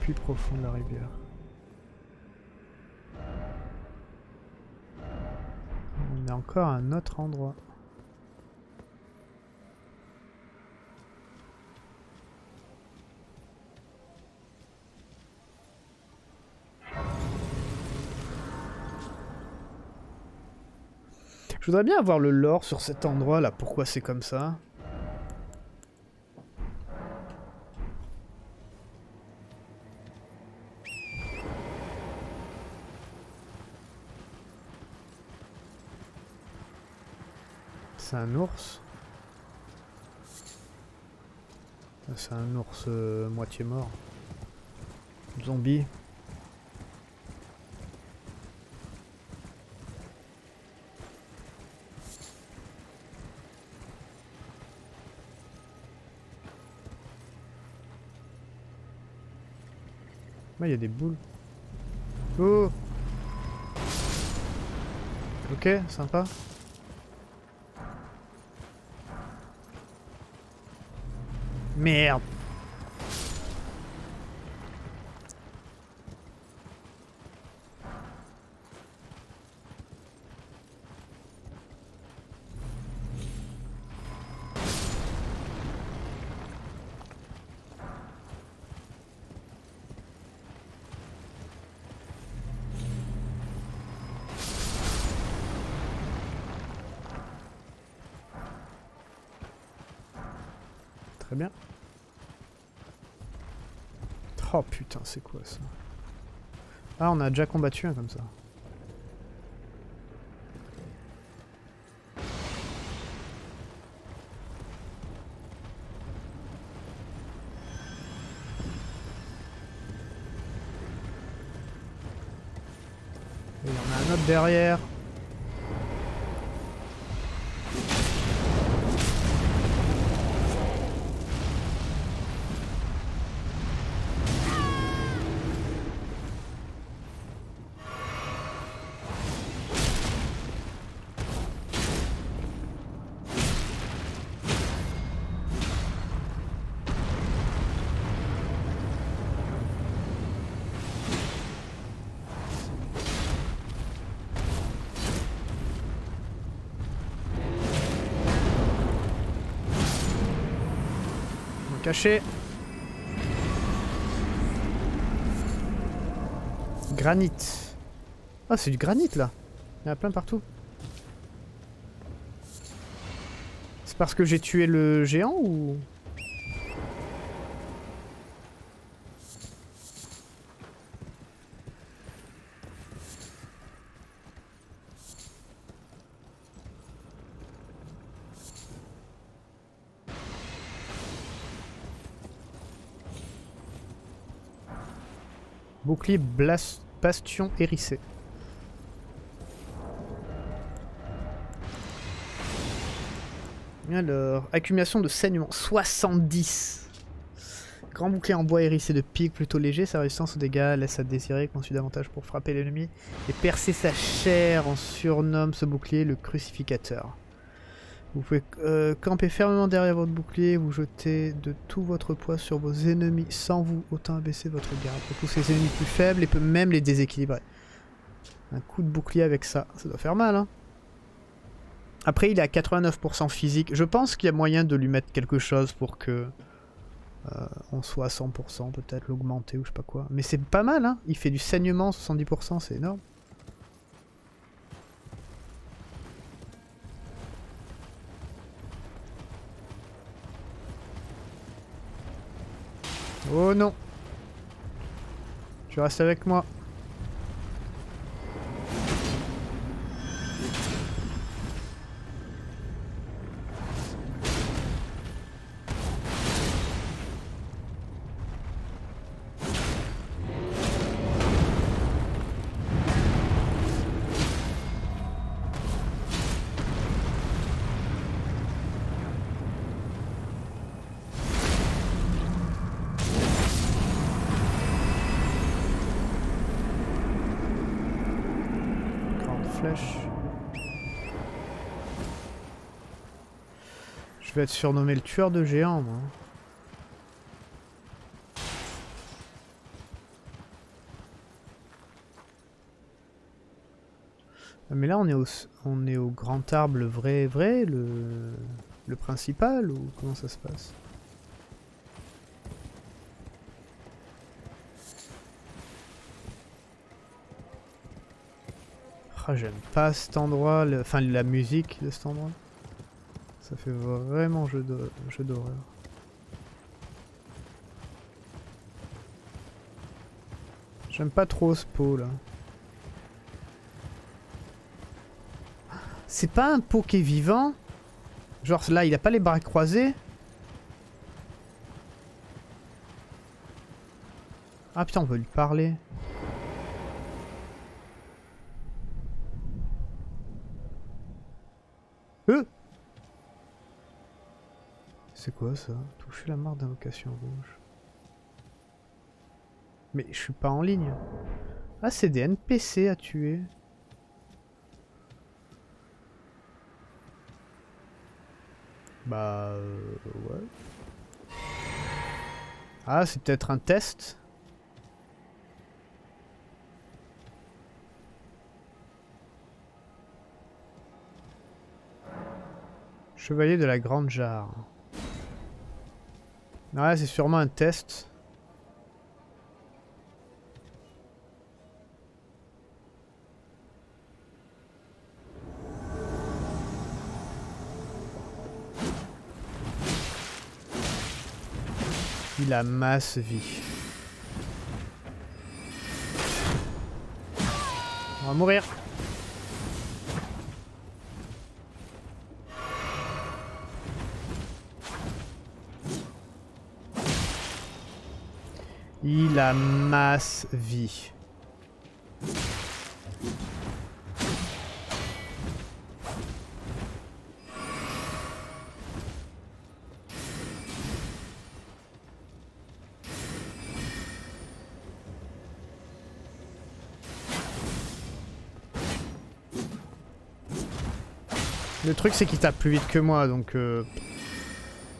Plus profond de la rivière. On est encore à un autre endroit. Je voudrais bien avoir le lore sur cet endroit là, pourquoi c'est comme ça? C'est un ours. C'est un ours euh, moitié mort. Zombie. il y a des boules. Oh Ok, sympa. Merde Très bien. Oh putain, c'est quoi ça Ah, on a déjà combattu un comme ça. Il y en a un autre derrière. Caché. Granit. Ah, c'est du granit là. Il y en a plein partout. C'est parce que j'ai tué le géant ou... Bouclier bastion hérissé. Alors, accumulation de saignement, 70. Grand bouclier en bois hérissé de pique, plutôt léger, sa résistance aux dégâts laisse à désirer, conçu davantage pour frapper l'ennemi et percer sa chair. On surnomme ce bouclier le crucificateur. Vous pouvez euh, camper fermement derrière votre bouclier, vous jeter de tout votre poids sur vos ennemis sans vous autant abaisser votre garde. Tous ces ennemis plus faibles et peut même les déséquilibrer. Un coup de bouclier avec ça, ça doit faire mal hein. Après il est à 89% physique, je pense qu'il y a moyen de lui mettre quelque chose pour que euh, on soit à 100% peut-être, l'augmenter ou je sais pas quoi. Mais c'est pas mal hein, il fait du saignement 70%, c'est énorme. Oh non Tu restes avec moi. être surnommé le tueur de géants, moi. Ah, mais là, on est au, on est au grand arbre, le vrai, vrai, le, le principal, ou comment ça se passe? Ah, j'aime pas cet endroit, enfin la musique de cet endroit. Ça fait vraiment jeu d'horreur. J'aime pas trop ce pot là. C'est pas un pot qui est vivant? Genre là, il a pas les bras croisés? Ah putain, on peut lui parler. Euh C'est quoi ça? Toucher la marque d'invocation rouge? Mais je suis pas en ligne. Ah, c'est des NPC à tuer. Bah... euh, ouais. Ah, c'est peut-être un test? Chevalier de la Grande Jarre. C'est sûrement un test. Il a masse vie. On va mourir. Il a masse vie. Le truc c'est qu'il tape plus vite que moi donc euh,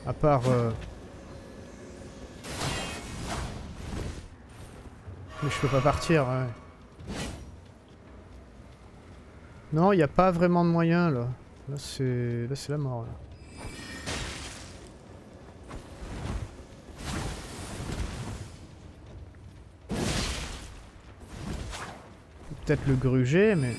à part euh, Mais je peux pas partir, ouais. Non, il n'y a pas vraiment de moyen là. Là c'est là c'est la mort là. Peut-être le gruger mais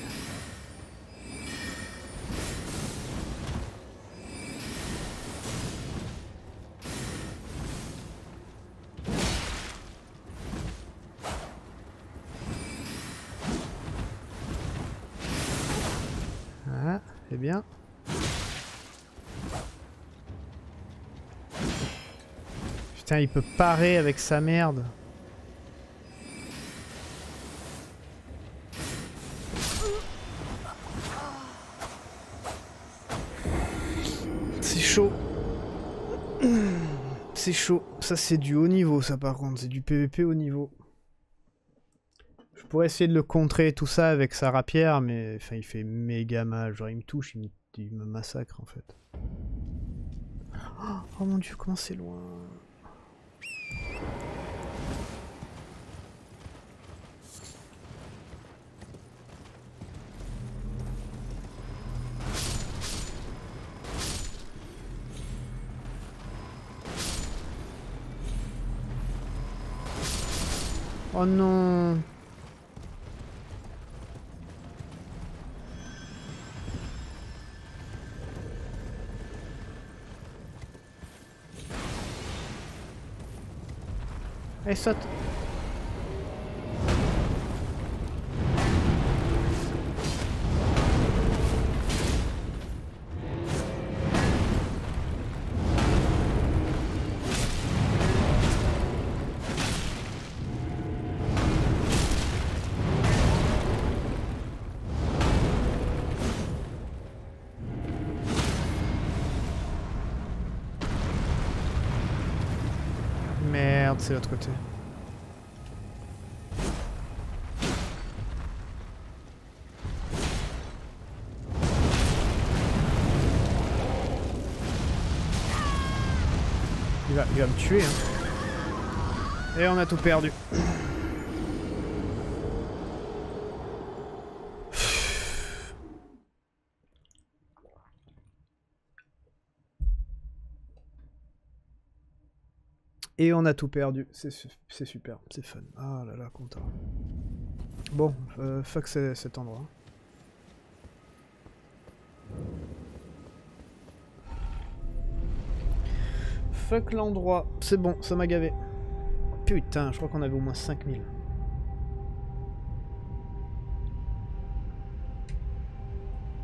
il peut parer avec sa merde. C'est chaud. C'est chaud. Ça, c'est du haut niveau, ça, par contre. C'est du PVP haut niveau. Je pourrais essayer de le contrer tout ça avec sa rapière, mais enfin, il fait méga mal. Genre, il me touche, il me, il me massacre, en fait. Oh mon dieu, comment c'est loin. Oh non Allez, saute c'est l'autre côté. Il va, il va me tuer. Hein. Et on a tout perdu. Et on a tout perdu. C'est su- c'est super, c'est fun. Ah là là, content. Bon, euh, fuck ce- cet endroit. Fuck l'endroit. C'est bon, ça m'a gavé. Putain, je crois qu'on avait au moins 5000.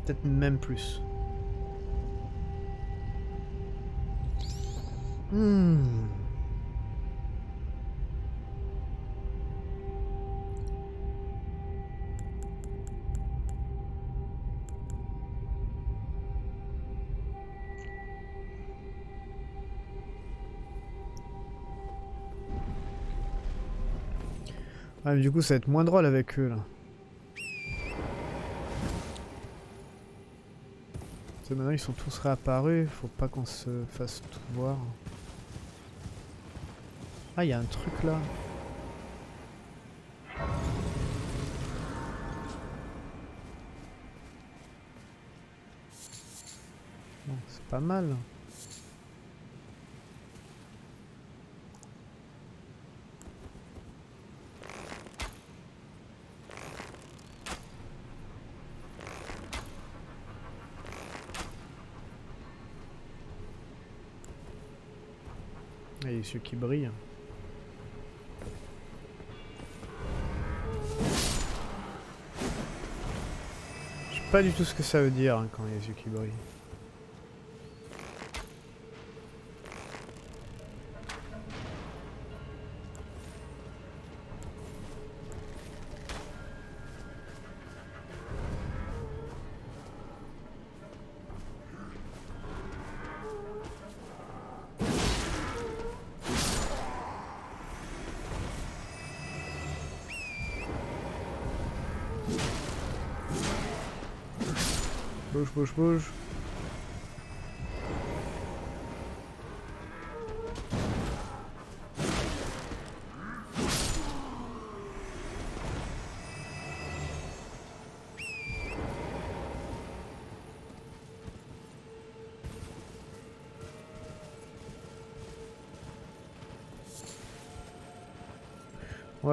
Peut-être même plus. Hmm. Ah, mais du coup, ça va être moins drôle avec eux là. Maintenant ils sont tous réapparus, faut pas qu'on se fasse tout voir. Ah, il y a un truc là. C'est pas mal. Yeux qui brillent. Je sais pas du tout ce que ça veut dire hein, quand il y a les yeux qui brillent.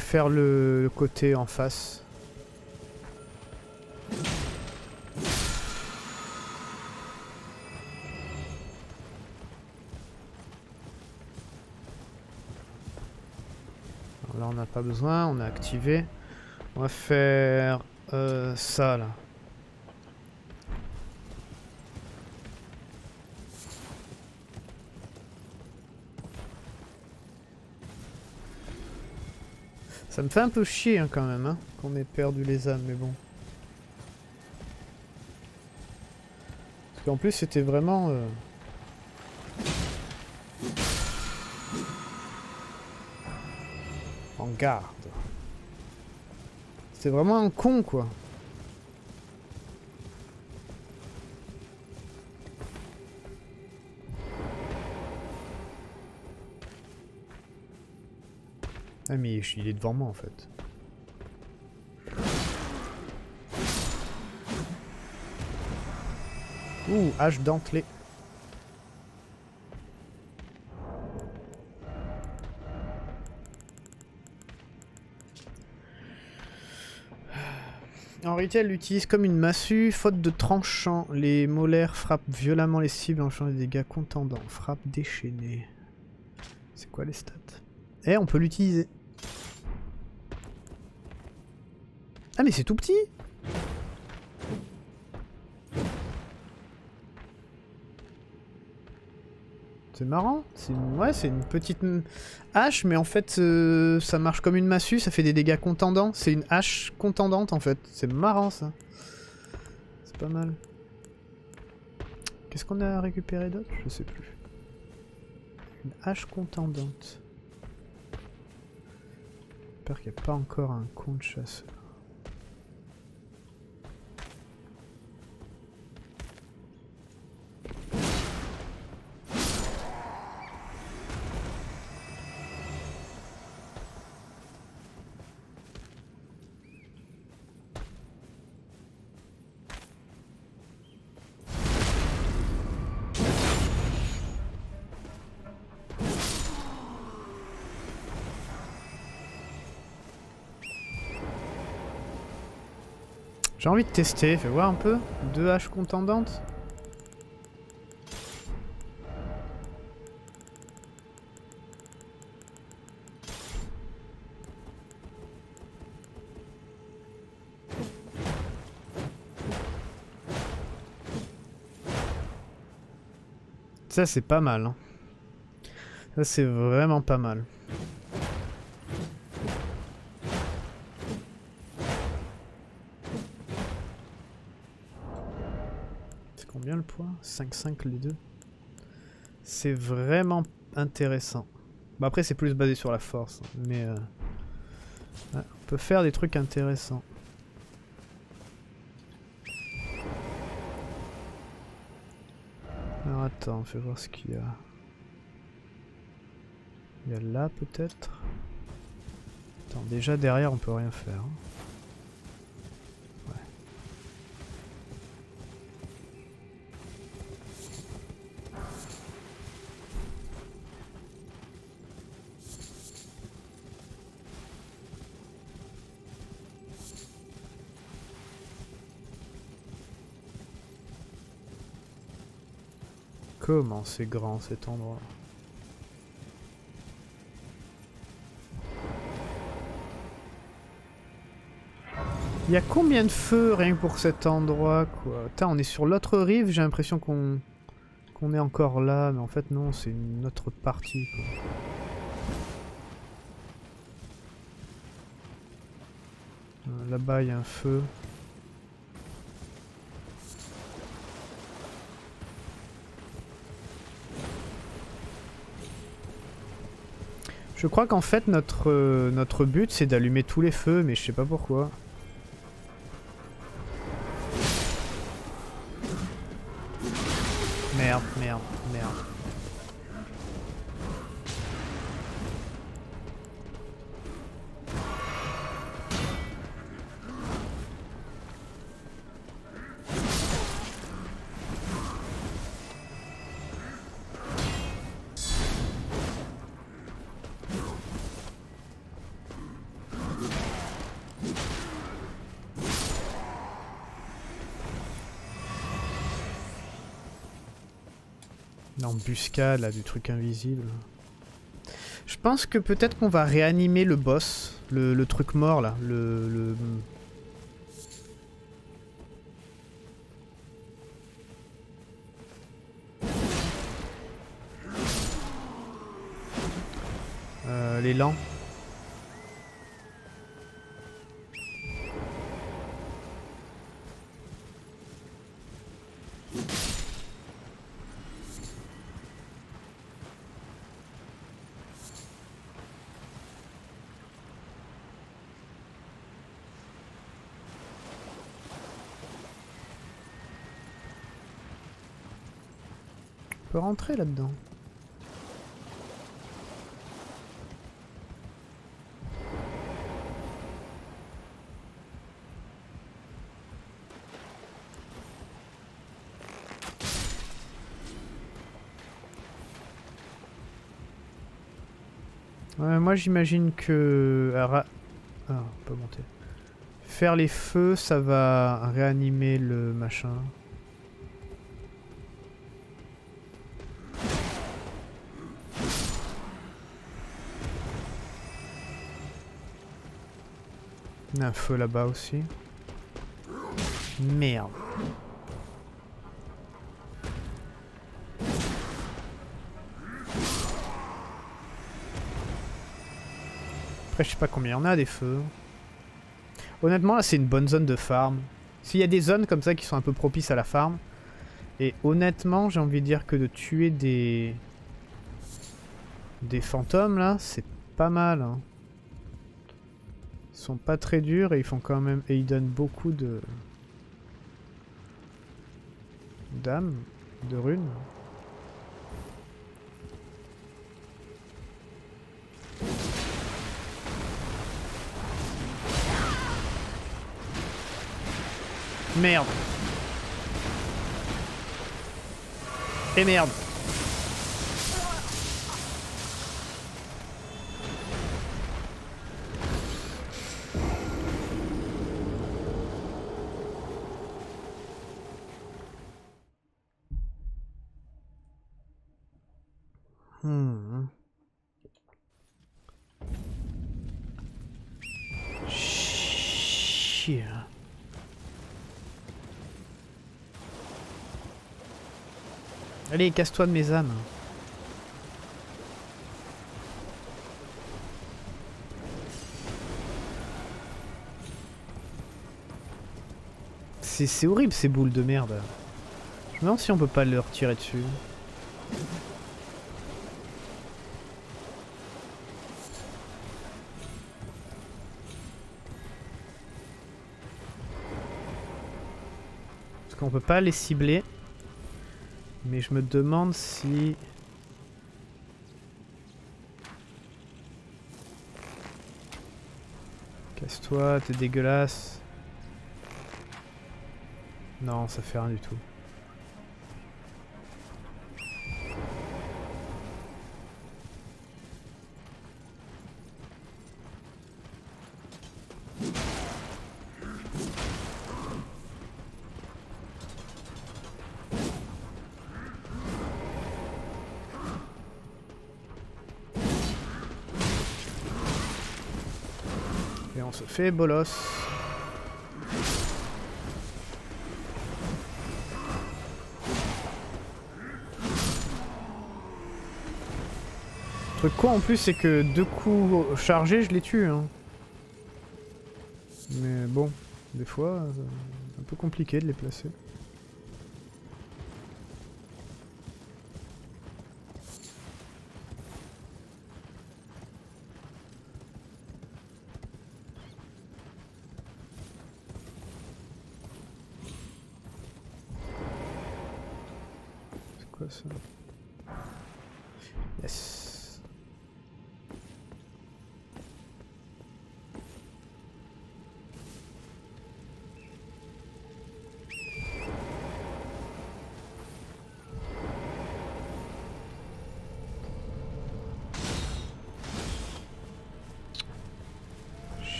Faire le, côté en face. Là, on n'a pas besoin, on a activé. On va faire euh, ça là. Ça me fait un peu chier hein, quand même, hein, qu'on ait perdu les âmes, mais bon. Parce qu'en plus, c'était vraiment... euh, En garde. C'est vraiment un con, quoi. Ah mais il est devant moi en fait. Ouh, hache dentelée. En réalité, elle l'utilise comme une massue, faute de tranchant. Les molaires frappent violemment les cibles en changeant des dégâts contendants. Frappe déchaînée. C'est quoi les stats? Eh, on peut l'utiliser. Ah mais c'est tout petit C'est marrant. C'est une... Ouais, c'est une petite hache, mais en fait, euh, ça marche comme une massue, ça fait des dégâts contendants. C'est une hache contendante, en fait. C'est marrant, ça. C'est pas mal. Qu'est-ce qu'on a récupéré d'autre? Je sais plus. Une hache contendante. J'espère qu'il n'y a pas encore un con de chasseur. J'ai envie de tester, fais voir un peu. Deux haches contendantes. Ça c'est pas mal. Hein. Ça c'est vraiment pas mal. 5-5 les deux. C'est vraiment intéressant. Bah après c'est plus basé sur la force. Mais euh, on peut faire des trucs intéressants. Alors attends, fais voir ce qu'il y a. Il y a là peut-être? Attends, déjà derrière on peut rien faire. Hein. Comment c'est grand cet endroit Il y a combien de feux rien que pour cet endroit quoi? Putain, on est sur l'autre rive, j'ai l'impression qu'on qu'on est encore là, mais en fait non, c'est une autre partie. Euh, là-bas il y a un feu. Je crois qu'en fait notre, euh, notre but c'est d'allumer tous les feux, mais je sais pas pourquoi. Là, du truc invisible. Je pense que peut-être qu'on va réanimer le boss, le, truc mort là, le... là-dedans. Moi j'imagine que... Ah, ah, on peut monter. Faire les feux, ça va réanimer le machin. Un feu là-bas aussi. Merde. Après, je sais pas combien il y en a des feux. Honnêtement, là, c'est une bonne zone de farm. S'il y a des zones comme ça qui sont un peu propices à la farm. Et honnêtement, j'ai envie de dire que de tuer des... Des fantômes, là, c'est pas mal. Hein. Sont pas très durs et ils font quand même... Et ils donnent beaucoup de... d'âme, de runes. Merde. Et merde. Hmm. Chier. Allez, casse-toi de mes âmes. C'est horrible ces boules de merde. Je me demande si on peut pas leur tirer dessus. Parce qu'on peut pas les cibler. Mais je me demande si... Casse-toi, t'es dégueulasse. Non, ça fait rien du tout. Fait bolos. Le truc quoi en plus c'est que deux coups chargés je les tue hein. Mais bon, des fois c'est un peu compliqué de les placer.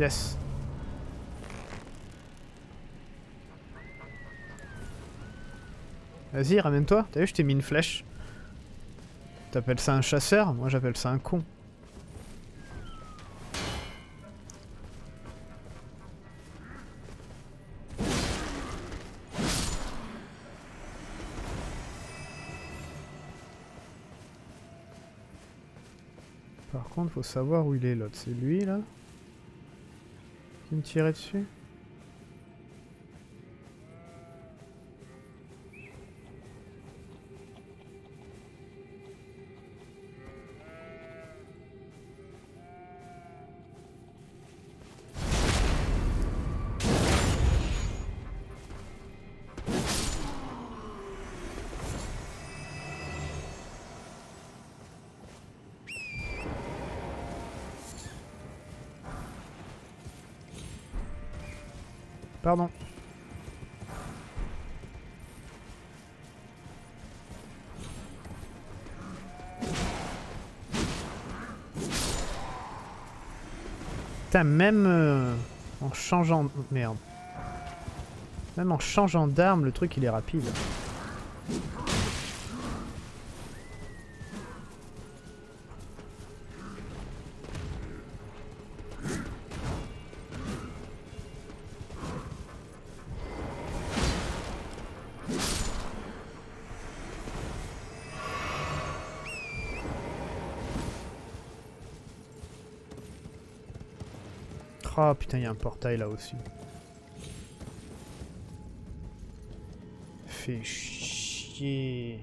Yes. Vas-y, ramène-toi. T'as vu, je t'ai mis une flèche. T'appelles ça un chasseur? Moi, j'appelle ça un con. Par contre, faut savoir où il est l'autre. C'est lui, là? Qui me tirait dessus? Pardon. Putain, même euh, en changeant... Merde. Même en changeant d'arme, le truc il est rapide. Il y a un portail là aussi. Fait chier.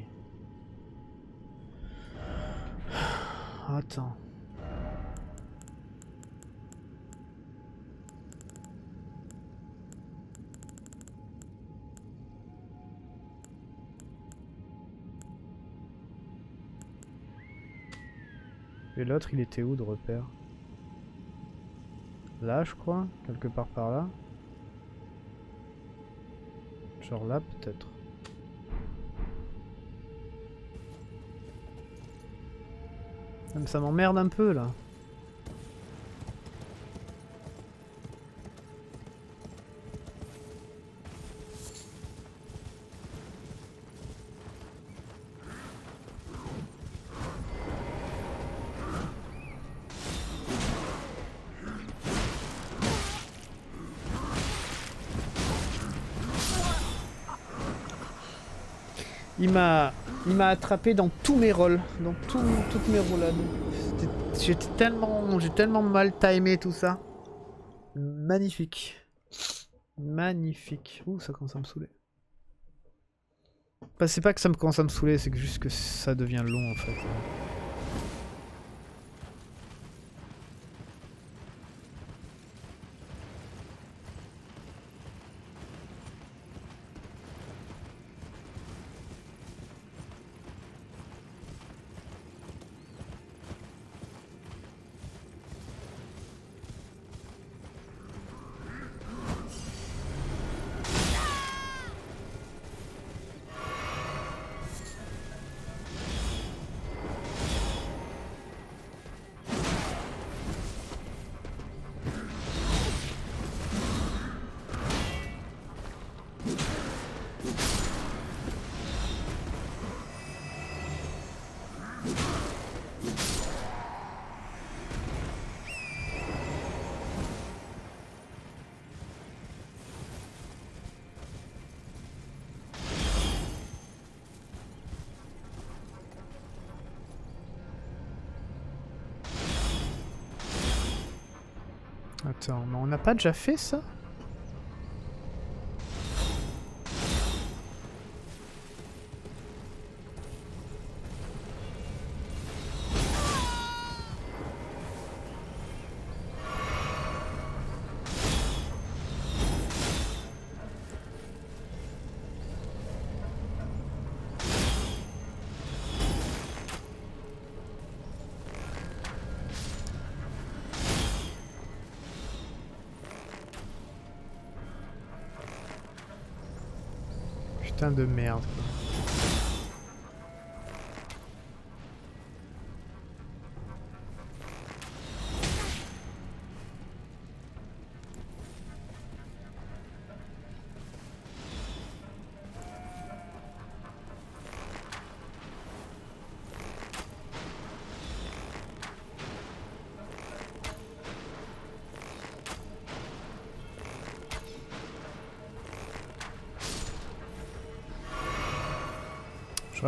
Attends. Et l'autre, il était où de repère? Là, je crois, quelque part par là. Genre là, peut-être. Ça m'emmerde un peu là. M'a attrapé dans tous mes rôles, dans toutes mes roulades. J'étais tellement j'ai tellement mal timé tout ça. Magnifique. Magnifique. Ouh, ça commence à me saouler. Enfin, c'est pas que ça me commence à me saouler, c'est juste que ça devient long en fait. Pas déjà fait ça? De merde.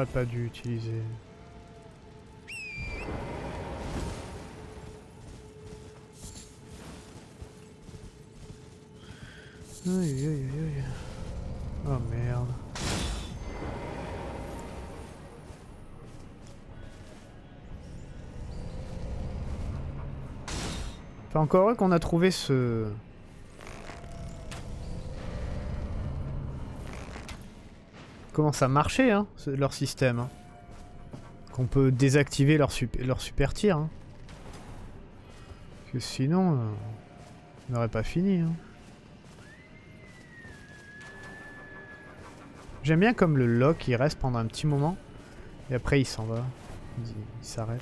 Pas dû utiliser. Oh merde. Enfin encore heureux qu'on a trouvé ce... commence à marcher, hein, leur système. Hein. Qu'on peut désactiver leur, leur super tir. Hein. Que sinon, euh, on n'aurait pas fini. Hein. J'aime bien comme le lock, il reste pendant un petit moment. Et après, il s'en va. Il s'arrête.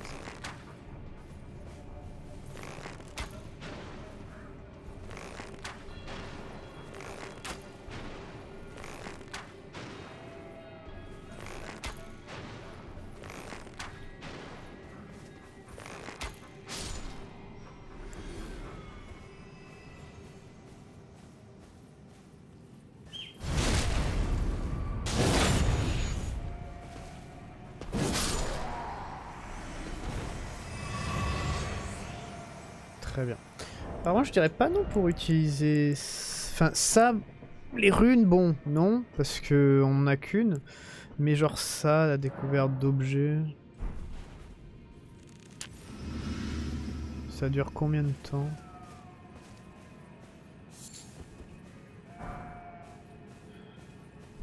Je dirais pas non pour utiliser... Enfin, ça... Les runes, bon, non, parce que on a qu'une. Mais genre ça, la découverte d'objets... Ça dure combien de temps?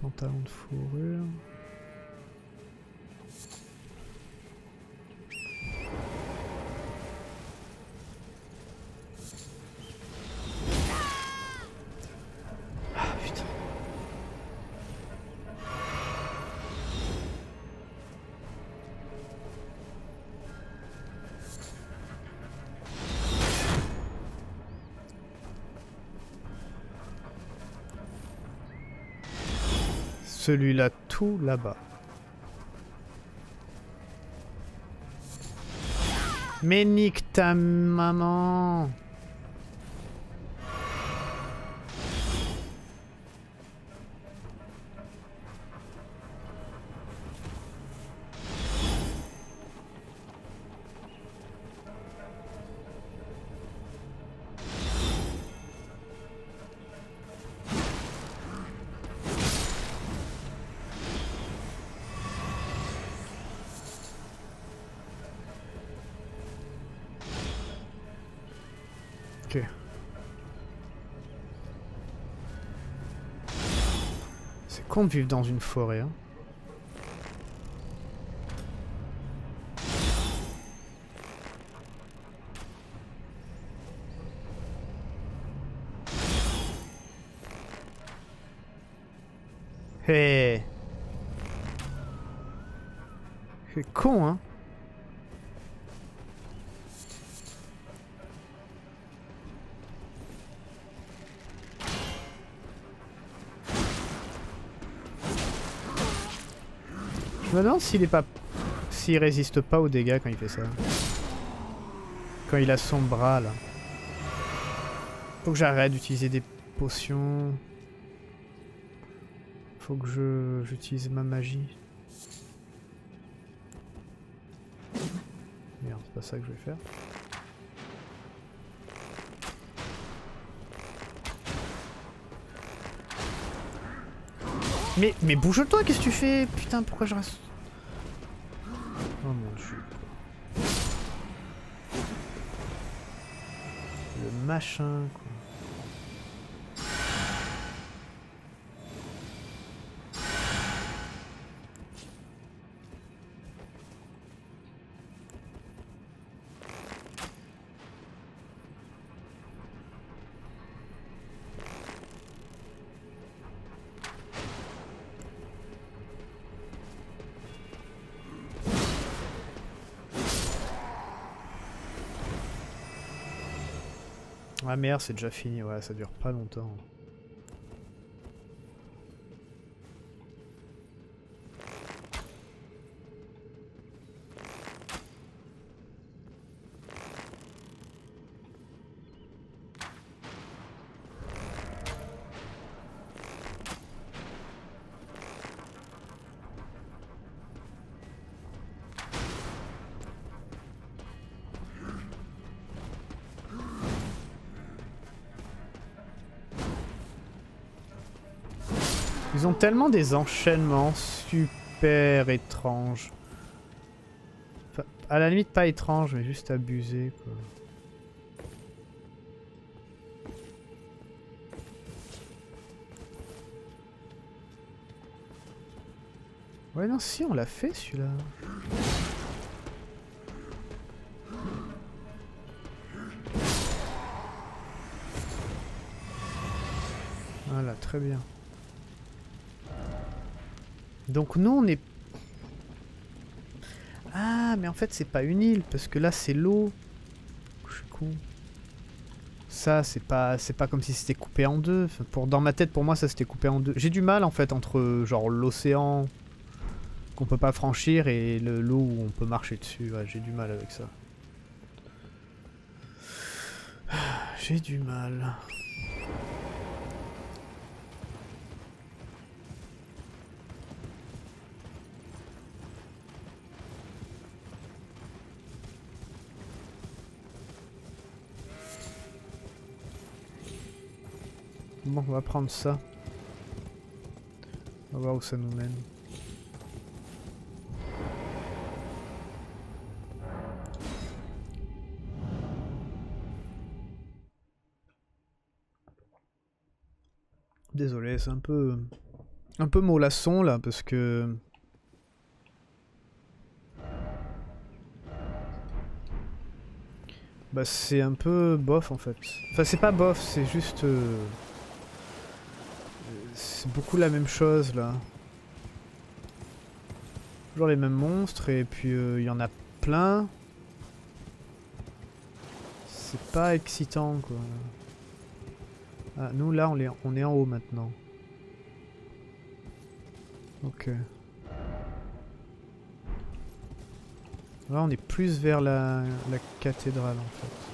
Pantalon de fourrure... Celui-là, tout là-bas. Mais nique ta maman De vivre dans une forêt. Hein. S'il pas... S'il résiste pas aux dégâts quand il fait ça. Quand il a son bras, là. Faut que j'arrête d'utiliser des potions. Faut que je j'utilise ma magie. Merde, c'est pas ça que je vais faire. Mais, mais bouge-toi, qu'est-ce que tu fais? Putain, pourquoi je reste... machin. Ah merde, c'est déjà fini, ouais, ça dure pas longtemps. Ils ont tellement des enchaînements super étranges. À la limite pas étrange, mais juste abusé quoi. Ouais non si on l'a fait celui-là. Voilà, très bien. Donc nous on est... Ah mais en fait c'est pas une île parce que là c'est l'eau. Je suis con. Ça c'est pas c'est pas comme si c'était coupé en deux. pour dans ma tête pour moi ça c'était coupé en deux. J'ai du mal en fait entre genre l'océan qu'on peut pas franchir et l'eau où on peut marcher dessus. J'ai du mal avec ça. J'ai du mal. Va prendre ça. On va voir où ça nous mène. Désolé, c'est un peu... Un peu mollasson là, parce que... Bah c'est un peu bof en fait. Enfin c'est pas bof, c'est juste... Euh, beaucoup la même chose là. Toujours les mêmes monstres et puis euh, il y en a plein. C'est pas excitant quoi. Ah, nous là on est, on est en haut maintenant. Ok. Là, on est plus vers la, la cathédrale en fait.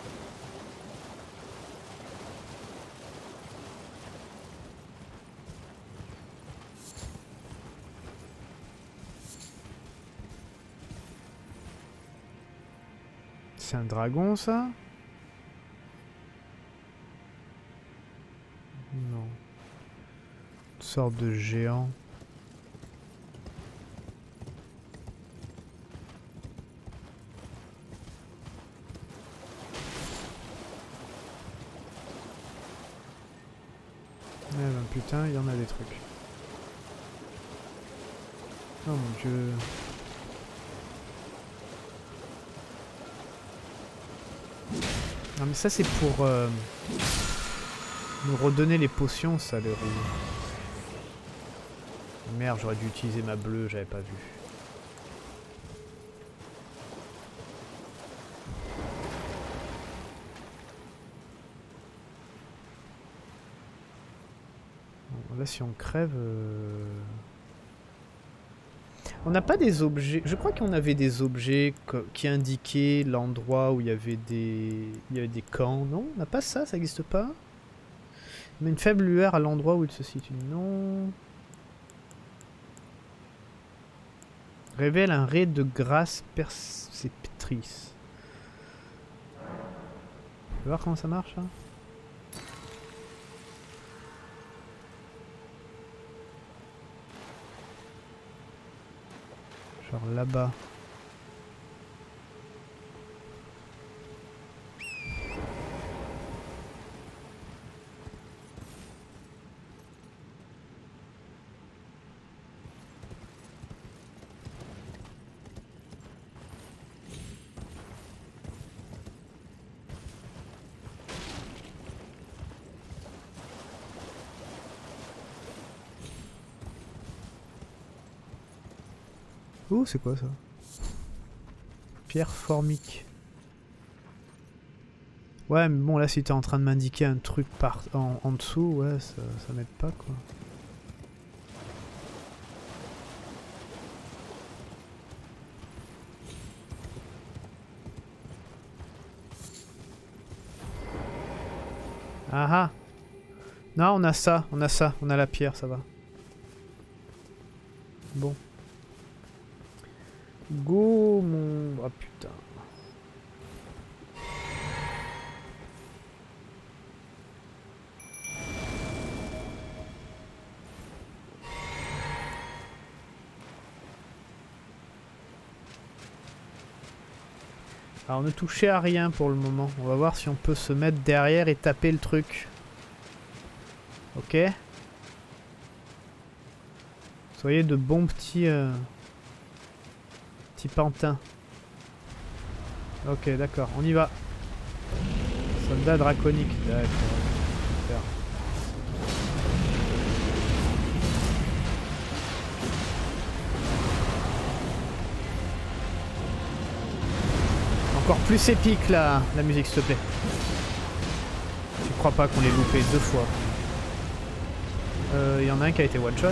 C'est un dragon ça? Non. Une sorte de géant. Eh ben putain, il y en a des trucs. Oh mon dieu. Non mais ça c'est pour euh, nous redonner les potions ça le rouge. Merde j'aurais dû utiliser ma bleue, j'avais pas vu. Là si on crève... euh, On n'a pas des objets... Je crois qu'on avait des objets qui indiquaient l'endroit où il y avait des... Il y avait des camps, non? On n'a pas ça, ça n'existe pas? Mais une faible lueur à l'endroit où il se situe, non? Révèle un ray de grâce perceptrice. Tu voir comment ça marche, hein? Genre là-bas. C'est quoi ça Pierre formique. Ouais, mais bon, là, si t'es en train de m'indiquer un truc par en, en dessous, ouais, ça, ça m'aide pas, quoi. Ah ah Non, on a ça, on a ça, on a la pierre, ça va. Bon. Go mon... Ah putain. Alors ne touchez à rien pour le moment. On va voir si on peut se mettre derrière et taper le truc. Ok Soyez de bons petits... euh, Petit pantin. Ok, d'accord, on y va. Soldat draconique. Encore plus épique la, la musique, s'il te plaît. Tu crois pas qu'on l'ait loupé deux fois Il y en a un qui a été one shot.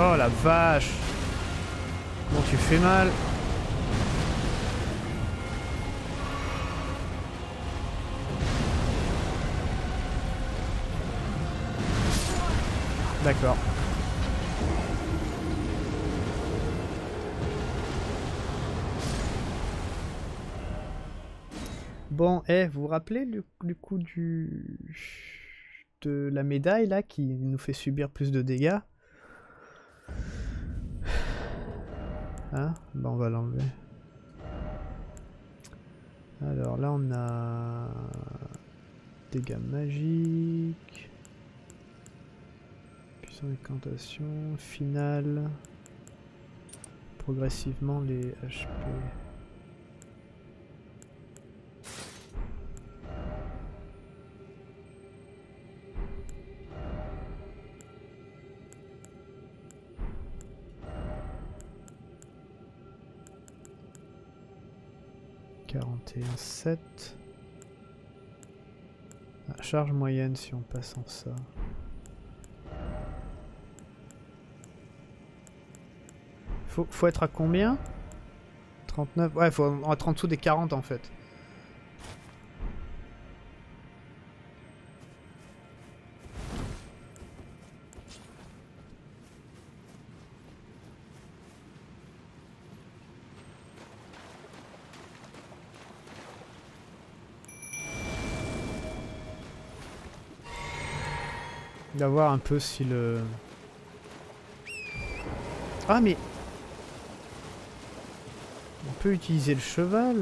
Oh la vache. Bon tu fais mal. D'accord. Bon, eh, vous vous rappelez du, coup du... de la médaille là qui nous fait subir plus de dégâts? Hein Bah on va l'enlever. Alors là on a dégâts magiques, puissance incantation, finale, progressivement les HP. Quarante et un sept. charge moyenne si on passe en ça. Faut, faut être à combien? 39 Ouais, faut être en dessous des 40 en fait. D'avoir un peu si le... Ah mais... On peut utiliser le cheval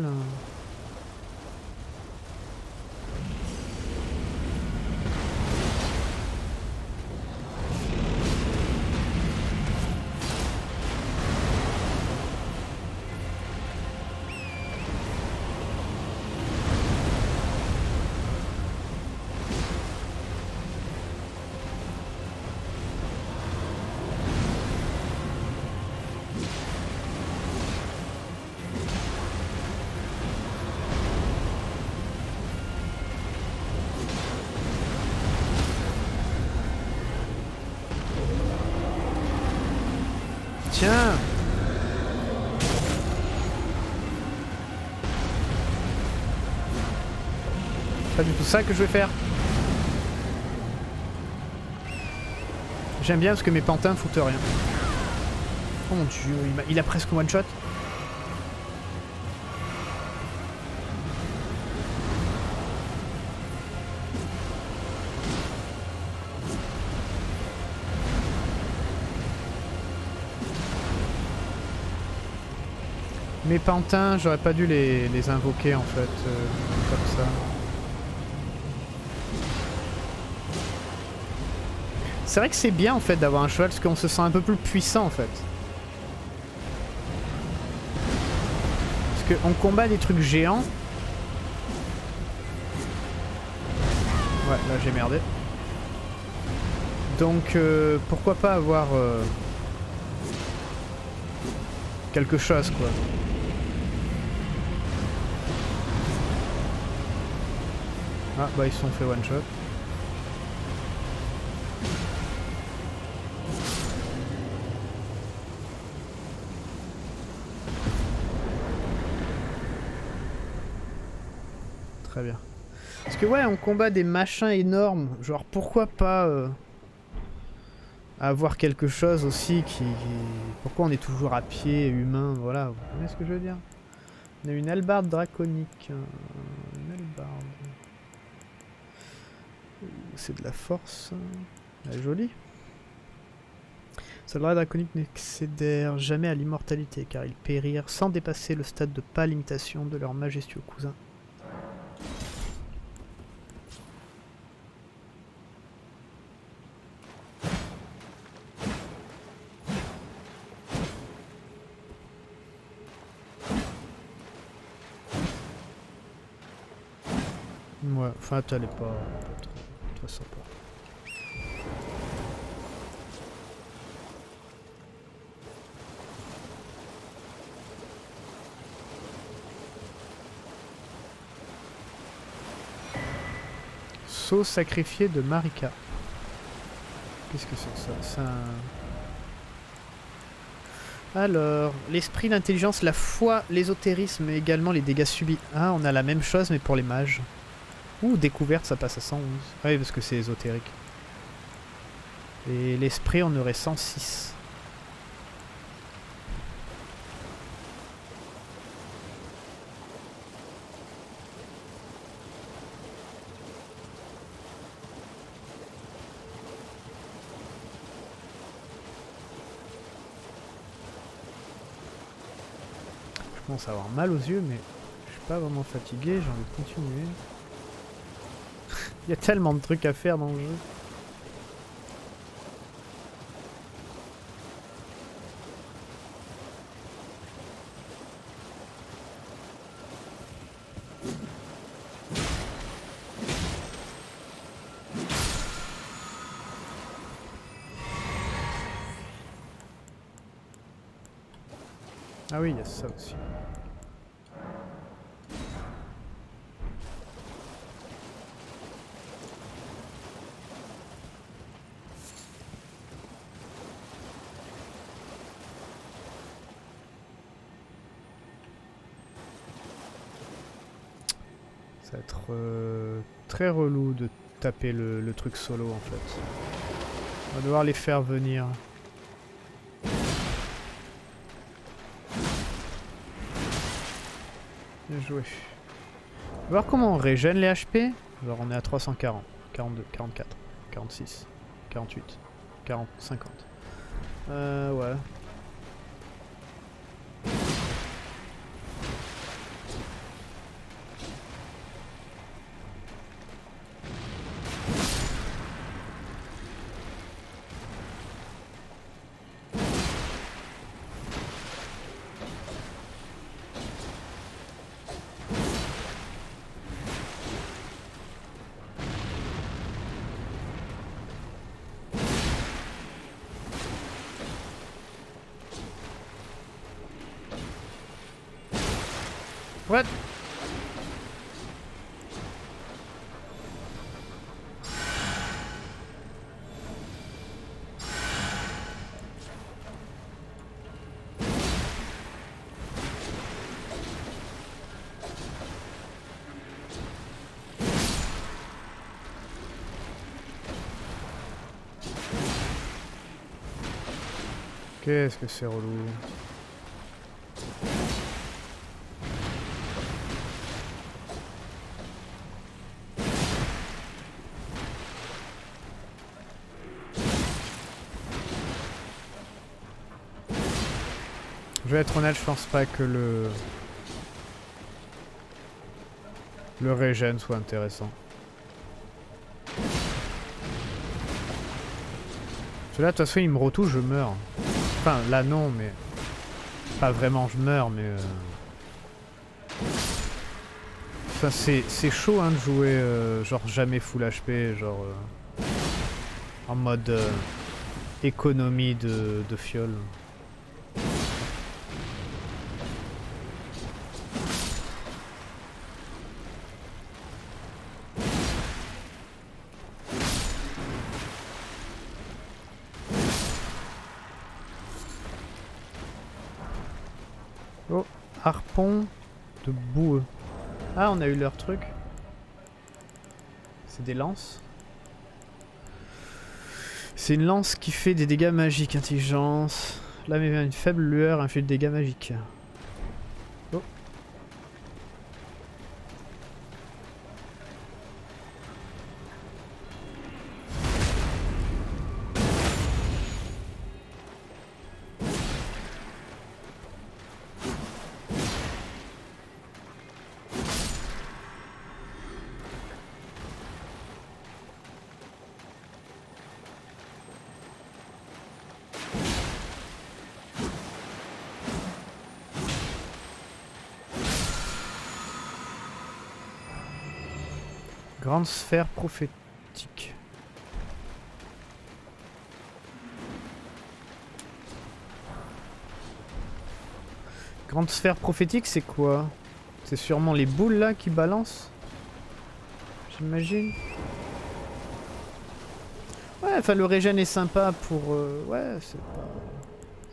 ça que je vais faire. J'aime bien parce que mes pantins foutent rien. Oh mon dieu, il a, presque one shot. Mes pantins, j'aurais pas dû les, les, invoquer en fait, euh, comme ça. C'est vrai que c'est bien en fait d'avoir un cheval parce qu'on se sent un peu plus puissant en fait. Parce qu'on combat des trucs géants. Ouais, là j'ai merdé. Donc euh, pourquoi pas avoir euh, quelque chose quoi. Ah bah ils sont fait one shot. Parce que ouais, on combat des machins énormes. Genre pourquoi pas euh, avoir quelque chose aussi qui, Pourquoi on est toujours à pied, humain, voilà. Vous comprenez ce que je veux dire? On a une albarde draconique. Une albarde c'est de la force. Elle est jolie. Soldats draconiques n'excédèrent jamais à l'immortalité car ils périrent sans dépasser le stade de pas limitation de leurs majestueux cousins. Enfin, elle est pas, trop très sympa. Saut sacrifié de Marika. Qu'est-ce que c'est que ça? Alors, l'esprit, l'intelligence, la foi, l'ésotérisme et également les dégâts subis. Ah, on a la même chose mais pour les mages. Ouh, découverte, ça passe à 111. Ah oui, parce que c'est ésotérique. Et l'esprit, on aurait 106. Je commence à avoir mal aux yeux, mais je suis pas vraiment fatigué, j'ai envie de continuer. Il y a tellement de trucs à faire dans le jeu. Ah oui, il y a ça aussi. Ça va être euh, très relou de taper le, truc solo en fait. On va devoir les faire venir. Bien joué. On va voir comment on régène les HP. On est à 340, 42, 44, 46, 48, 40, 50. Euh, ouais. Qu'est-ce que c'est relou Je vais être honnête, je pense pas que le... Le régène soit intéressant. Celui-là, de toute façon, il me retouche, je meurs. Enfin, là, non, mais... Pas vraiment, je meurs, mais... Euh... Enfin, c'est chaud, hein, de jouer, euh, genre, jamais full HP, genre... Euh... En mode... Économie de, de fiole. Harpon de boueux. Ah, on a eu leur truc. C'est des lances. C'est une lance qui fait des dégâts magiques. Intelligence. Là, mais une faible lueur inflige des dégâts magiques. Sphère prophétique. Grande sphère prophétique, c'est quoi? C'est sûrement les boules là qui balancent? J'imagine. Ouais, enfin le régène est sympa pour... Euh, ouais, c'est pas...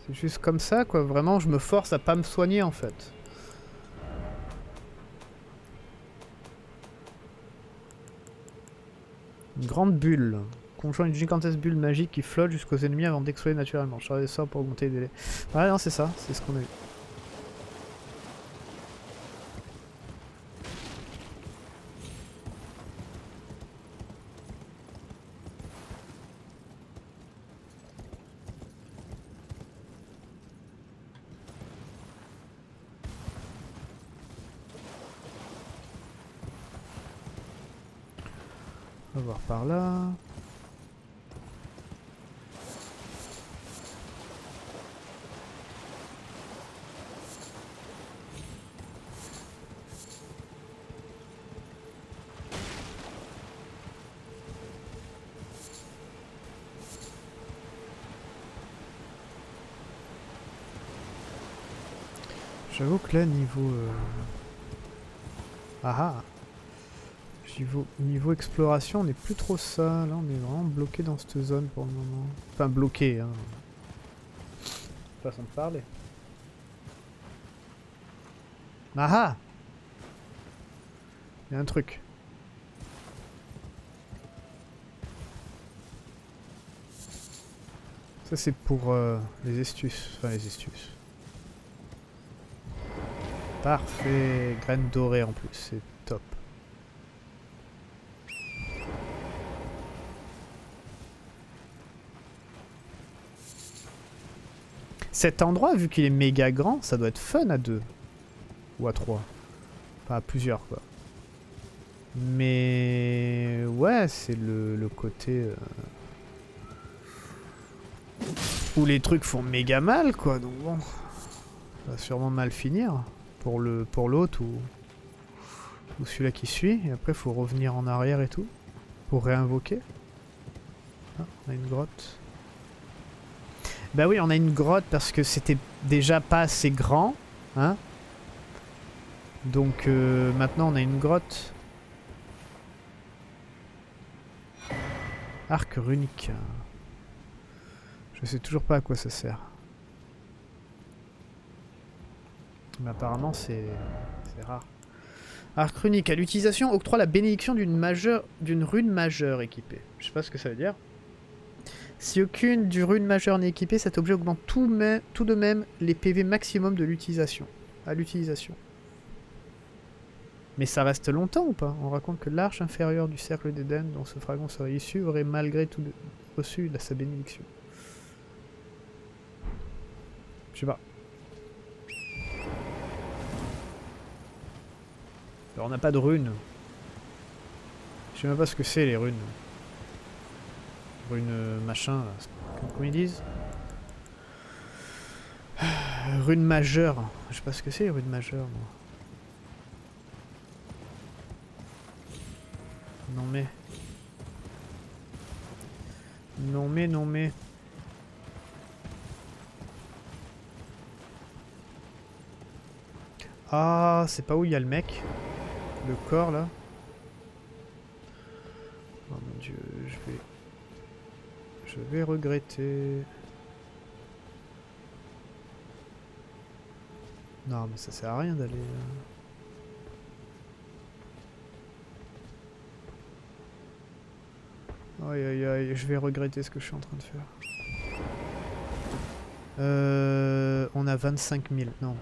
C'est juste comme ça, quoi. Vraiment, je me force à pas me soigner, en fait. Une grande bulle. Conjoint une gigantesque bulle magique qui flotte jusqu'aux ennemis avant d'exploser naturellement. Des sorts pour augmenter les délais. Ouais, non, c'est ça. C'est ce qu'on a eu. On va voir par là. J'avoue que là, niveau... Euh... Ah ah Niveau, niveau exploration, on n'est plus trop ça. Là, on est vraiment bloqué dans cette zone pour le moment. Enfin, bloqué, hein. Façon de parler. Ah ah Il y a un truc. Ça c'est pour euh, les astuces. Enfin les astuces. Parfait. Graines dorées en plus. C'est top. Cet endroit, vu qu'il est méga grand, ça doit être fun à deux. Ou à trois. Pas à plusieurs, quoi. Mais... Ouais, c'est le, le, côté... Euh... Où les trucs font méga mal, quoi. Donc bon... Ça va sûrement mal finir. Pour le pour l'autre ou... Ou celui-là qui suit. Et après, faut revenir en arrière et tout. Pour réinvoquer. Ah, on a une grotte. Bah oui, on a une grotte parce que c'était déjà pas assez grand. Hein Donc euh, maintenant on a une grotte. Arc runique. Je sais toujours pas à quoi ça sert. Mais apparemment c'est rare. Arc runique. À l'utilisation octroie la bénédiction d'une majeure rune majeure équipée. Je sais pas ce que ça veut dire. Si aucune du rune majeure n'est équipée, cet objet augmente tout, de même les PV maximum de l'utilisation. À l'utilisation. Mais ça reste longtemps ou pas? On raconte que l'arche inférieure du cercle d'Éden dont ce fragment serait issu aurait malgré tout reçu sa bénédiction. Je sais pas. On n'a pas de runes. Je sais même pas ce que c'est les runes. Rune machin, comment ils disent? Rune majeure. Je sais pas ce que c'est, rune majeure, moi. Non mais... Non mais, non mais... Ah, c'est pas où il y a le mec? Le corps, là Oh mon dieu, je vais... Je vais regretter. Non, mais ça sert à rien d'aller... Aïe aïe aïe, je vais regretter ce que je suis en train de faire. Euh, on a 25 000, non.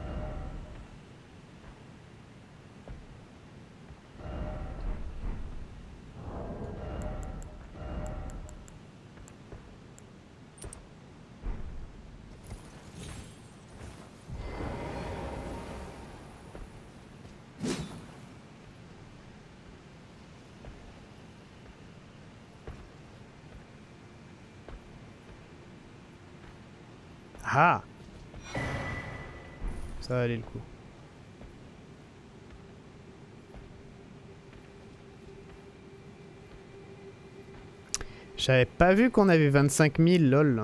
Ah Ça va aller le coup. J'avais pas vu qu'on avait 25 000, lol.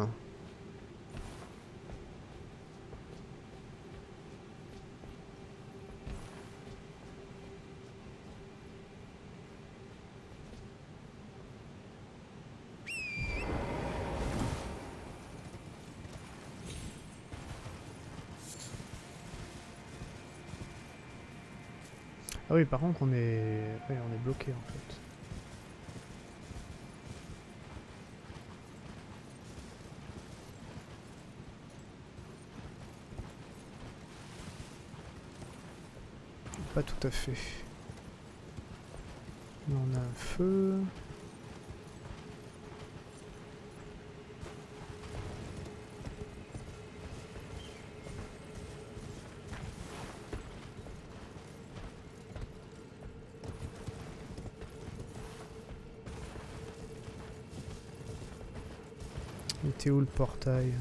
Par contre, on est, on est bloqué en fait. Pas tout à fait. On a un feu. Il où le portail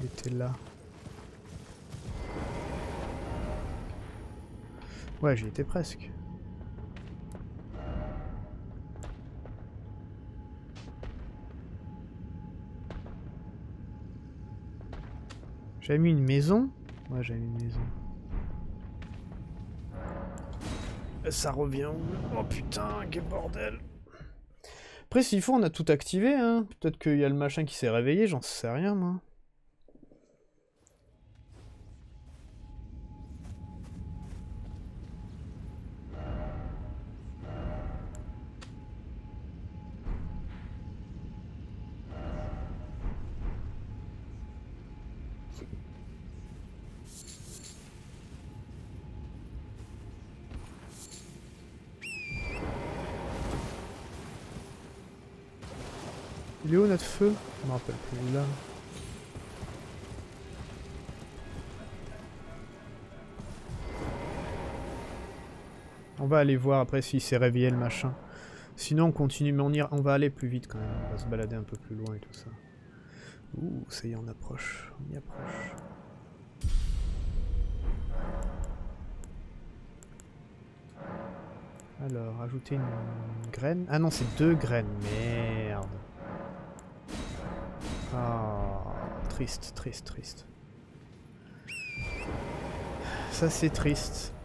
Il était là. Ouais, j'y étais presque. J'avais mis une maison? Ouais, j'avais mis une maison. Ça revient où? Oh putain, quel bordel après, s'il faut, on a tout activé, hein. Peut-être qu'il y a le machin qui s'est réveillé, j'en sais rien, moi. Aller voir après s'il s'est réveillé le machin. Sinon on continue, mais on, va aller plus vite quand même. On va se balader un peu plus loin et tout ça. Ouh, ça y est, on approche. On y approche. Alors, ajouter une graine. Ah non, c'est deux graines. Merde. Ah, triste, triste, triste. Ça, c'est triste.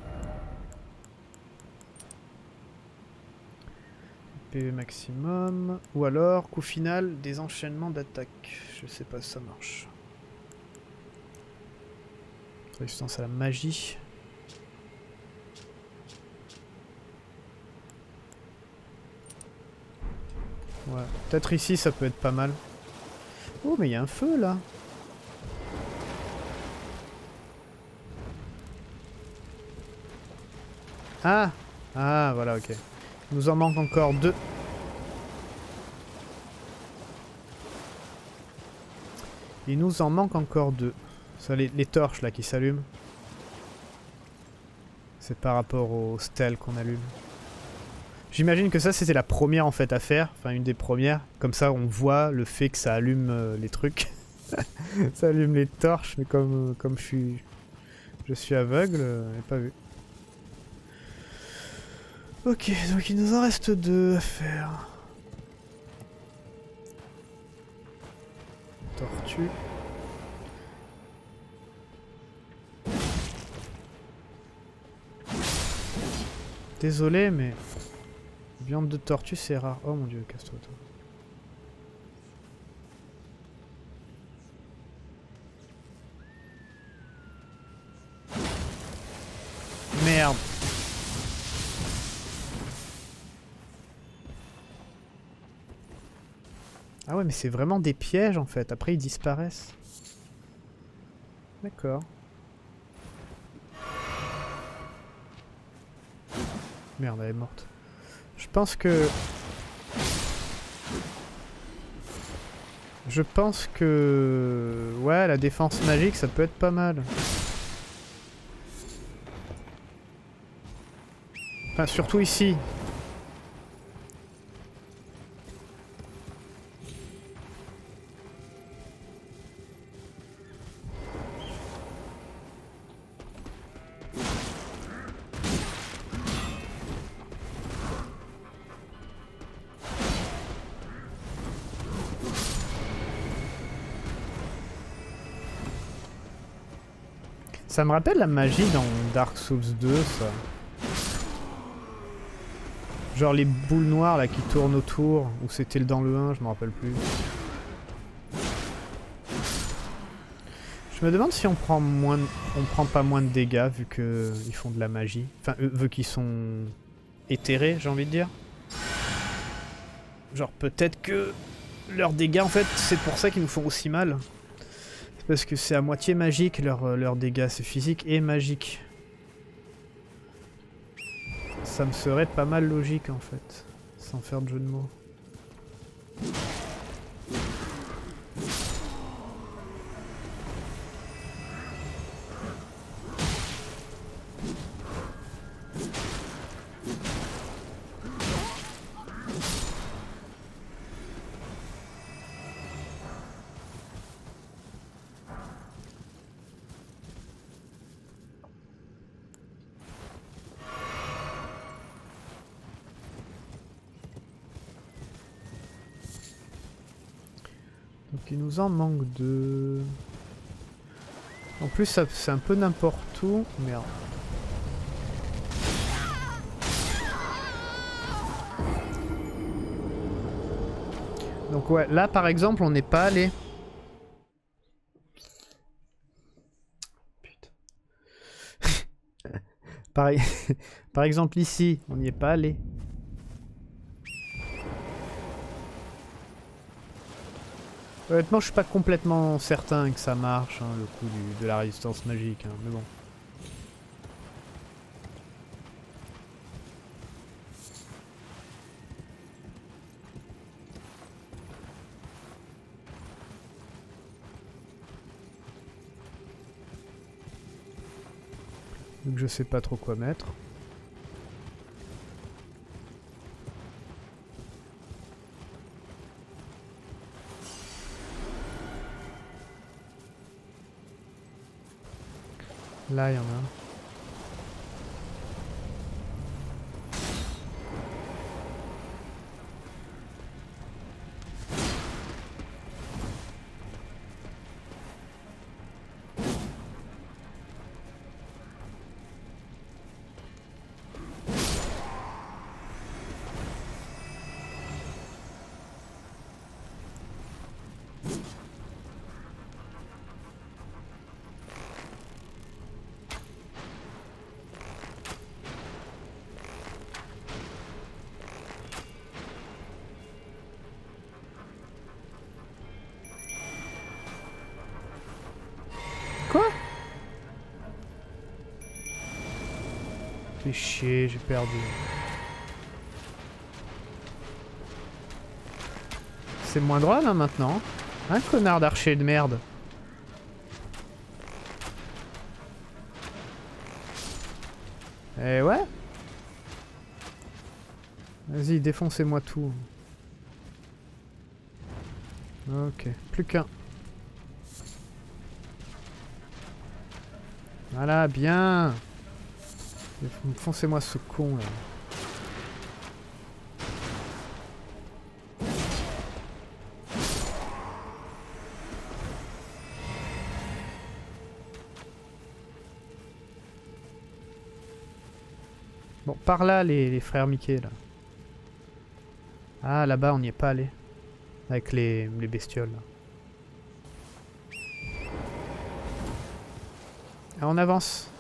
PV maximum. Ou alors, coup final, des enchaînements d'attaque. Je sais pas si ça marche. Résistance à la magie. Ouais, peut-être ici ça peut être pas mal. Oh mais il y a un feu là Ah Ah voilà ok. Nous en manque encore deux. Il nous en manque encore deux. Ça, les, les torches là qui s'allument. C'est par rapport aux stèles qu'on allume. J'imagine que ça c'était la première en fait à faire, enfin une des premières. Comme ça on voit le fait que ça allume euh, les trucs. ça allume les torches, mais comme, euh, comme je suis je suis aveugle, euh, j'ai pas vu. Ok, donc il nous en reste deux à faire. Tortue. Désolé, mais Viande de tortue, c'est rare. Oh mon dieu, casse-toi, toi. Merde. Ouais, mais c'est vraiment des pièges en fait. Après, ils disparaissent. D'accord. Merde, elle est morte. Je pense que... Je pense que... Ouais, la défense magique, ça peut être pas mal. Enfin, surtout ici. Ça me rappelle la magie dans Dark Souls 2, ça. Genre les boules noires là qui tournent autour, ou c'était dans le 1, je me rappelle plus. Je me demande si on prend moins, on prend pas moins de dégâts vu qu'ils font de la magie. Enfin, vu qu'ils sont éthérés, j'ai envie de dire. Genre peut-être que leurs dégâts en fait, c'est pour ça qu'ils nous font aussi mal. Parce que c'est à moitié magique, leur, euh, leur dégâts, c'est physique et magique. Ça me serait pas mal logique en fait, sans faire de jeu de mots. En manque deux. En plus, c'est un peu n'importe où. Merde. Donc ouais, là par exemple, on n'est pas allé. Putain. Par exemple ici, on n'y est pas allé. Honnêtement, je suis pas complètement certain que ça marche, hein, le coup de la résistance magique, hein, mais bon. Donc je sais pas trop quoi mettre. Là, il y en j'ai perdu. C'est moins drôle hein, maintenant. Un connard d'archer de merde. Eh ouais Vas-y, défoncez-moi tout. Ok, plus qu'un. Voilà, bien Foncez-moi ce con là. Bon, par là les, frères Mickey là. Ah, là-bas on n'y est pas allé. Avec les, les bestioles là. Ah, on avance.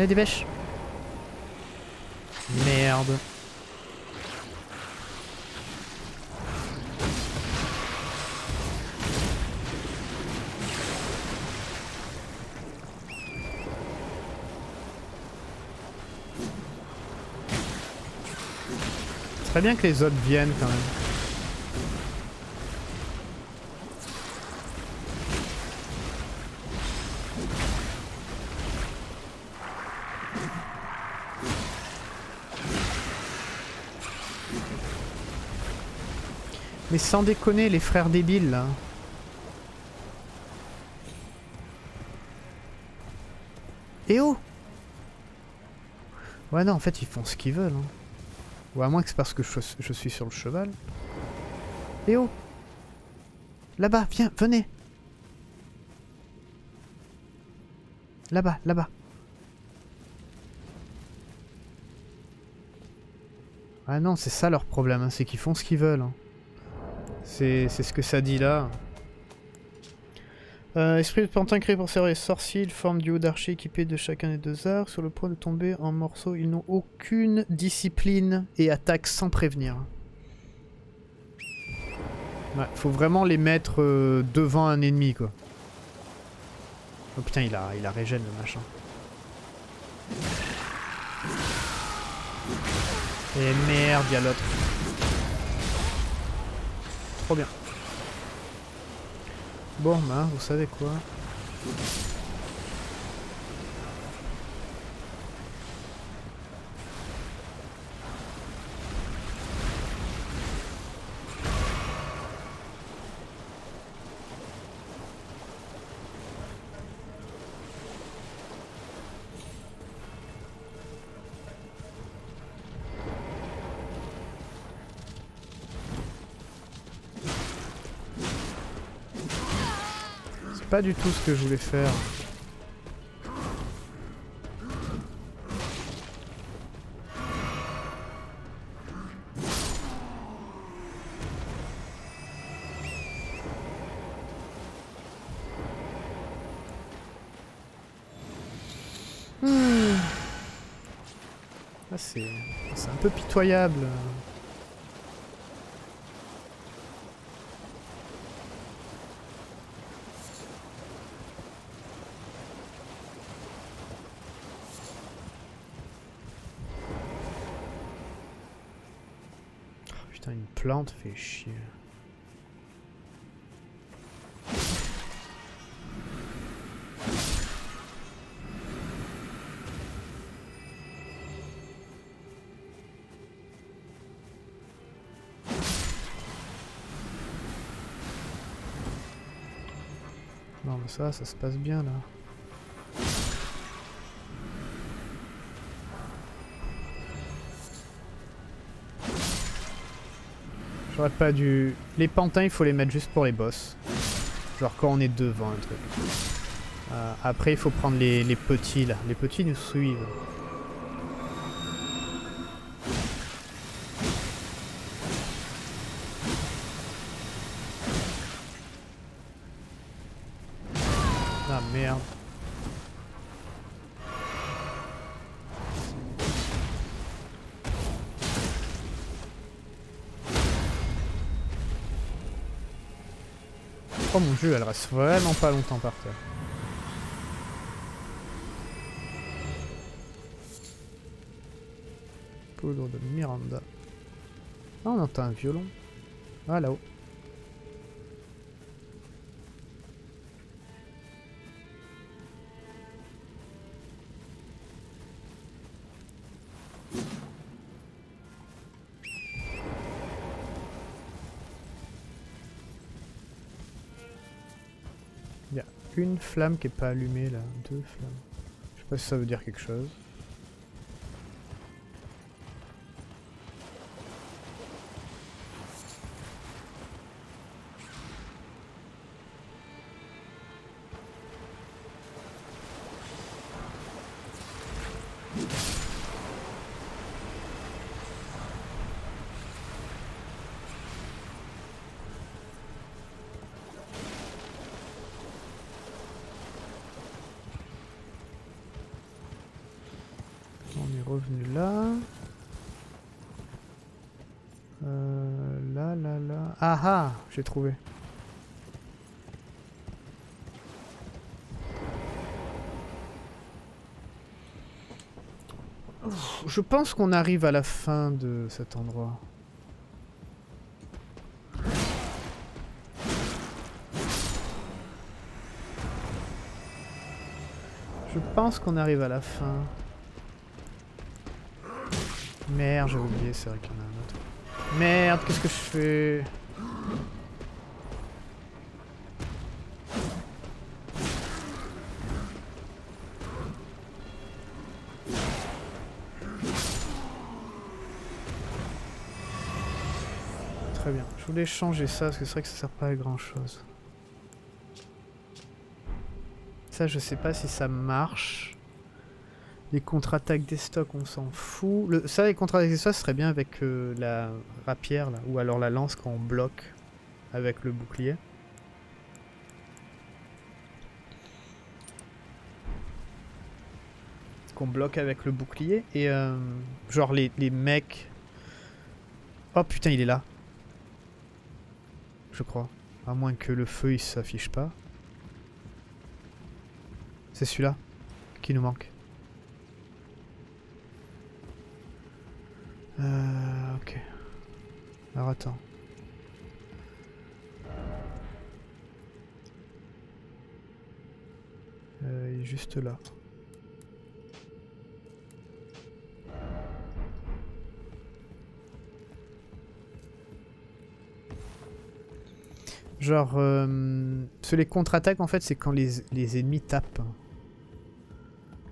Il y a des bêches. Merde. Très bien que les autres viennent quand même. Mais sans déconner, les frères débiles là. Et oh Ouais non, en fait ils font ce qu'ils veulent. Hein. Ou à moins que c'est parce que je, suis sur le cheval. Et oh Là-bas, viens, venez Là-bas, là-bas. Ah non, c'est ça leur problème, hein, c'est qu'ils font ce qu'ils veulent. Hein. C'est ce que ça dit là. Euh, esprit de pantin créé pour servir les sorciers, ils forment du haut d'archer équipés de chacun des deux arts. Sur le point de tomber en morceaux, ils n'ont aucune discipline et attaquent sans prévenir. Faut vraiment les mettre euh, devant un ennemi quoi. Oh putain, il a, a régène le machin. Et merde, il y a l'autre. Bien. Bon, bah, vous savez quoi? Du tout ce que je voulais faire. Hmm. Ah, c'est un peu pitoyable. Putain, une plante fait chier. Non mais ça, ça se passe bien là. Pas. Les pantins, il faut les mettre juste pour les boss. Genre quand on est devant un truc. Euh, après, il faut prendre les petits là. Les petits nous suivent. Vraiment pas longtemps par terre. Poudre de Miranda. Ah, on entend un violon. Ah, là-haut. Flamme qui est pas allumée là, deux flammes. Je sais pas si ça veut dire quelque chose. Trouvé. Je pense qu'on arrive à la fin de cet endroit. Je pense qu'on arrive à la fin. Merde, j'ai oublié, c'est vrai qu'il y en a un autre. Merde, qu'est-ce que je fais? Changer ça parce que c'est vrai que ça sert pas à grand chose. Ça, je sais pas si ça marche. Les contre-attaques des stocks, on s'en fout. Le, ça, les contre-attaques des stocks, ce serait bien avec euh, la rapière, là. Ou alors la lance quand on bloque avec le bouclier. Qu'on bloque avec le bouclier. Et euh, genre les, les mecs... Oh putain, il est là. Je crois. À moins que le feu, il s'affiche pas. C'est celui-là qui nous manque. Euh, ok. Alors attends. Euh, il est juste là. Genre, euh, les contre-attaques en fait c'est quand les, les ennemis tapent.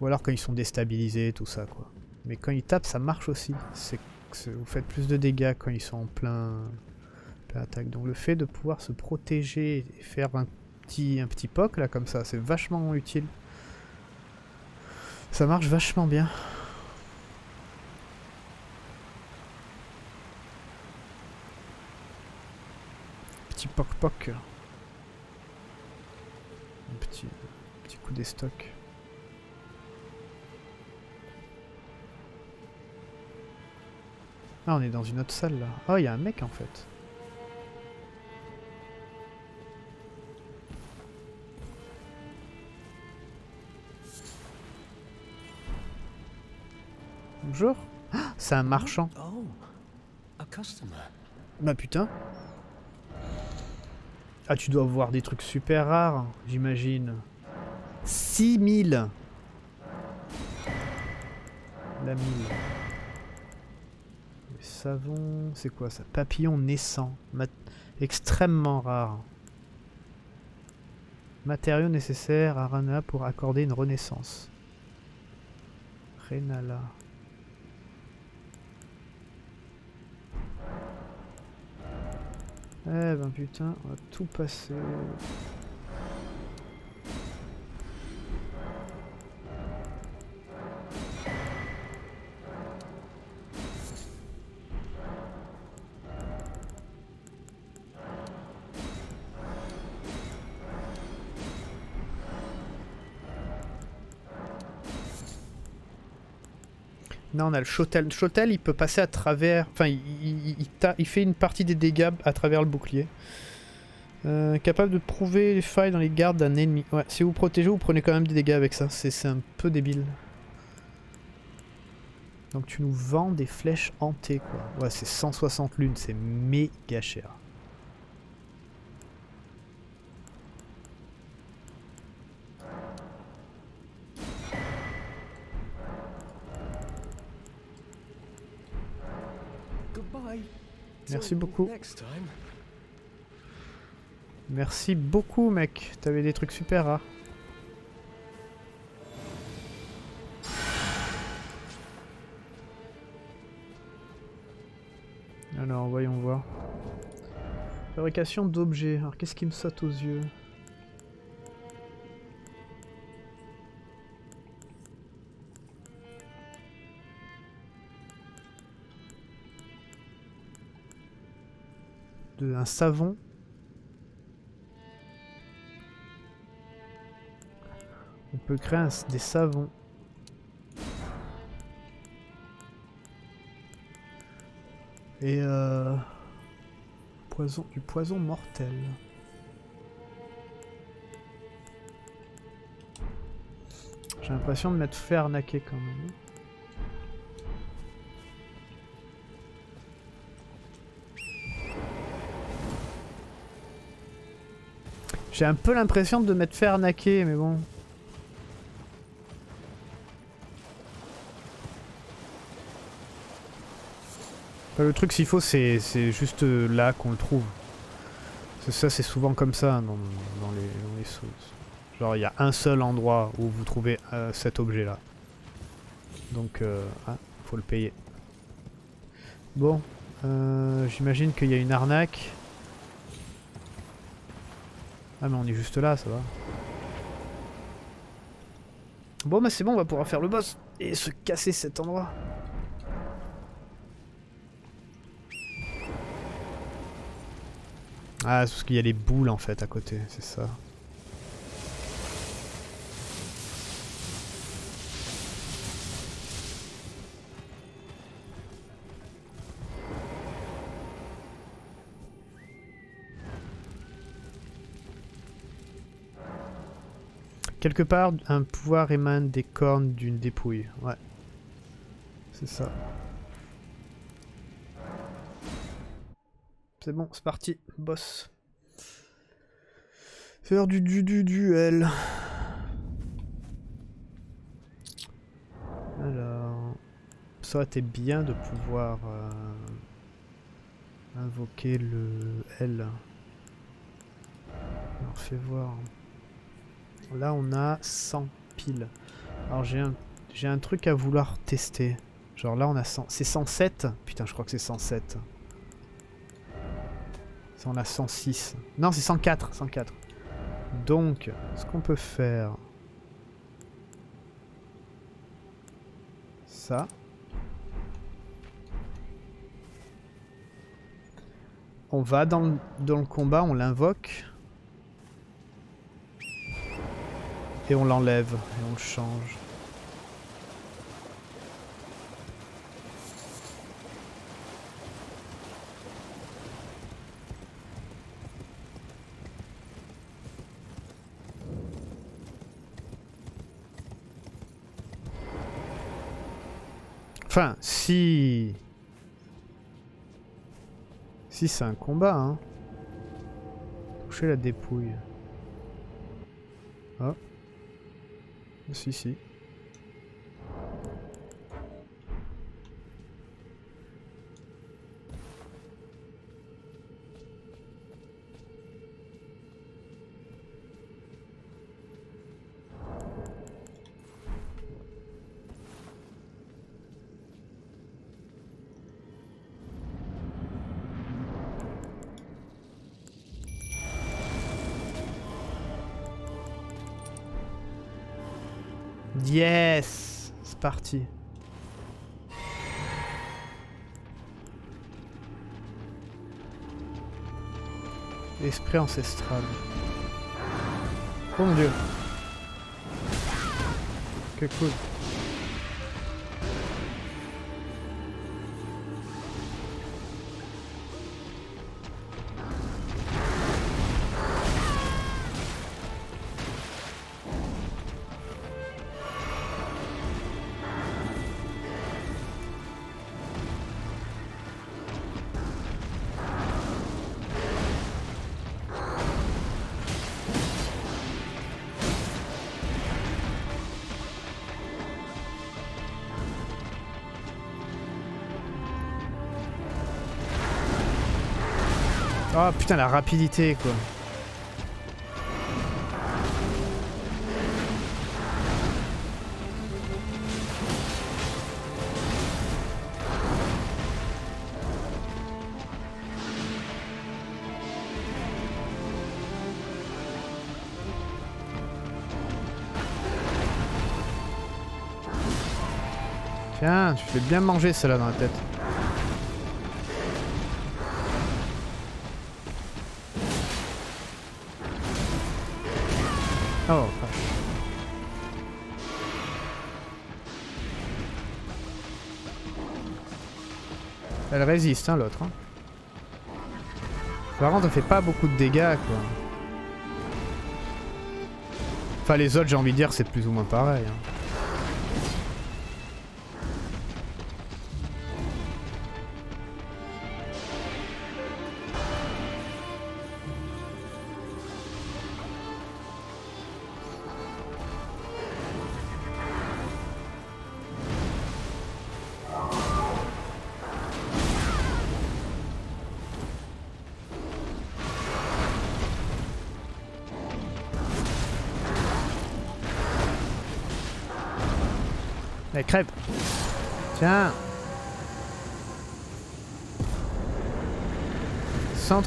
Ou alors quand ils sont déstabilisés, tout ça quoi. Mais quand ils tapent, ça marche aussi. C'est vous faites plus de dégâts quand ils sont en plein, plein attaque. Donc le fait de pouvoir se protéger et faire un petit, un petit poc là comme ça, c'est vachement utile. Ça marche vachement bien. Petit poc. Un petit, petit coup des stocks. Ah, on est dans une autre salle là. Oh, il y a un mec en fait. Bonjour. Ah, c'est un marchand. Oh, customer. Bah putain. Ah, tu dois voir des trucs super rares, j'imagine. 6000 La mille. Le savon, c'est quoi ça? Papillon naissant. Extrêmement rare. Matériaux nécessaires à Rana pour accorder une renaissance. Renala. Eh ben putain, on va tout passer. On a le Shotel, il peut passer à travers... Enfin, il, il, fait une partie des dégâts à travers le bouclier. Euh, capable de prouver les failles dans les gardes d'un ennemi. Ouais, si vous protégez, vous prenez quand même des dégâts avec ça. C'est un peu débile. Donc tu nous vends des flèches hantées, quoi. Ouais, c'est 160 lunes, c'est méga cher. Merci beaucoup. Merci beaucoup, mec. T'avais des trucs super rares. Alors, voyons voir. Fabrication d'objets. Alors, qu'est-ce qui me saute aux yeux? Un savon. On peut créer des savons. Et euh, poison, du poison mortel. J'ai l'impression de m'être fait arnaquer quand même. J'ai un peu l'impression de m'être fait arnaquer, mais bon. le truc, s'il faut, c'est juste là qu'on le trouve. Ça, c'est souvent comme ça dans, les, sauces. Genre, il y a un seul endroit où vous trouvez euh, cet objet-là. Donc, euh, ah, faut le payer. Bon, euh, j'imagine qu'il y a une arnaque. Ah mais on est juste là, ça va. Bon bah c'est bon, on va pouvoir faire le boss et se casser cet endroit. Ah, parce qu'il y a les boules en fait à côté, c'est ça. Quelque part, un pouvoir émane des cornes d'une dépouille. Ouais. C'est ça. C'est bon, c'est parti. Boss. Faire du du du duel. Alors... Ça aurait été bien de pouvoir... Euh, invoquer le L. Alors fais voir. Là, on a 100 piles. Alors, j'ai un, un truc à vouloir tester. Genre là, on a 100. C'est 107 Putain, je crois que c'est 107. Ça, on a 106. Non, c'est 104. 104. Donc, ce qu'on peut faire... Ça. On va dans dans le combat, on l'invoque. Et on l'enlève et on le change. Enfin, si... Si c'est un combat, hein. Toucher la dépouille. Oh. Si, si. Esprit ancestral. Oh mon dieu. Que cool. La rapidité quoi. Tiens, tu fais bien manger celle-là dans la tête. Résiste, hein, l'autre. Hein. Par contre, elle fait pas beaucoup de dégâts, quoi. Enfin, les autres, j'ai envie de dire, c'est plus ou moins pareil. Hein.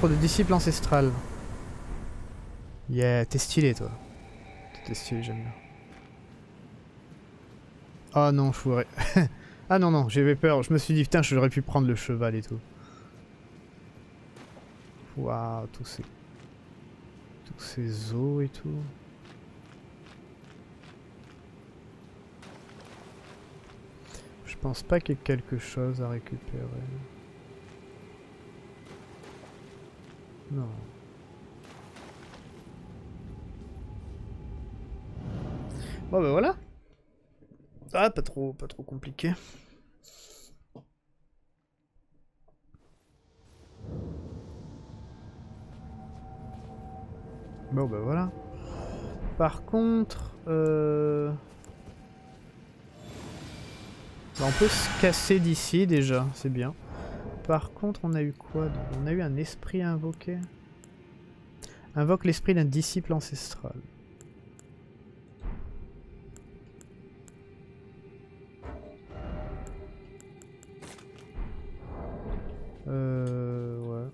De disciple ancestral. Yeah, t'es stylé toi. T'es stylé, j'aime bien. Oh non, je pourrais. ah non, non, j'avais peur. Je me suis dit, putain, j'aurais pu prendre le cheval et tout. Waouh, tous ces... Tous ces os et tout. Je pense pas qu'il y ait quelque chose à récupérer. Non. Bon ben voilà. Ah, pas trop, pas trop compliqué. Bon ben voilà. Par contre, euh... on peut se casser d'ici déjà, c'est bien. Par contre, on a eu quoi On a eu un esprit à invoquer. Invoque l'esprit d'un disciple ancestral. Euh... Ouais.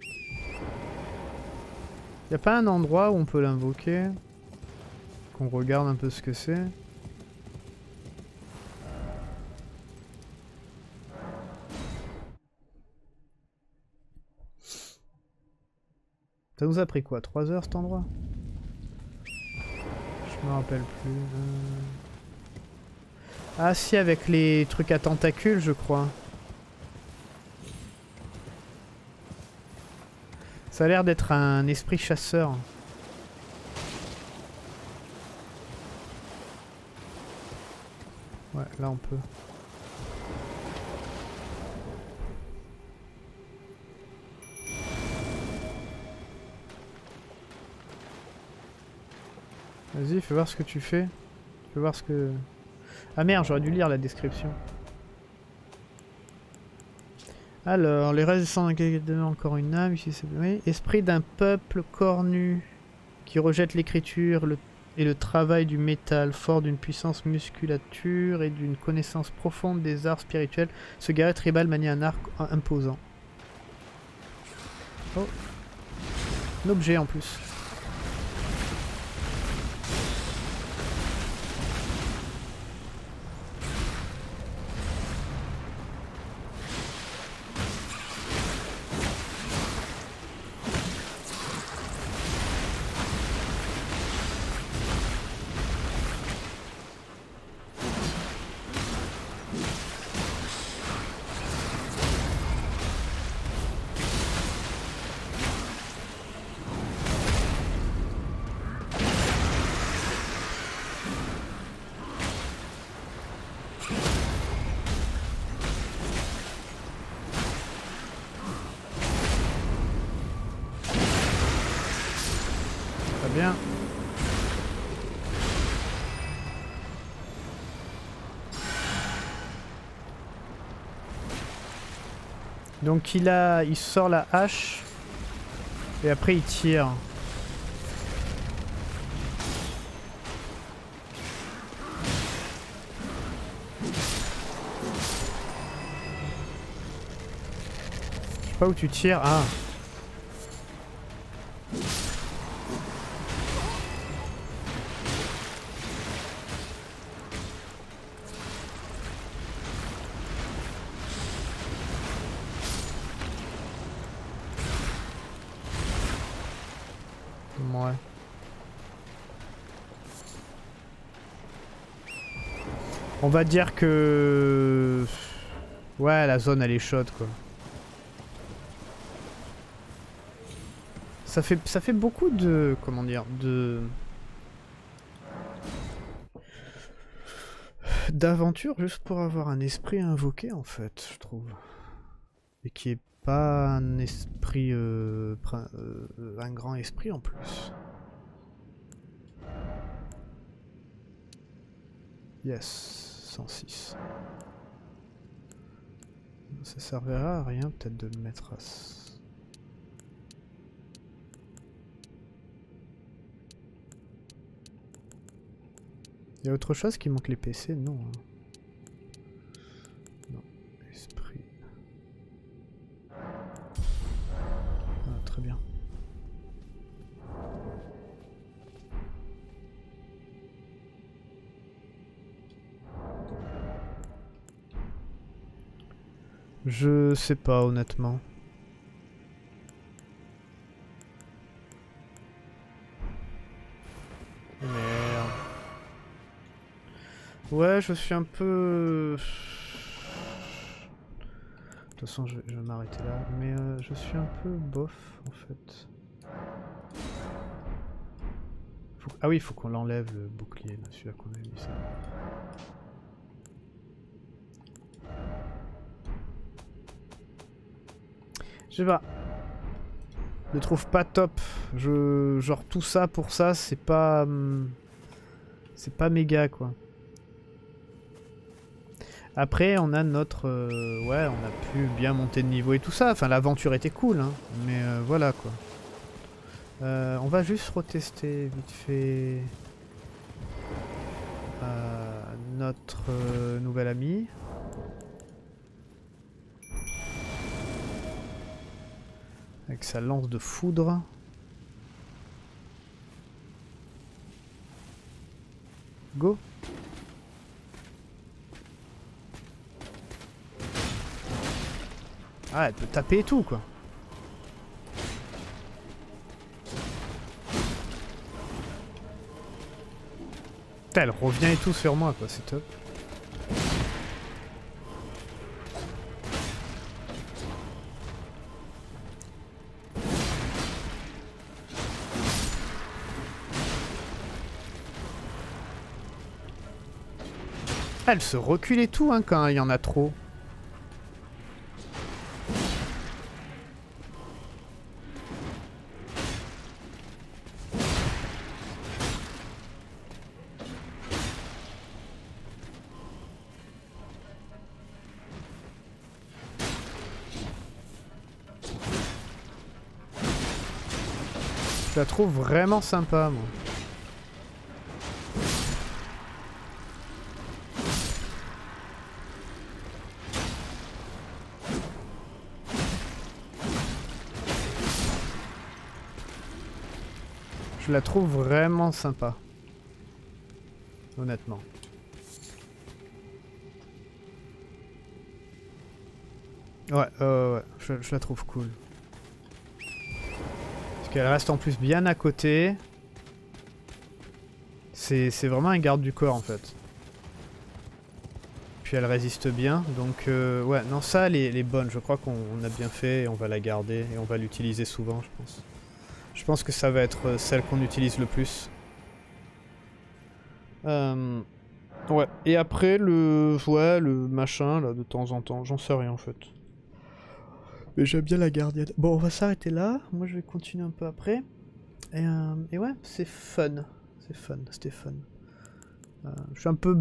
Y a pas un endroit où on peut l'invoquer? Qu'on regarde un peu ce que c'est? Nous a pris quoi 3 heures cet endroit? Je me rappelle plus. Euh. Ah si, avec les trucs à tentacules, je crois. Ça a l'air d'être un esprit chasseur. Ouais, là on peut. Vas-y, fais voir ce que tu fais. Fais voir ce que... Ah merde, j'aurais dû lire la description. Alors, les restes sans encore une âme, ici. Esprit d'un peuple cornu qui rejette l'écriture et le travail du métal, fort d'une puissance musculature et d'une connaissance profonde des arts spirituels, ce guerrier tribal manie un arc imposant. Oh. Un objet en plus. Donc il a, il sort la hache et après il tire. Je sais pas où tu tires. Ah. Dire que... Ouais, la zone elle est chaude quoi. Ça fait, ça fait beaucoup de... Comment dire De... D'aventure juste pour avoir un esprit invoqué en fait, je trouve. Et qui est pas un esprit... Euh, euh, un grand esprit en plus. Yes. 106. Ça servira à rien peut-être de le mettre à... Il y a autre chose qui manque les PC Non. Hein. Je sais pas honnêtement. Merde. Ouais, je suis un peu... De toute façon, je, vais m'arrêter là. Mais euh, je suis un peu bof, en fait. Ah oui, il faut qu'on l'enlève, le bouclier, celui-là qu'on a mis ça. Je sais pas. Je trouve pas top. Je, genre tout ça pour ça, c'est pas... Hum, c'est pas méga quoi. Après, on a notre... Euh, ouais, on a pu bien monter de niveau et tout ça. Enfin, l'aventure était cool, hein. Mais euh, voilà, quoi. Euh, on va juste retester vite fait... notre nouvel ami. Avec sa lance de foudre. Go Ah, elle peut taper et tout, quoi. Putain, elle revient et tout sur moi, quoi, c'est top. Elle se recule et tout hein, quand il y en a trop. Je la trouve vraiment sympa, moi. Je la trouve vraiment sympa. Honnêtement. Ouais, ouais, je la trouve cool. Parce qu'elle reste en plus bien à côté. C'est vraiment un garde du corps en fait. Puis elle résiste bien, donc euh, ouais, non ça elle est, elle est bonne, je crois qu'on a bien fait et on va la garder et on va l'utiliser souvent je pense. Pense que ça va être euh, celle qu'on utilise le plus. Euh, ouais, et après le, ouais, le machin là de temps en temps, j'en sais rien en fait. Mais j'aime bien la gardienne. Bon, on va s'arrêter là. Moi, je vais continuer un peu après. Et, euh, et ouais, c'est fun. C'est fun, c'était fun. Je suis un peu...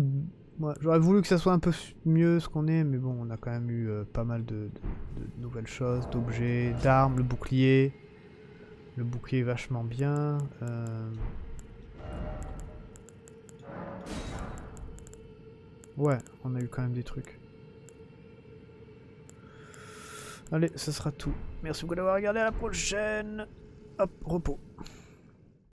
Ouais, J'aurais voulu que ça soit un peu mieux ce qu'on est, mais bon, on a quand même eu pas mal de nouvelles choses, d'objets, d'armes, le bouclier. Le bouclier est vachement bien. euh. Ouais, on a eu quand même des trucs. Allez, ce sera tout. Merci beaucoup d'avoir regardé, à la prochaine. Hop, repos.